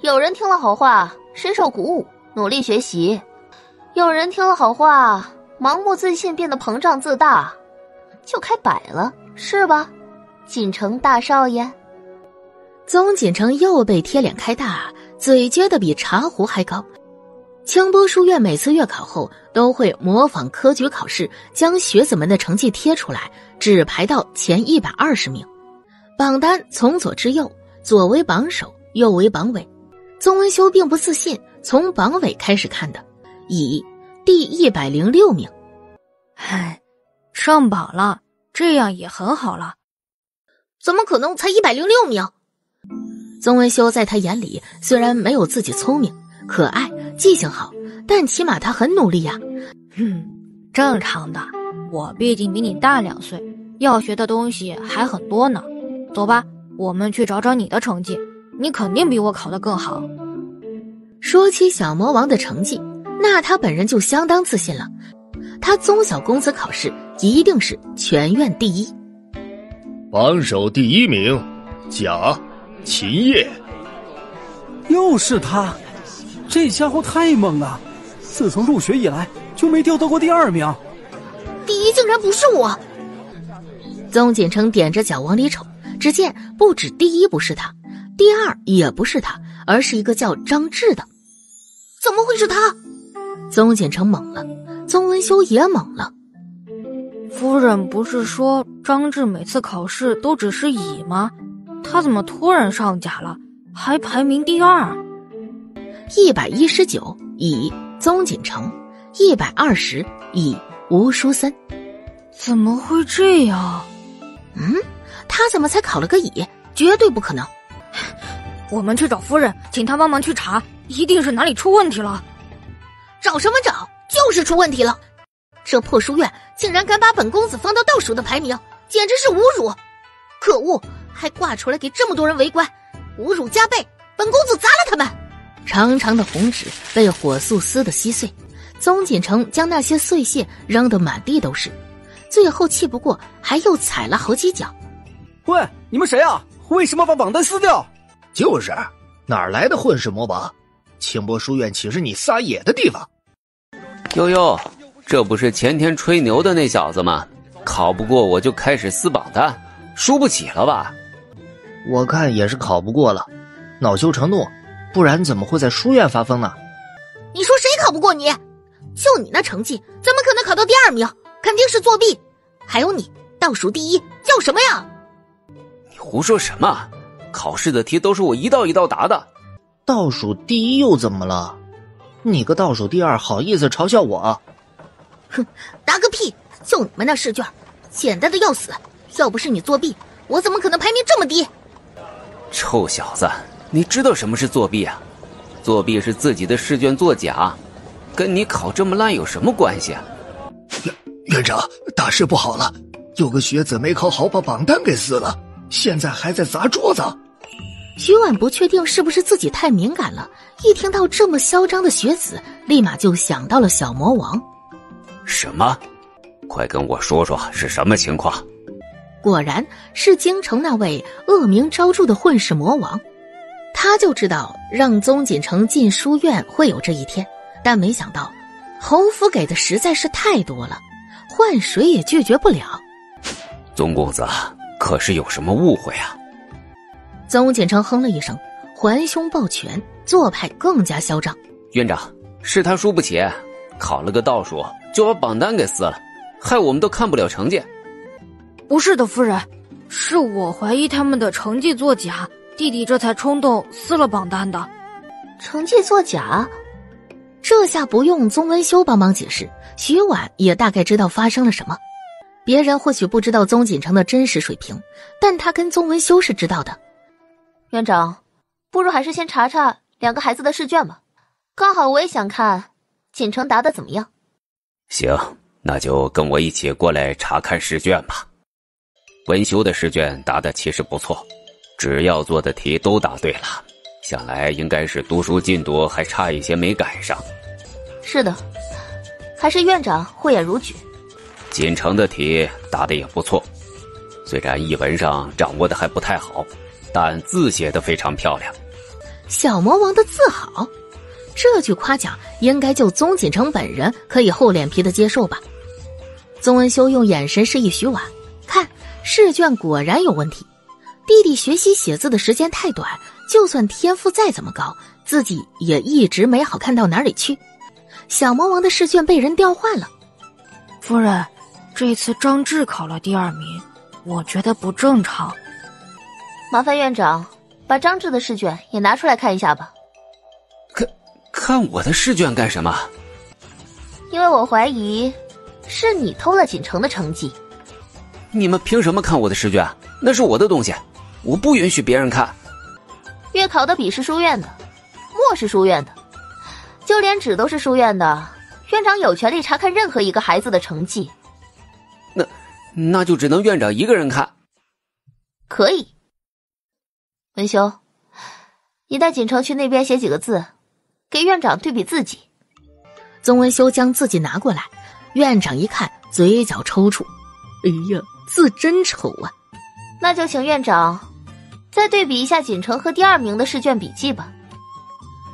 有人听了好话深受鼓舞，努力学习；有人听了好话盲目自信，变得膨胀自大，就开摆了，是吧，锦城大少爷？宗锦城又被贴脸开大，嘴撅得比茶壶还高。清波书院每次月考后都会模仿科举考试，将学子们的成绩贴出来，只排到前一百二十名。榜单从左至右，左为榜首，右为榜尾。宗文修并不自信，从榜尾开始看的，以第一百零六名。唉，上榜了，这样也很好了。怎么可能才一百零六名？宗文修在他眼里虽然没有自己聪明、可爱、记性好，但起码他很努力呀。嗯，正常的，我毕竟比你大两岁，要学的东西还很多呢。走吧，我们去找找你的成绩，你肯定比我考得更好。说起小魔王的成绩，那他本人就相当自信了。他宗小公子考试一定是全院第一，榜首第一名，甲。秦叶，又是他！这家伙太猛了，自从入学以来就没掉到过第二名。第一竟然不是我！宗锦城踮着脚往里瞅，只见不止第一不是他，第二也不是他，而是一个叫张志的。怎么会是他？宗锦城懵了，宗文修也懵了。夫人不是说张志每次考试都只是乙吗？他怎么突然上甲了，还排名第二？一百一十九乙宗锦城，一百二十乙吴书森，怎么会这样？嗯，他怎么才考了个乙？绝对不可能！我们去找夫人，请她帮忙去查，一定是哪里出问题了。找什么找？就是出问题了！这破书院竟然敢把本公子放到倒数的排名，简直是侮辱！可恶！还挂出来给这么多人围观，侮辱加倍！本公子砸了他们！长长的红纸被火速撕得稀碎，宗锦城将那些碎屑扔得满地都是，最后气不过，还又踩了好几脚。喂，你们谁啊？为什么把榜单撕掉？就是，哪来的混世魔王？清波书院岂是你撒野的地方？悠悠，这不是前天吹牛的那小子吗？考不过我就开始撕榜单，输不起了吧？我看也是考不过了，恼羞成怒，不然怎么会在书院发疯呢？你说谁考不过你？就你那成绩，怎么可能考到第二名？肯定是作弊！还有你倒数第一，叫什么呀？你胡说什么？考试的题都是我一道一道答的。倒数第一又怎么了？你个倒数第二，好意思嘲笑我？哼，答个屁！就你们那试卷，简单的要死！要不是你作弊，我怎么可能排名这么低？臭小子，你知道什么是作弊啊？作弊是自己的试卷作假，跟你考这么烂有什么关系啊？院院长，大事不好了！有个学子没考好，把榜单给撕了，现在还在砸桌子。徐婉不确定是不是自己太敏感了，一听到这么嚣张的学子，立马就想到了小魔王。什么？快跟我说说是什么情况？果然是京城那位恶名昭著的混世魔王，他就知道让宗锦城进书院会有这一天，但没想到侯府给的实在是太多了，换谁也拒绝不了。宗公子可是有什么误会啊？宗锦城哼了一声，环胸抱拳，做派更加嚣张。院长是他输不起，考了个倒数就把榜单给撕了，害我们都看不了成绩。不是的，夫人，是我怀疑他们的成绩作假，弟弟这才冲动撕了榜单的。成绩作假？这下不用宗文修帮忙解释，徐婉也大概知道发生了什么。别人或许不知道宗锦城的真实水平，但他跟宗文修是知道的。院长，不如还是先查查两个孩子的试卷吧，刚好我也想看锦城答的怎么样。行，那就跟我一起过来查看试卷吧。文修的试卷答的其实不错，只要做的题都答对了，想来应该是读书进度还差一些没赶上。是的，还是院长慧眼如炬。锦城的题答的也不错，虽然译文上掌握的还不太好。但字写的非常漂亮，小魔王的字好，这句夸奖应该就宗锦城本人可以厚脸皮的接受吧？宗文修用眼神示意徐婉，看试卷果然有问题。弟弟学习写字的时间太短，就算天赋再怎么高，自己也一直没好看到哪里去。小魔王的试卷被人调换了，夫人，这次张志考了第二名，我觉得不正常。麻烦院长把张志的试卷也拿出来看一下吧。看，我的试卷干什么？因为我怀疑是你偷了锦城的成绩。你们凭什么看我的试卷？那是我的东西，我不允许别人看。月考的笔是书院的，墨是书院的，就连纸都是书院的。院长有权利查看任何一个孩子的成绩。那，那就只能院长一个人看。可以。文修，你带锦城去那边写几个字，给院长对比自己。宗文修将自己拿过来，院长一看，嘴角抽搐。哎呀，字真丑啊！那就请院长再对比一下锦城和第二名的试卷笔记吧。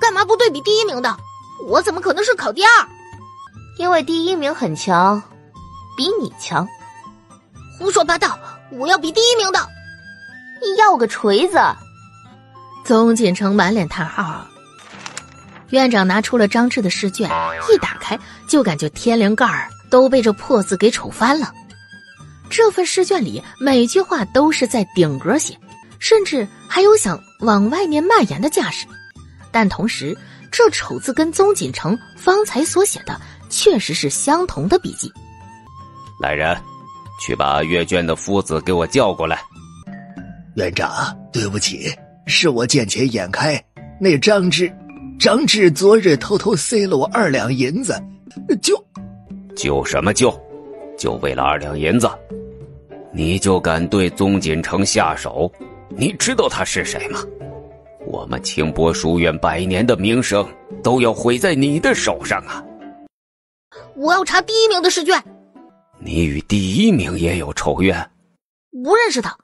干嘛不对比第一名的？我怎么可能是考第二？因为第一名很强，比你强。胡说八道！我要比第一名的。你要个锤子！宗锦城满脸叹号。院长拿出了张志的试卷，一打开就感觉天灵盖儿都被这破字给丑翻了。这份试卷里每句话都是在顶格写，甚至还有想往外面蔓延的架势。但同时，这丑字跟宗锦城方才所写的确实是相同的笔迹。来人，去把阅卷的夫子给我叫过来。院长，对不起。是我见钱眼开，那张志，张志昨日偷偷塞了我二两银子，就，就什么就，就为了二两银子，你就敢对宗锦城下手？你知道他是谁吗？我们清波书院百年的名声都要毁在你的手上啊！我要查第一名的试卷。你与第一名也有仇怨？不认识他，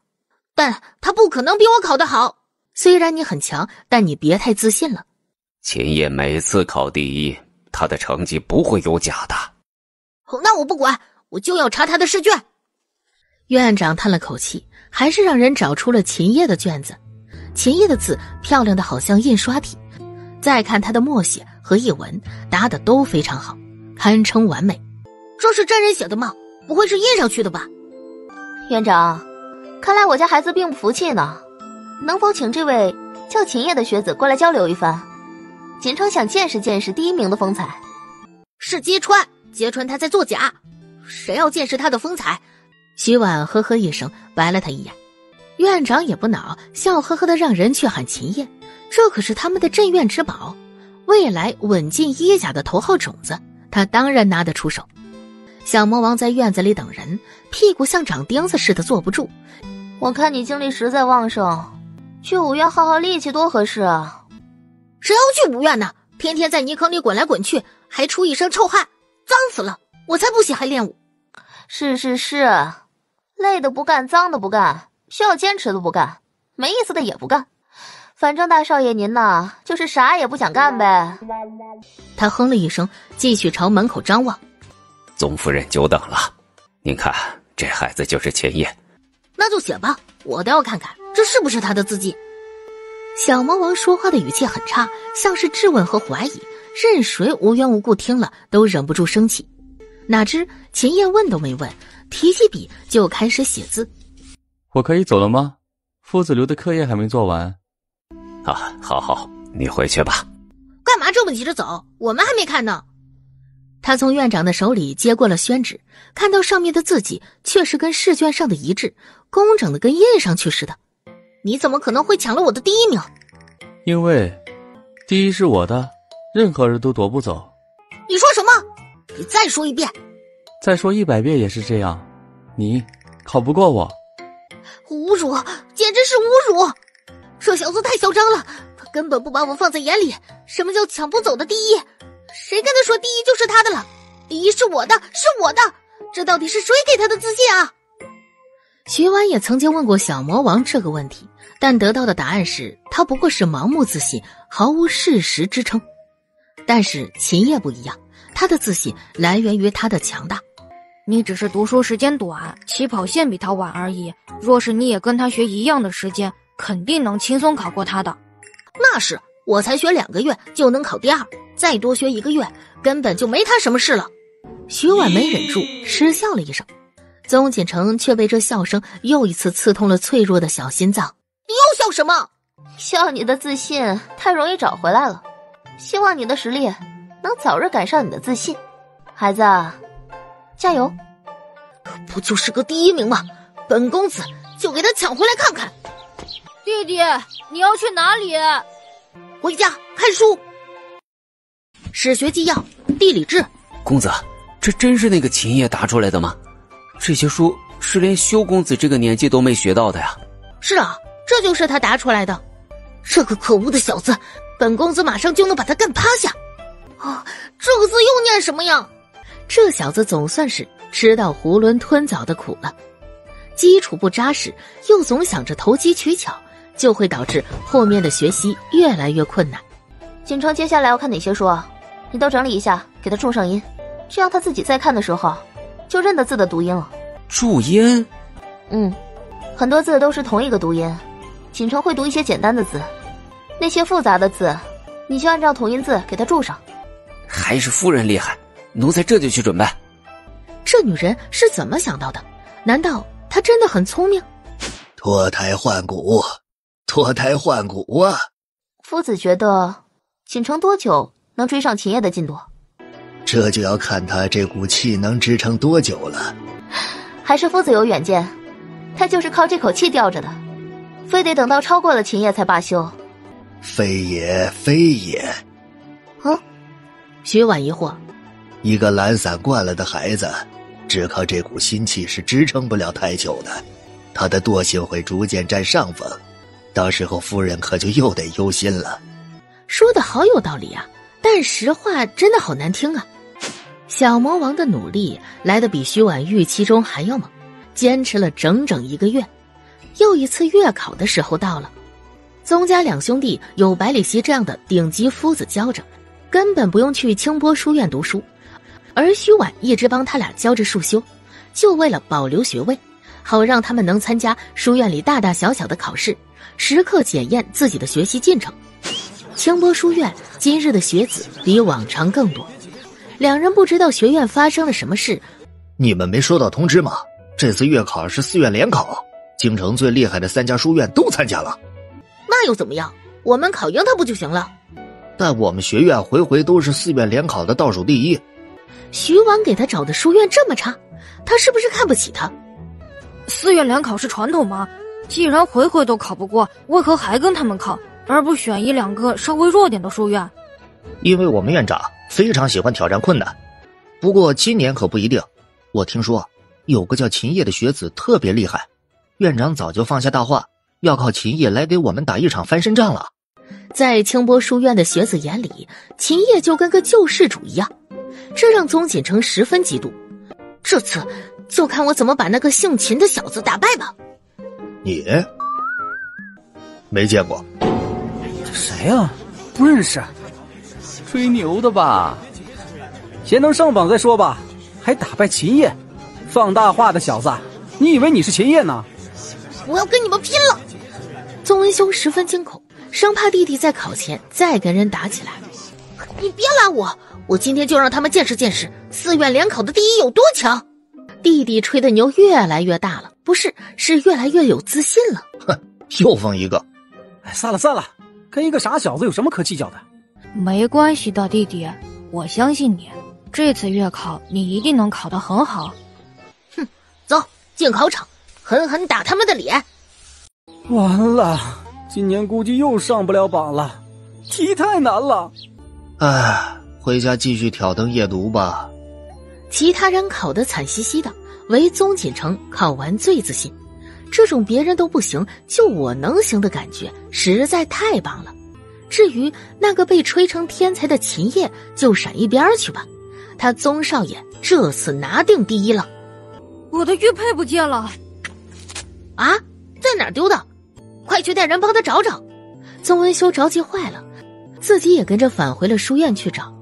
但他不可能比我考得好。虽然你很强，但你别太自信了。秦叶每次考第一，他的成绩不会有假的。那我不管，我就要查他的试卷。院长叹了口气，还是让人找出了秦叶的卷子。秦叶的字漂亮的好像印刷体，再看他的默写和译文，答的都非常好，堪称完美。这是真人写的吗？不会是印上去的吧？院长，看来我家孩子并不服气呢。能否请这位叫秦叶的学子过来交流一番？锦城想见识见识第一名的风采。是揭穿，揭穿他在作假。谁要见识他的风采？徐婉呵呵一声，白了他一眼。院长也不恼，笑呵呵的让人去喊秦叶。这可是他们的镇院之宝，未来稳进一甲的头号种子，他当然拿得出手。小魔王在院子里等人，屁股像长钉子似的坐不住。我看你精力实在旺盛，去五院耗耗力气多合适啊！谁要去五院呢？天天在泥坑里滚来滚去，还出一身臭汗，脏死了！我才不稀罕练武。是是是，累的不干，脏的不干，需要坚持的不干，没意思的也不干。反正大少爷您呐，就是啥也不想干呗。他哼了一声，继续朝门口张望。宗夫人久等了，您看这孩子就是秦叶。那就写吧，我倒要看看这是不是他的字迹。小魔王说话的语气很差，像是质问和怀疑，任谁无缘无故听了都忍不住生气。哪知秦叶问都没问，提起笔就开始写字。我可以走了吗？夫子留的课业还没做完。啊，好好，你回去吧。干嘛这么急着走？我们还没看呢。他从院长的手里接过了宣纸，看到上面的字迹确实跟试卷上的一致，工整的跟印上去似的。你怎么可能会抢了我的第一名？因为，第一是我的，任何人都夺不走。你说什么？你再说一遍。再说一百遍也是这样。你考不过我。侮辱，简直是侮辱！这小子太嚣张了，他根本不把我放在眼里。什么叫抢不走的第一？谁跟他说第一就是他的了？第一是我的，是我的。这到底是谁给他的自信啊？徐婉也曾经问过小魔王这个问题，但得到的答案是他不过是盲目自信，毫无事实支撑。但是秦叶不一样，他的自信来源于他的强大。你只是读书时间短，起跑线比他晚而已。若是你也跟他学一样的时间，肯定能轻松考过他的。那是，我才学两个月就能考第二。再多学一个月，根本就没他什么事了。徐婉没忍住，嗤笑了一声。宗锦城却被这笑声又一次刺痛了脆弱的小心脏。你又笑什么？笑你的自信太容易找回来了。希望你的实力能早日赶上你的自信，孩子，加油！不就是个第一名吗？本公子就给他抢回来看看。弟弟，你要去哪里？回家看书。史学纪要，地理志。公子，这真是那个秦叶答出来的吗？这些书是连修公子这个年纪都没学到的呀。是啊，这就是他答出来的。这个可恶的小子，本公子马上就能把他干趴下。啊，这个字又念什么呀？这小子总算是吃到囫囵吞枣的苦了。基础不扎实，又总想着投机取巧，就会导致后面的学习越来越困难。锦城接下来要看哪些书啊？你都整理一下，给他注上音，这样他自己在看的时候就认得字的读音了。注音？嗯，很多字都是同一个读音。锦城会读一些简单的字，那些复杂的字，你就按照同音字给他注上。还是夫人厉害，奴才这就去准备。这女人是怎么想到的？难道她真的很聪明？脱胎换骨，脱胎换骨啊！夫子觉得锦城多久？能追上秦叶的进度，这就要看他这股气能支撑多久了。还是夫子有远见，他就是靠这口气吊着的，非得等到超过了秦叶才罢休。非也，非也。啊！徐婉疑惑，一个懒散惯了的孩子，只靠这股心气是支撑不了太久的，他的惰性会逐渐占上风，到时候夫人可就又得忧心了。说的好有道理啊！但实话真的好难听啊！小魔王的努力来的比徐婉预期中还要猛，坚持了整整一个月。又一次月考的时候到了，宗家两兄弟有百里奚这样的顶级夫子教着，根本不用去清波书院读书，而徐婉一直帮他俩教着束修，就为了保留学位，好让他们能参加书院里大大小小的考试，时刻检验自己的学习进程。清波书院今日的学子比往常更多，两人不知道学院发生了什么事。你们没收到通知吗？这次月考是四院联考，京城最厉害的三家书院都参加了。那又怎么样？我们考赢他不就行了？但我们学院回回都是四院联考的倒数第一。徐婉给他找的书院这么差，他是不是看不起他？四院联考是传统吗？既然回回都考不过，为何还跟他们考？而不选一两个稍微弱点的书院，因为我们院长非常喜欢挑战困难。不过今年可不一定，我听说有个叫秦叶的学子特别厉害，院长早就放下大话，要靠秦叶来给我们打一场翻身仗了。在清波书院的学子眼里，秦叶就跟个救世主一样，这让宗锦城十分嫉妒。这次就看我怎么把那个姓秦的小子打败吧。你没见过？这谁啊？不认识。吹牛的吧？先能上榜再说吧。还打败秦叶，放大话的小子，你以为你是秦叶呢？我要跟你们拼了！宗文兄十分惊恐，生怕弟弟在考前再跟人打起来。你别拦我，我今天就让他们见识见识四院联考的第一有多强！弟弟吹的牛越来越大了，不是，是越来越有自信了。哼，又疯一个！哎，算了算了，跟一个傻小子有什么可计较的？没关系的，弟弟，我相信你。这次月考你一定能考得很好。哼，走进考场，狠狠打他们的脸。完了，今年估计又上不了榜了，题太难了。唉，回家继续挑灯夜读吧。其他人考得惨兮兮的，唯宗锦城考完最自信。这种别人都不行，就我能行的感觉，实在太棒了。至于那个被吹成天才的秦叶，就闪一边去吧。他宗少爷这次拿定第一了，我的玉佩不见了，啊，在哪儿丢的？快去带人帮他找找！宗文修着急坏了，自己也跟着返回了书院去找。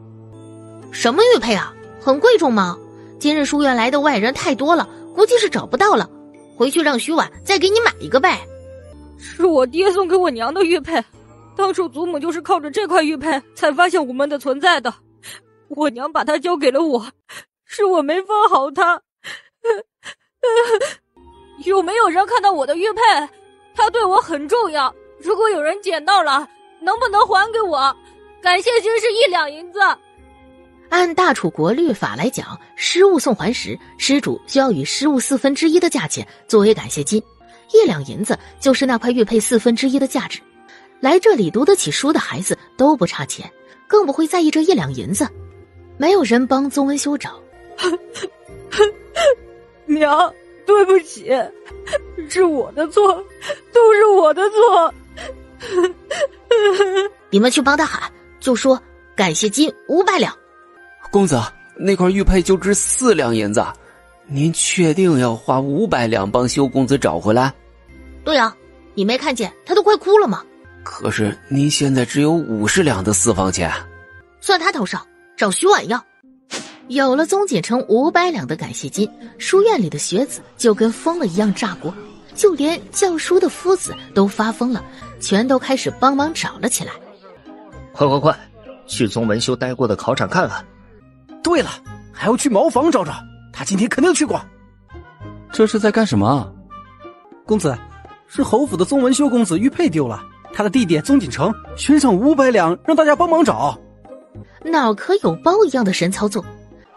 什么玉佩啊？很贵重吗？今日书院来的外人太多了，估计是找不到了。回去让徐婉再给你买一个呗。是我爹送给我娘的玉佩，当初祖母就是靠着这块玉佩才发现我们的存在的。我娘把它交给了我，是我没放好它。有没有人看到我的玉佩？它对我很重要。如果有人捡到了，能不能还给我？感谢金是一两银子。按大楚国律法来讲，失物送还时，失主需要以失物四分之一的价钱作为感谢金，一两银子就是那块玉佩四分之一的价值。来这里读得起书的孩子都不差钱，更不会在意这一两银子。没有人帮宗文修找，娘，对不起，是我的错，都是我的错。你们去帮他喊，就说感谢金五百两。公子，那块玉佩就值四两银子，您确定要花五百两帮修公子找回来？对啊，你没看见他都快哭了吗？可是您现在只有五十两的私房钱，算他头上。找徐婉要，有了宗锦城五百两的感谢金，书院里的学子就跟疯了一样炸锅，就连教书的夫子都发疯了，全都开始帮忙找了起来。快快快，去宗文修待过的考场看看。对了，还要去茅房找找，他今天肯定去过。这是在干什么？公子，是侯府的宗文修公子玉佩丢了，他的弟弟宗锦城悬赏五百两，让大家帮忙找。脑壳有包一样的神操作，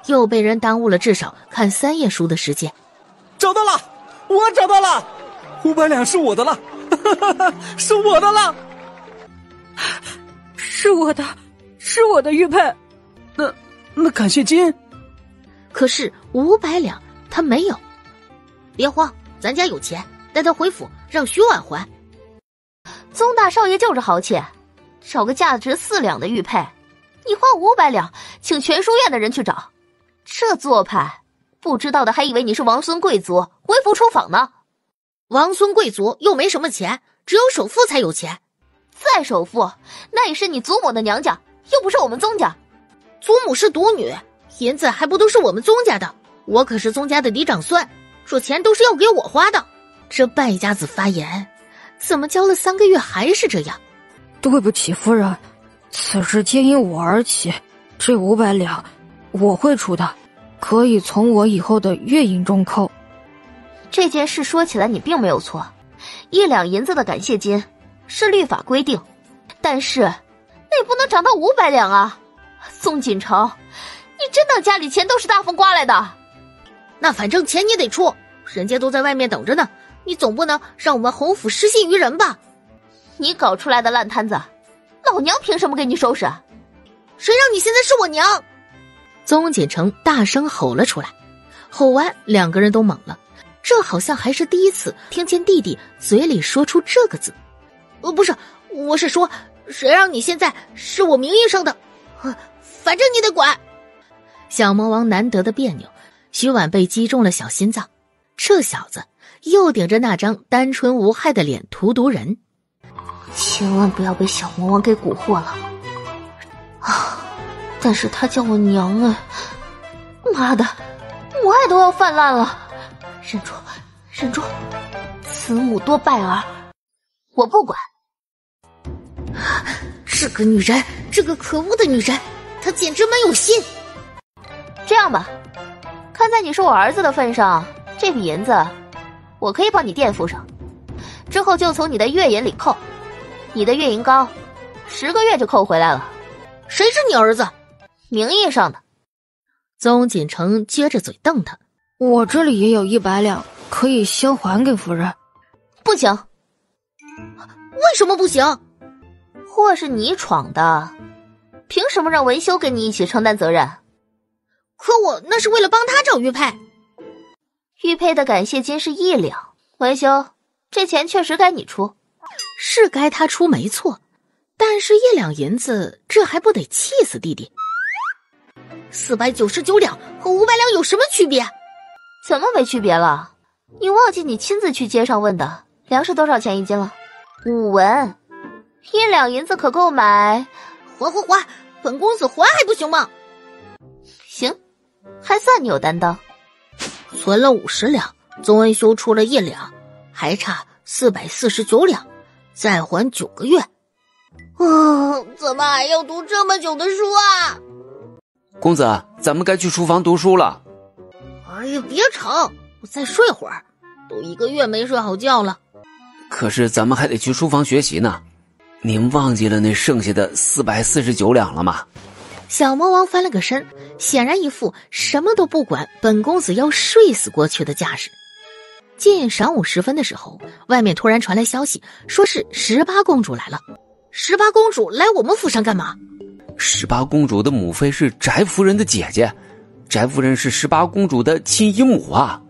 又被人耽误了至少看三页书的时间。找到了，我找到了，五百两是我的了，是我的了，是我的，是我的玉佩。那那感谢金，可是五百两他没有。别慌，咱家有钱，带他回府让徐婉还。宗大少爷就是豪气，找个价值四两的玉佩。你花五百两请全书院的人去找，这做派，不知道的还以为你是王孙贵族微服出访呢。王孙贵族又没什么钱，只有首富才有钱。再首富，那也是你祖母的娘家，又不是我们宗家。祖母是独女，银子还不都是我们宗家的？我可是宗家的嫡长孙，说钱都是要给我花的。这败家子发言，怎么教了三个月还是这样？对不起，夫人。此事皆因我而起，这五百两我会出的，可以从我以后的月银中扣。这件事说起来你并没有错，一两银子的感谢金是律法规定，但是那也不能涨到五百两啊！宋锦城，你真当家里钱都是大风刮来的？那反正钱你得出，人家都在外面等着呢，你总不能让我们侯府失信于人吧？你搞出来的烂摊子！老娘凭什么给你收拾？谁让你现在是我娘？宗锦城大声吼了出来。吼完，两个人都懵了，这好像还是第一次听见弟弟嘴里说出这个字。呃，不是，我是说，谁让你现在是我名义上的？反正你得管。小魔王难得的别扭，徐婉被击中了小心脏。这小子又顶着那张单纯无害的脸荼毒人，千万不要被小魔王给蛊惑了啊！但是他叫我娘哎，妈的，母爱都要泛滥了！忍住，忍住，慈母多败儿，我不管。这个女人，这个可恶的女人，她简直没有心。这样吧，看在你是我儿子的份上，这笔银子我可以帮你垫付上，之后就从你的月银里扣。你的月银高，十个月就扣回来了。谁是你儿子？名义上的。宗锦城撅着嘴瞪他。我这里也有一百两，可以先还给夫人。不行。为什么不行？祸是你闯的，凭什么让文修跟你一起承担责任？可我那是为了帮他找玉佩。玉佩的感谢金是一两，文修，这钱确实该你出。是该他出没错，但是一两银子，这还不得气死弟弟？四百九十九两和五百两有什么区别？怎么没区别了？你忘记你亲自去街上问的粮食多少钱一斤了？五文，一两银子可够买。还还还，本公子还还不行吗？行，还算你有担当。存了五十两，宗恩修出了一两，还差四百四十九两。再还九个月，啊！怎么还要读这么久的书啊？公子，咱们该去书房读书了。哎呀，别吵，我再睡会儿。都一个月没睡好觉了。可是咱们还得去书房学习呢。您忘记了那剩下的四百四十九两了吗？小魔王翻了个身，显然一副什么都不管，本公子要睡死过去的架势。近晌午时分的时候，外面突然传来消息，说是十八公主来了。十八公主来我们府上干嘛？十八公主的母妃是翟夫人的姐姐，翟夫人是十八公主的亲姨母啊。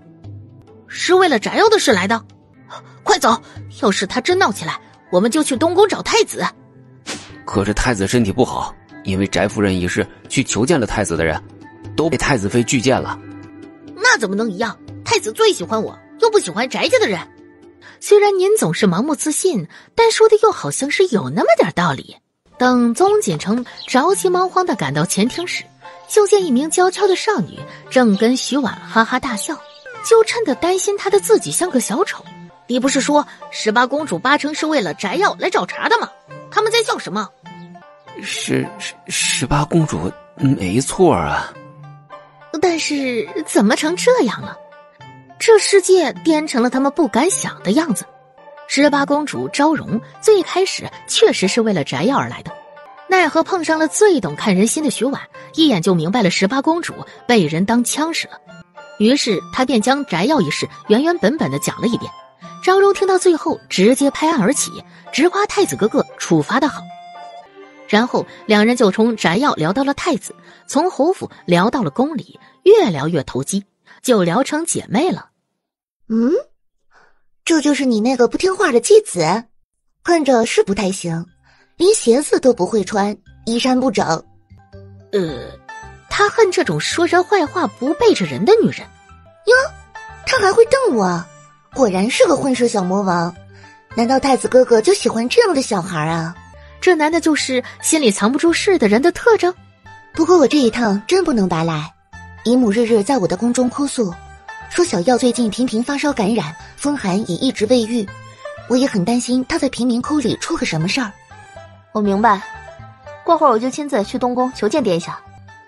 是为了翟耀的事来的，快走！要是他真闹起来，我们就去东宫找太子。可是太子身体不好，因为翟夫人一事去求见了太子的人，都被太子妃拒见了。那怎么能一样？太子最喜欢我。又不喜欢翟家的人，虽然您总是盲目自信，但说的又好像是有那么点道理。等宗锦城着急忙慌的赶到前厅时，就见一名娇俏的少女正跟徐婉哈哈大笑，就趁着担心她的自己像个小丑。你不是说十八公主八成是为了翟耀来找茬的吗？他们在笑什么？十十八公主没错啊，但是怎么成这样了？这世界颠成了他们不敢想的样子。十八公主昭容最开始确实是为了翟耀而来的，奈何碰上了最懂看人心的徐婉，一眼就明白了十八公主被人当枪使了。于是他便将翟耀一事原原本本的讲了一遍。昭容听到最后，直接拍案而起，直夸太子哥哥处罚的好。然后两人就从宅药聊到了太子，从侯府聊到了宫里，越聊越投机。就聊成姐妹了。嗯，这就是你那个不听话的继子，看着是不太行，连鞋子都不会穿，衣衫不整。呃，他恨这种说人坏话不背着人的女人。哟，他还会瞪我，果然是个混世小魔王。难道太子哥哥就喜欢这样的小孩啊？这难道就是心里藏不住事的人的特征？不过我这一趟真不能白来。姨母日日在我的宫中哭诉，说小耀最近频频发烧感染，风寒也一直未愈。我也很担心他在贫民窟里出个什么事儿。我明白，过会儿我就亲自去东宫求见殿下，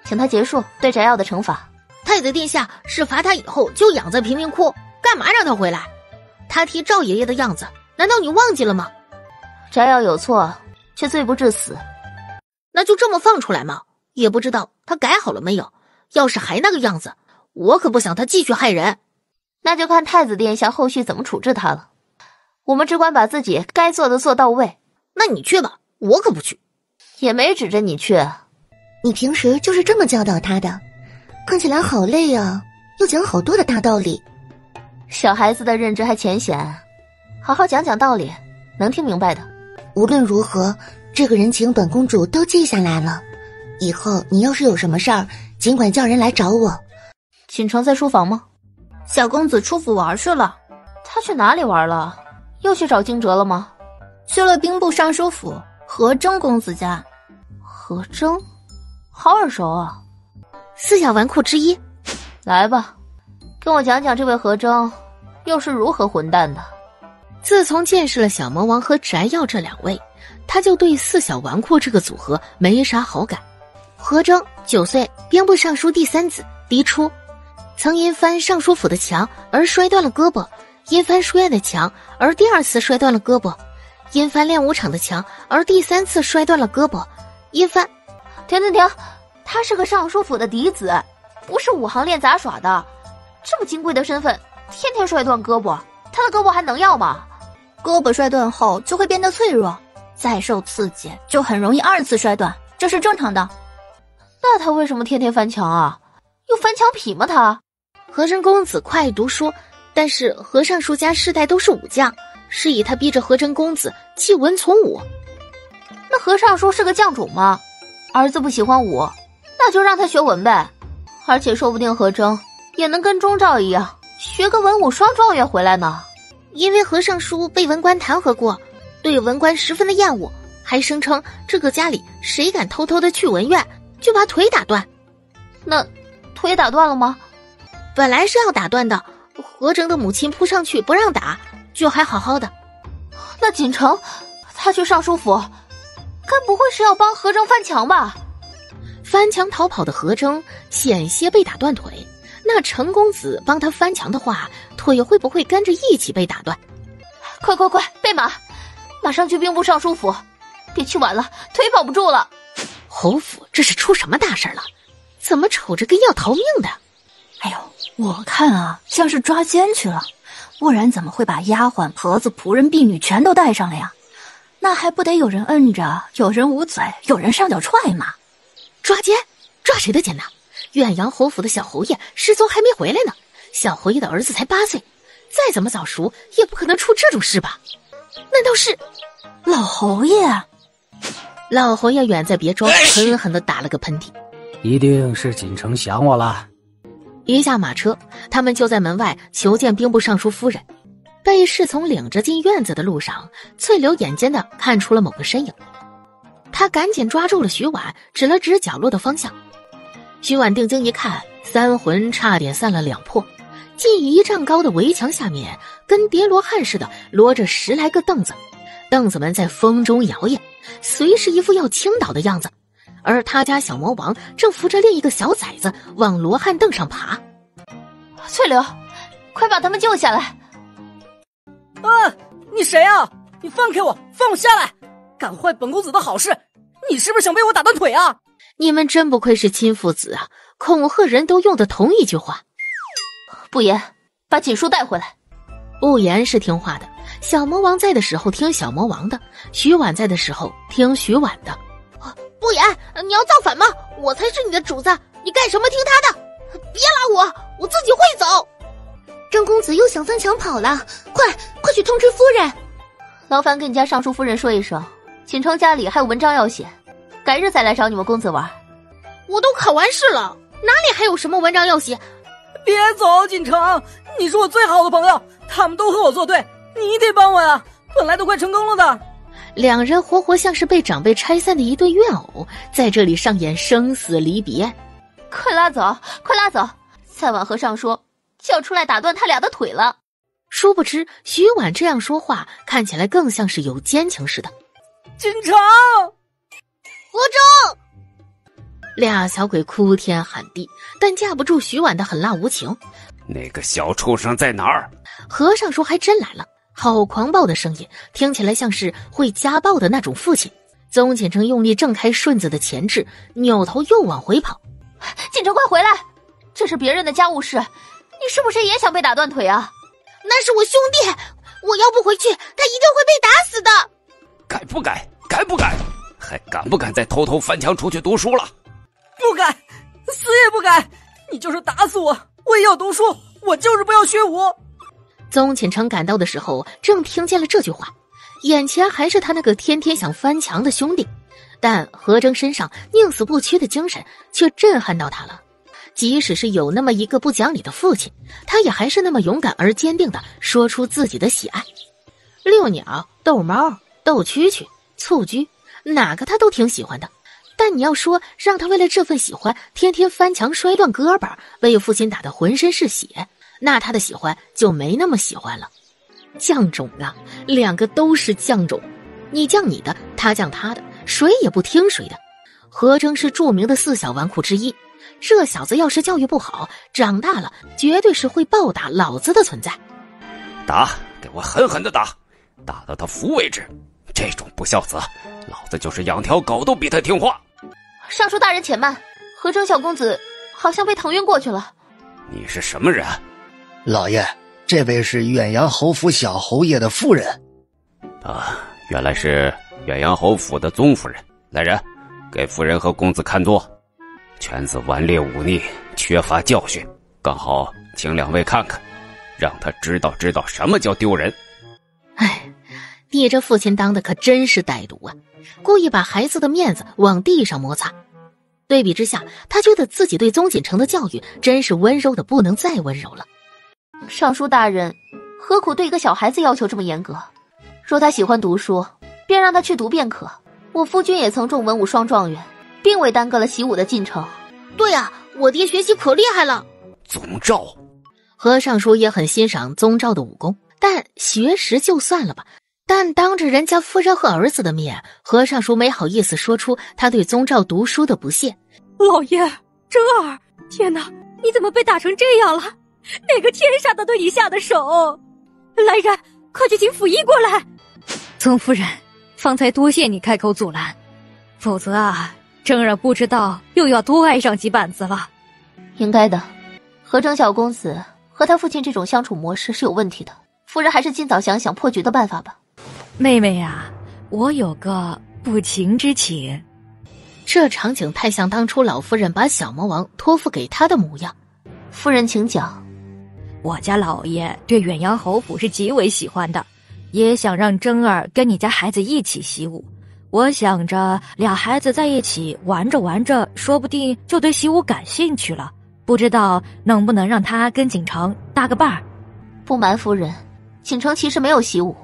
请他结束对翟耀的惩罚。太子殿下是罚他以后就养在贫民窟，干嘛让他回来？他替赵爷爷的样子，难道你忘记了吗？翟耀有错，却罪不至死，那就这么放出来吗？也不知道他改好了没有。要是还那个样子，我可不想他继续害人。那就看太子殿下后续怎么处置他了。我们只管把自己该做的做到位。那你去吧，我可不去。也没指着你去。你平时就是这么教导他的，看起来好累啊。又讲好多的大道理。小孩子的认知还浅显，好好讲讲道理，能听明白的。无论如何，这个人情本公主都记下来了。以后你要是有什么事儿，尽管叫人来找我。锦城在书房吗？小公子出府玩去了。他去哪里玩了？又去找惊蛰了吗？去了兵部尚书府何征公子家。何征，好耳熟啊！四小纨绔之一。来吧，跟我讲讲这位何征又是如何混蛋的。自从见识了小魔王和翟耀这两位，他就对四小纨绔这个组合没啥好感。何征九岁，兵部尚书第三子，嫡出，曾因翻尚书府的墙而摔断了胳膊，因翻书院的墙而第二次摔断了胳膊，因翻练武场的墙而第三次摔断了胳膊，因翻……停停停！他是个尚书府的嫡子，不是武行练杂耍的，这么金贵的身份，天天摔断胳膊，他的胳膊还能要吗？胳膊摔断后就会变得脆弱，再受刺激就很容易二次摔断，这是正常的。那他为什么天天翻墙啊？有翻墙癖吗？他和珅公子快读书，但是和尚书家世代都是武将，是以他逼着和珅公子弃文从武。那和尚书是个将种吗？儿子不喜欢武，那就让他学文呗。而且说不定和征也能跟钟兆一样，学个文武双状元回来呢。因为和尚书被文官弹劾过，对文官十分的厌恶，还声称这个家里谁敢偷偷的去文院。就把腿打断，那腿打断了吗？本来是要打断的，何征的母亲扑上去不让打，就还好好的。那锦城他去尚书府，该不会是要帮何征翻墙吧？翻墙逃跑的何征险些被打断腿，那陈公子帮他翻墙的话，腿会不会跟着一起被打断？快快快，备马，马上去兵部尚书府，别去晚了，腿保不住了。侯府这是出什么大事了？怎么瞅着跟要逃命的？哎呦，我看啊，像是抓奸去了，不然怎么会把丫鬟、婆子、仆人、婢女全都带上了呀？那还不得有人摁着，有人捂嘴，有人上脚踹吗？抓奸？抓谁的奸呢？远阳侯府的小侯爷失踪还没回来呢。小侯爷的儿子才八岁，再怎么早熟，也不可能出这种事吧？难道是老侯爷？老侯爷远在别庄，狠狠的打了个喷嚏。一定是锦城想我了。一下马车，他们就在门外求见兵部尚书夫人。被侍从领着进院子的路上，翠柳眼尖的看出了某个身影，他赶紧抓住了徐婉，指了指角落的方向。徐婉定睛一看，三魂差点散了两魄。近一丈高的围墙下面，跟叠罗汉似的摞着十来个凳子，凳子们在风中摇曳。随时一副要倾倒的样子，而他家小魔王正扶着另一个小崽子往罗汉凳上爬。翠柳，快把他们救下来！啊，你谁啊？你放开我，放我下来！敢坏本公子的好事，你是不是想被我打断腿啊？你们真不愧是亲父子啊，恐吓人都用的同一句话。不言，把锦书带回来。不言是听话的。小魔王在的时候听小魔王的，徐婉在的时候听徐婉的。不言，你要造反吗？我才是你的主子，你干什么听他的？别拉我，我自己会走。郑公子又想翻墙跑了，快快去通知夫人。劳烦跟你家尚书夫人说一声，锦城家里还有文章要写，改日再来找你们公子玩。我都考完试了，哪里还有什么文章要写？别走，锦城，你是我最好的朋友，他们都和我作对。你得帮我呀！本来都快成功了的。两人活活像是被长辈拆散的一对怨偶，在这里上演生死离别。快拉走，快拉走！再往和尚说，就要出来打断他俩的腿了。殊不知，徐婉这样说话，看起来更像是有奸情似的。锦城，何征，俩小鬼哭天喊地，但架不住徐婉的狠辣无情。那个小畜生在哪儿？和尚说还真来了。好狂暴的声音，听起来像是会家暴的那种父亲。宗锦城用力挣开顺子的前翅，扭头又往回跑。锦城，快回来！这是别人的家务事，你是不是也想被打断腿啊？那是我兄弟，我要不回去，他一定会被打死的。改不改？改不敢？还敢不敢再偷偷翻墙出去读书了？不敢，死也不敢！你就是打死我，我也要读书，我就是不要学武。宗锦城赶到的时候，正听见了这句话，眼前还是他那个天天想翻墙的兄弟，但何征身上宁死不屈的精神却震撼到他了。即使是有那么一个不讲理的父亲，他也还是那么勇敢而坚定的说出自己的喜爱。遛鸟、逗猫、逗蛐蛐、蹴鞠，哪个他都挺喜欢的。但你要说让他为了这份喜欢天天翻墙摔断胳膊，为父亲打得浑身是血，那他的喜欢就没那么喜欢了。犟种啊，两个都是犟种，你犟你的，他犟他的，谁也不听谁的。何征是著名的四小纨绔之一，这小子要是教育不好，长大了绝对是会暴打老子的存在。打，给我狠狠的打，打到他服为止。这种不孝子，老子就是养条狗都比他听话。尚书大人且慢，何征小公子好像被疼晕过去了。你是什么人？老爷，这位是远洋侯府小侯爷的夫人。啊，原来是远洋侯府的宗夫人。来人，给夫人和公子看座。犬子顽劣忤逆，缺乏教训，刚好请两位看看，让他知道知道什么叫丢人。哎，你这父亲当的可真是歹毒啊！故意把孩子的面子往地上摩擦。对比之下，他觉得自己对宗锦城的教育真是温柔的不能再温柔了。尚书大人，何苦对一个小孩子要求这么严格？若他喜欢读书，便让他去读便可。我夫君也曾中文武双状元，并未耽搁了习武的进程。对呀，我爹学习可厉害了。宗兆，何尚书也很欣赏宗兆的武功，但学识就算了吧。但当着人家夫人和儿子的面，何尚书没好意思说出他对宗兆读书的不屑。老爷，真儿，天哪，你怎么被打成这样了？哪个天杀的对你下的手？来人，快去请府医过来。宗夫人，方才多谢你开口阻拦，否则啊，真儿不知道又要多挨上几板子了。应该的，何正小公子和他父亲这种相处模式是有问题的。夫人还是尽早想想破局的办法吧。妹妹呀，我有个不情之请。这场景太像当初老夫人把小魔王托付给她的模样。夫人，请讲。我家老爷对远洋侯府是极为喜欢的，也想让真儿跟你家孩子一起习武。我想着俩孩子在一起玩着玩着，说不定就对习武感兴趣了。不知道能不能让他跟锦城搭个伴儿？不瞒夫人，锦城其实没有习武。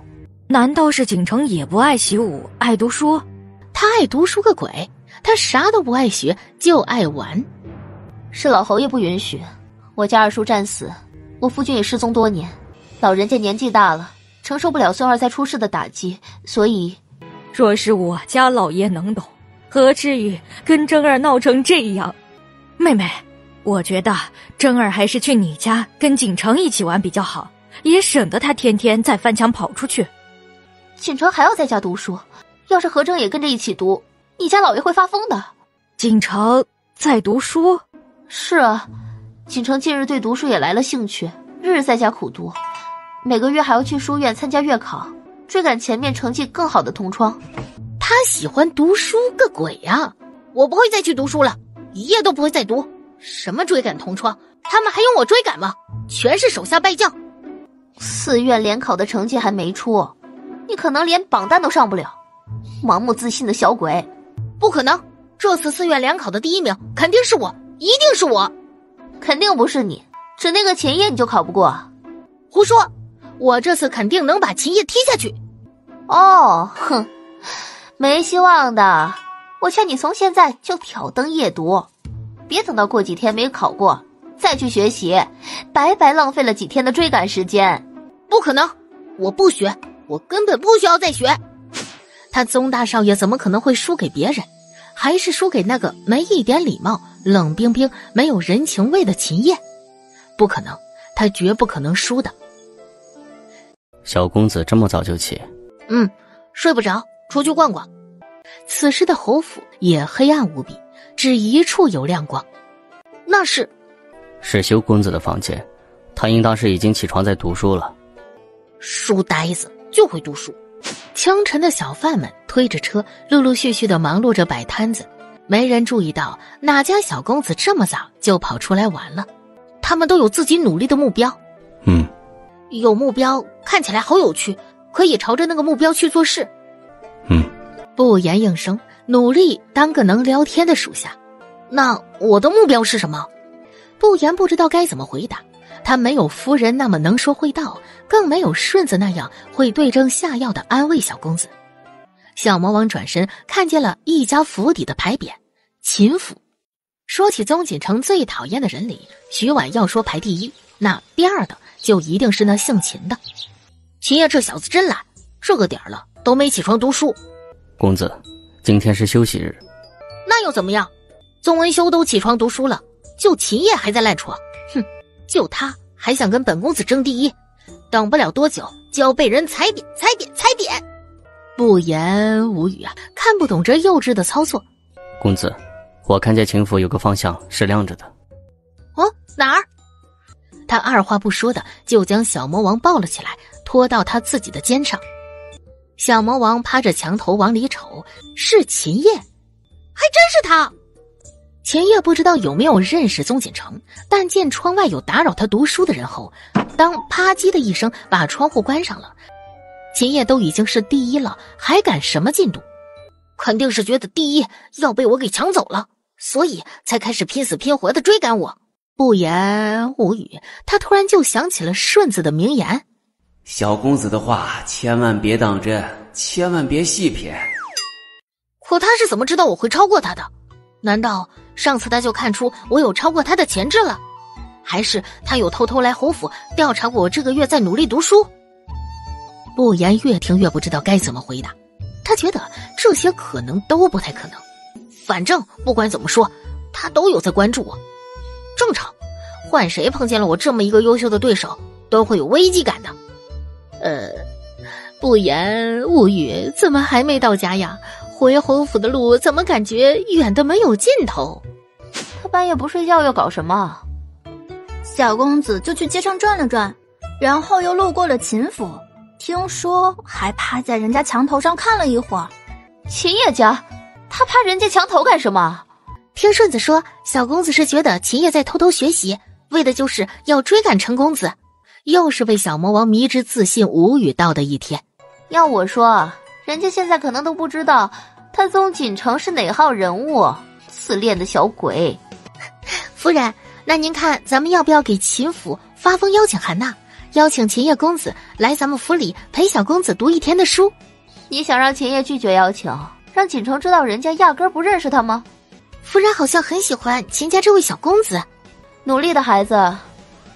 难道是景城也不爱习武，爱读书？他爱读书个鬼！他啥都不爱学，就爱玩。是老侯爷不允许。我家二叔战死，我夫君也失踪多年，老人家年纪大了，承受不了孙儿再出事的打击，所以，若是我家老爷能懂，何至于跟真儿闹成这样？妹妹，我觉得真儿还是去你家跟锦城一起玩比较好，也省得他天天再翻墙跑出去。锦城还要在家读书，要是何正也跟着一起读，你家老爷会发疯的。锦城在读书？是啊。锦城近日对读书也来了兴趣，日日在家苦读，每个月还要去书院参加月考，追赶前面成绩更好的同窗。他喜欢读书个鬼呀！我不会再去读书了，一夜都不会再读。什么追赶同窗，他们还用我追赶吗？全是手下败将。四院联考的成绩还没出，你可能连榜单都上不了。盲目自信的小鬼，不可能！这次四院联考的第一名肯定是我，一定是我。肯定不是你，只那个秦叶你就考不过？胡说！我这次肯定能把秦叶踢下去。哦，哼，没希望的。我劝你从现在就挑灯夜读，别等到过几天没考过再去学习，白白浪费了几天的追赶时间。不可能，我不学，我根本不需要再学。他宗大少爷怎么可能会输给别人？还是输给那个没一点礼貌、冷冰冰、没有人情味的秦叶？不可能，他绝不可能输的。小公子这么早就起？嗯，睡不着，出去逛逛。此时的侯府也黑暗无比，只一处有亮光，那是是修公子的房间，他应当是已经起床在读书了。书呆子就会读书。清晨的小贩们推着车，陆陆续续的忙碌着摆摊子，没人注意到哪家小公子这么早就跑出来玩了。他们都有自己努力的目标。嗯，有目标看起来好有趣，可以朝着那个目标去做事。嗯，不言应声，努力当个能聊天的属下。那我的目标是什么？不言不知道该怎么回答。他没有夫人那么能说会道，更没有顺子那样会对症下药的安慰小公子。小魔王转身看见了一家府邸的牌匾“秦府”。说起宗锦城最讨厌的人里，徐婉要说排第一，那第二的就一定是那姓秦的。秦叶这小子真懒，这个点儿了都没起床读书。公子，今天是休息日，那又怎么样？宗文修都起床读书了，就秦叶还在赖床。哼，就他还想跟本公子争第一，等不了多久就要被人踩扁、踩扁、踩扁。不言无语啊，看不懂这幼稚的操作。公子，我看见秦府有个方向是亮着的。哦，哪儿？他二话不说的就将小魔王抱了起来，拖到他自己的肩上。小魔王趴着墙头往里瞅，是秦叶，还真是他。秦叶不知道有没有认识宗锦城，但见窗外有打扰他读书的人后，当啪叽的一声把窗户关上了。秦叶都已经是第一了，还赶什么进度？肯定是觉得第一要被我给抢走了，所以才开始拼死拼活的追赶我。不言无语，他突然就想起了顺子的名言：“小公子的话千万别当真，千万别细品。”可他是怎么知道我会超过他的？难道上次他就看出我有超过他的潜质了？还是他有偷偷来侯府调查过我这个月在努力读书？不言越听越不知道该怎么回答，他觉得这些可能都不太可能。反正不管怎么说，他都有在关注我，正常。换谁碰见了我这么一个优秀的对手，都会有危机感的。呃，不言无语，怎么还没到家呀？回侯府的路怎么感觉远的没有尽头？他半夜不睡觉要搞什么？小公子就去街上转了转，然后又路过了秦府。听说还趴在人家墙头上看了一会儿，秦叶家，他趴人家墙头干什么？听顺子说，小公子是觉得秦叶在偷偷学习，为的就是要追赶陈公子。又是被小魔王迷之自信无语到的一天。要我说，人家现在可能都不知道他宗锦城是哪号人物，自恋的小鬼。夫人，那您看咱们要不要给秦府发封邀请函呢？邀请秦叶公子来咱们府里陪小公子读一天的书，你想让秦叶拒绝邀请，让锦城知道人家压根不认识他吗？夫人好像很喜欢秦家这位小公子，努力的孩子，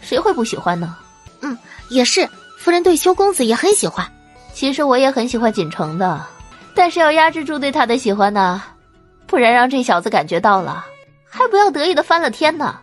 谁会不喜欢呢？嗯，也是，夫人对修公子也很喜欢。其实我也很喜欢锦城的，但是要压制住对他的喜欢呢，不然让这小子感觉到了，还不要得意的翻了天呢。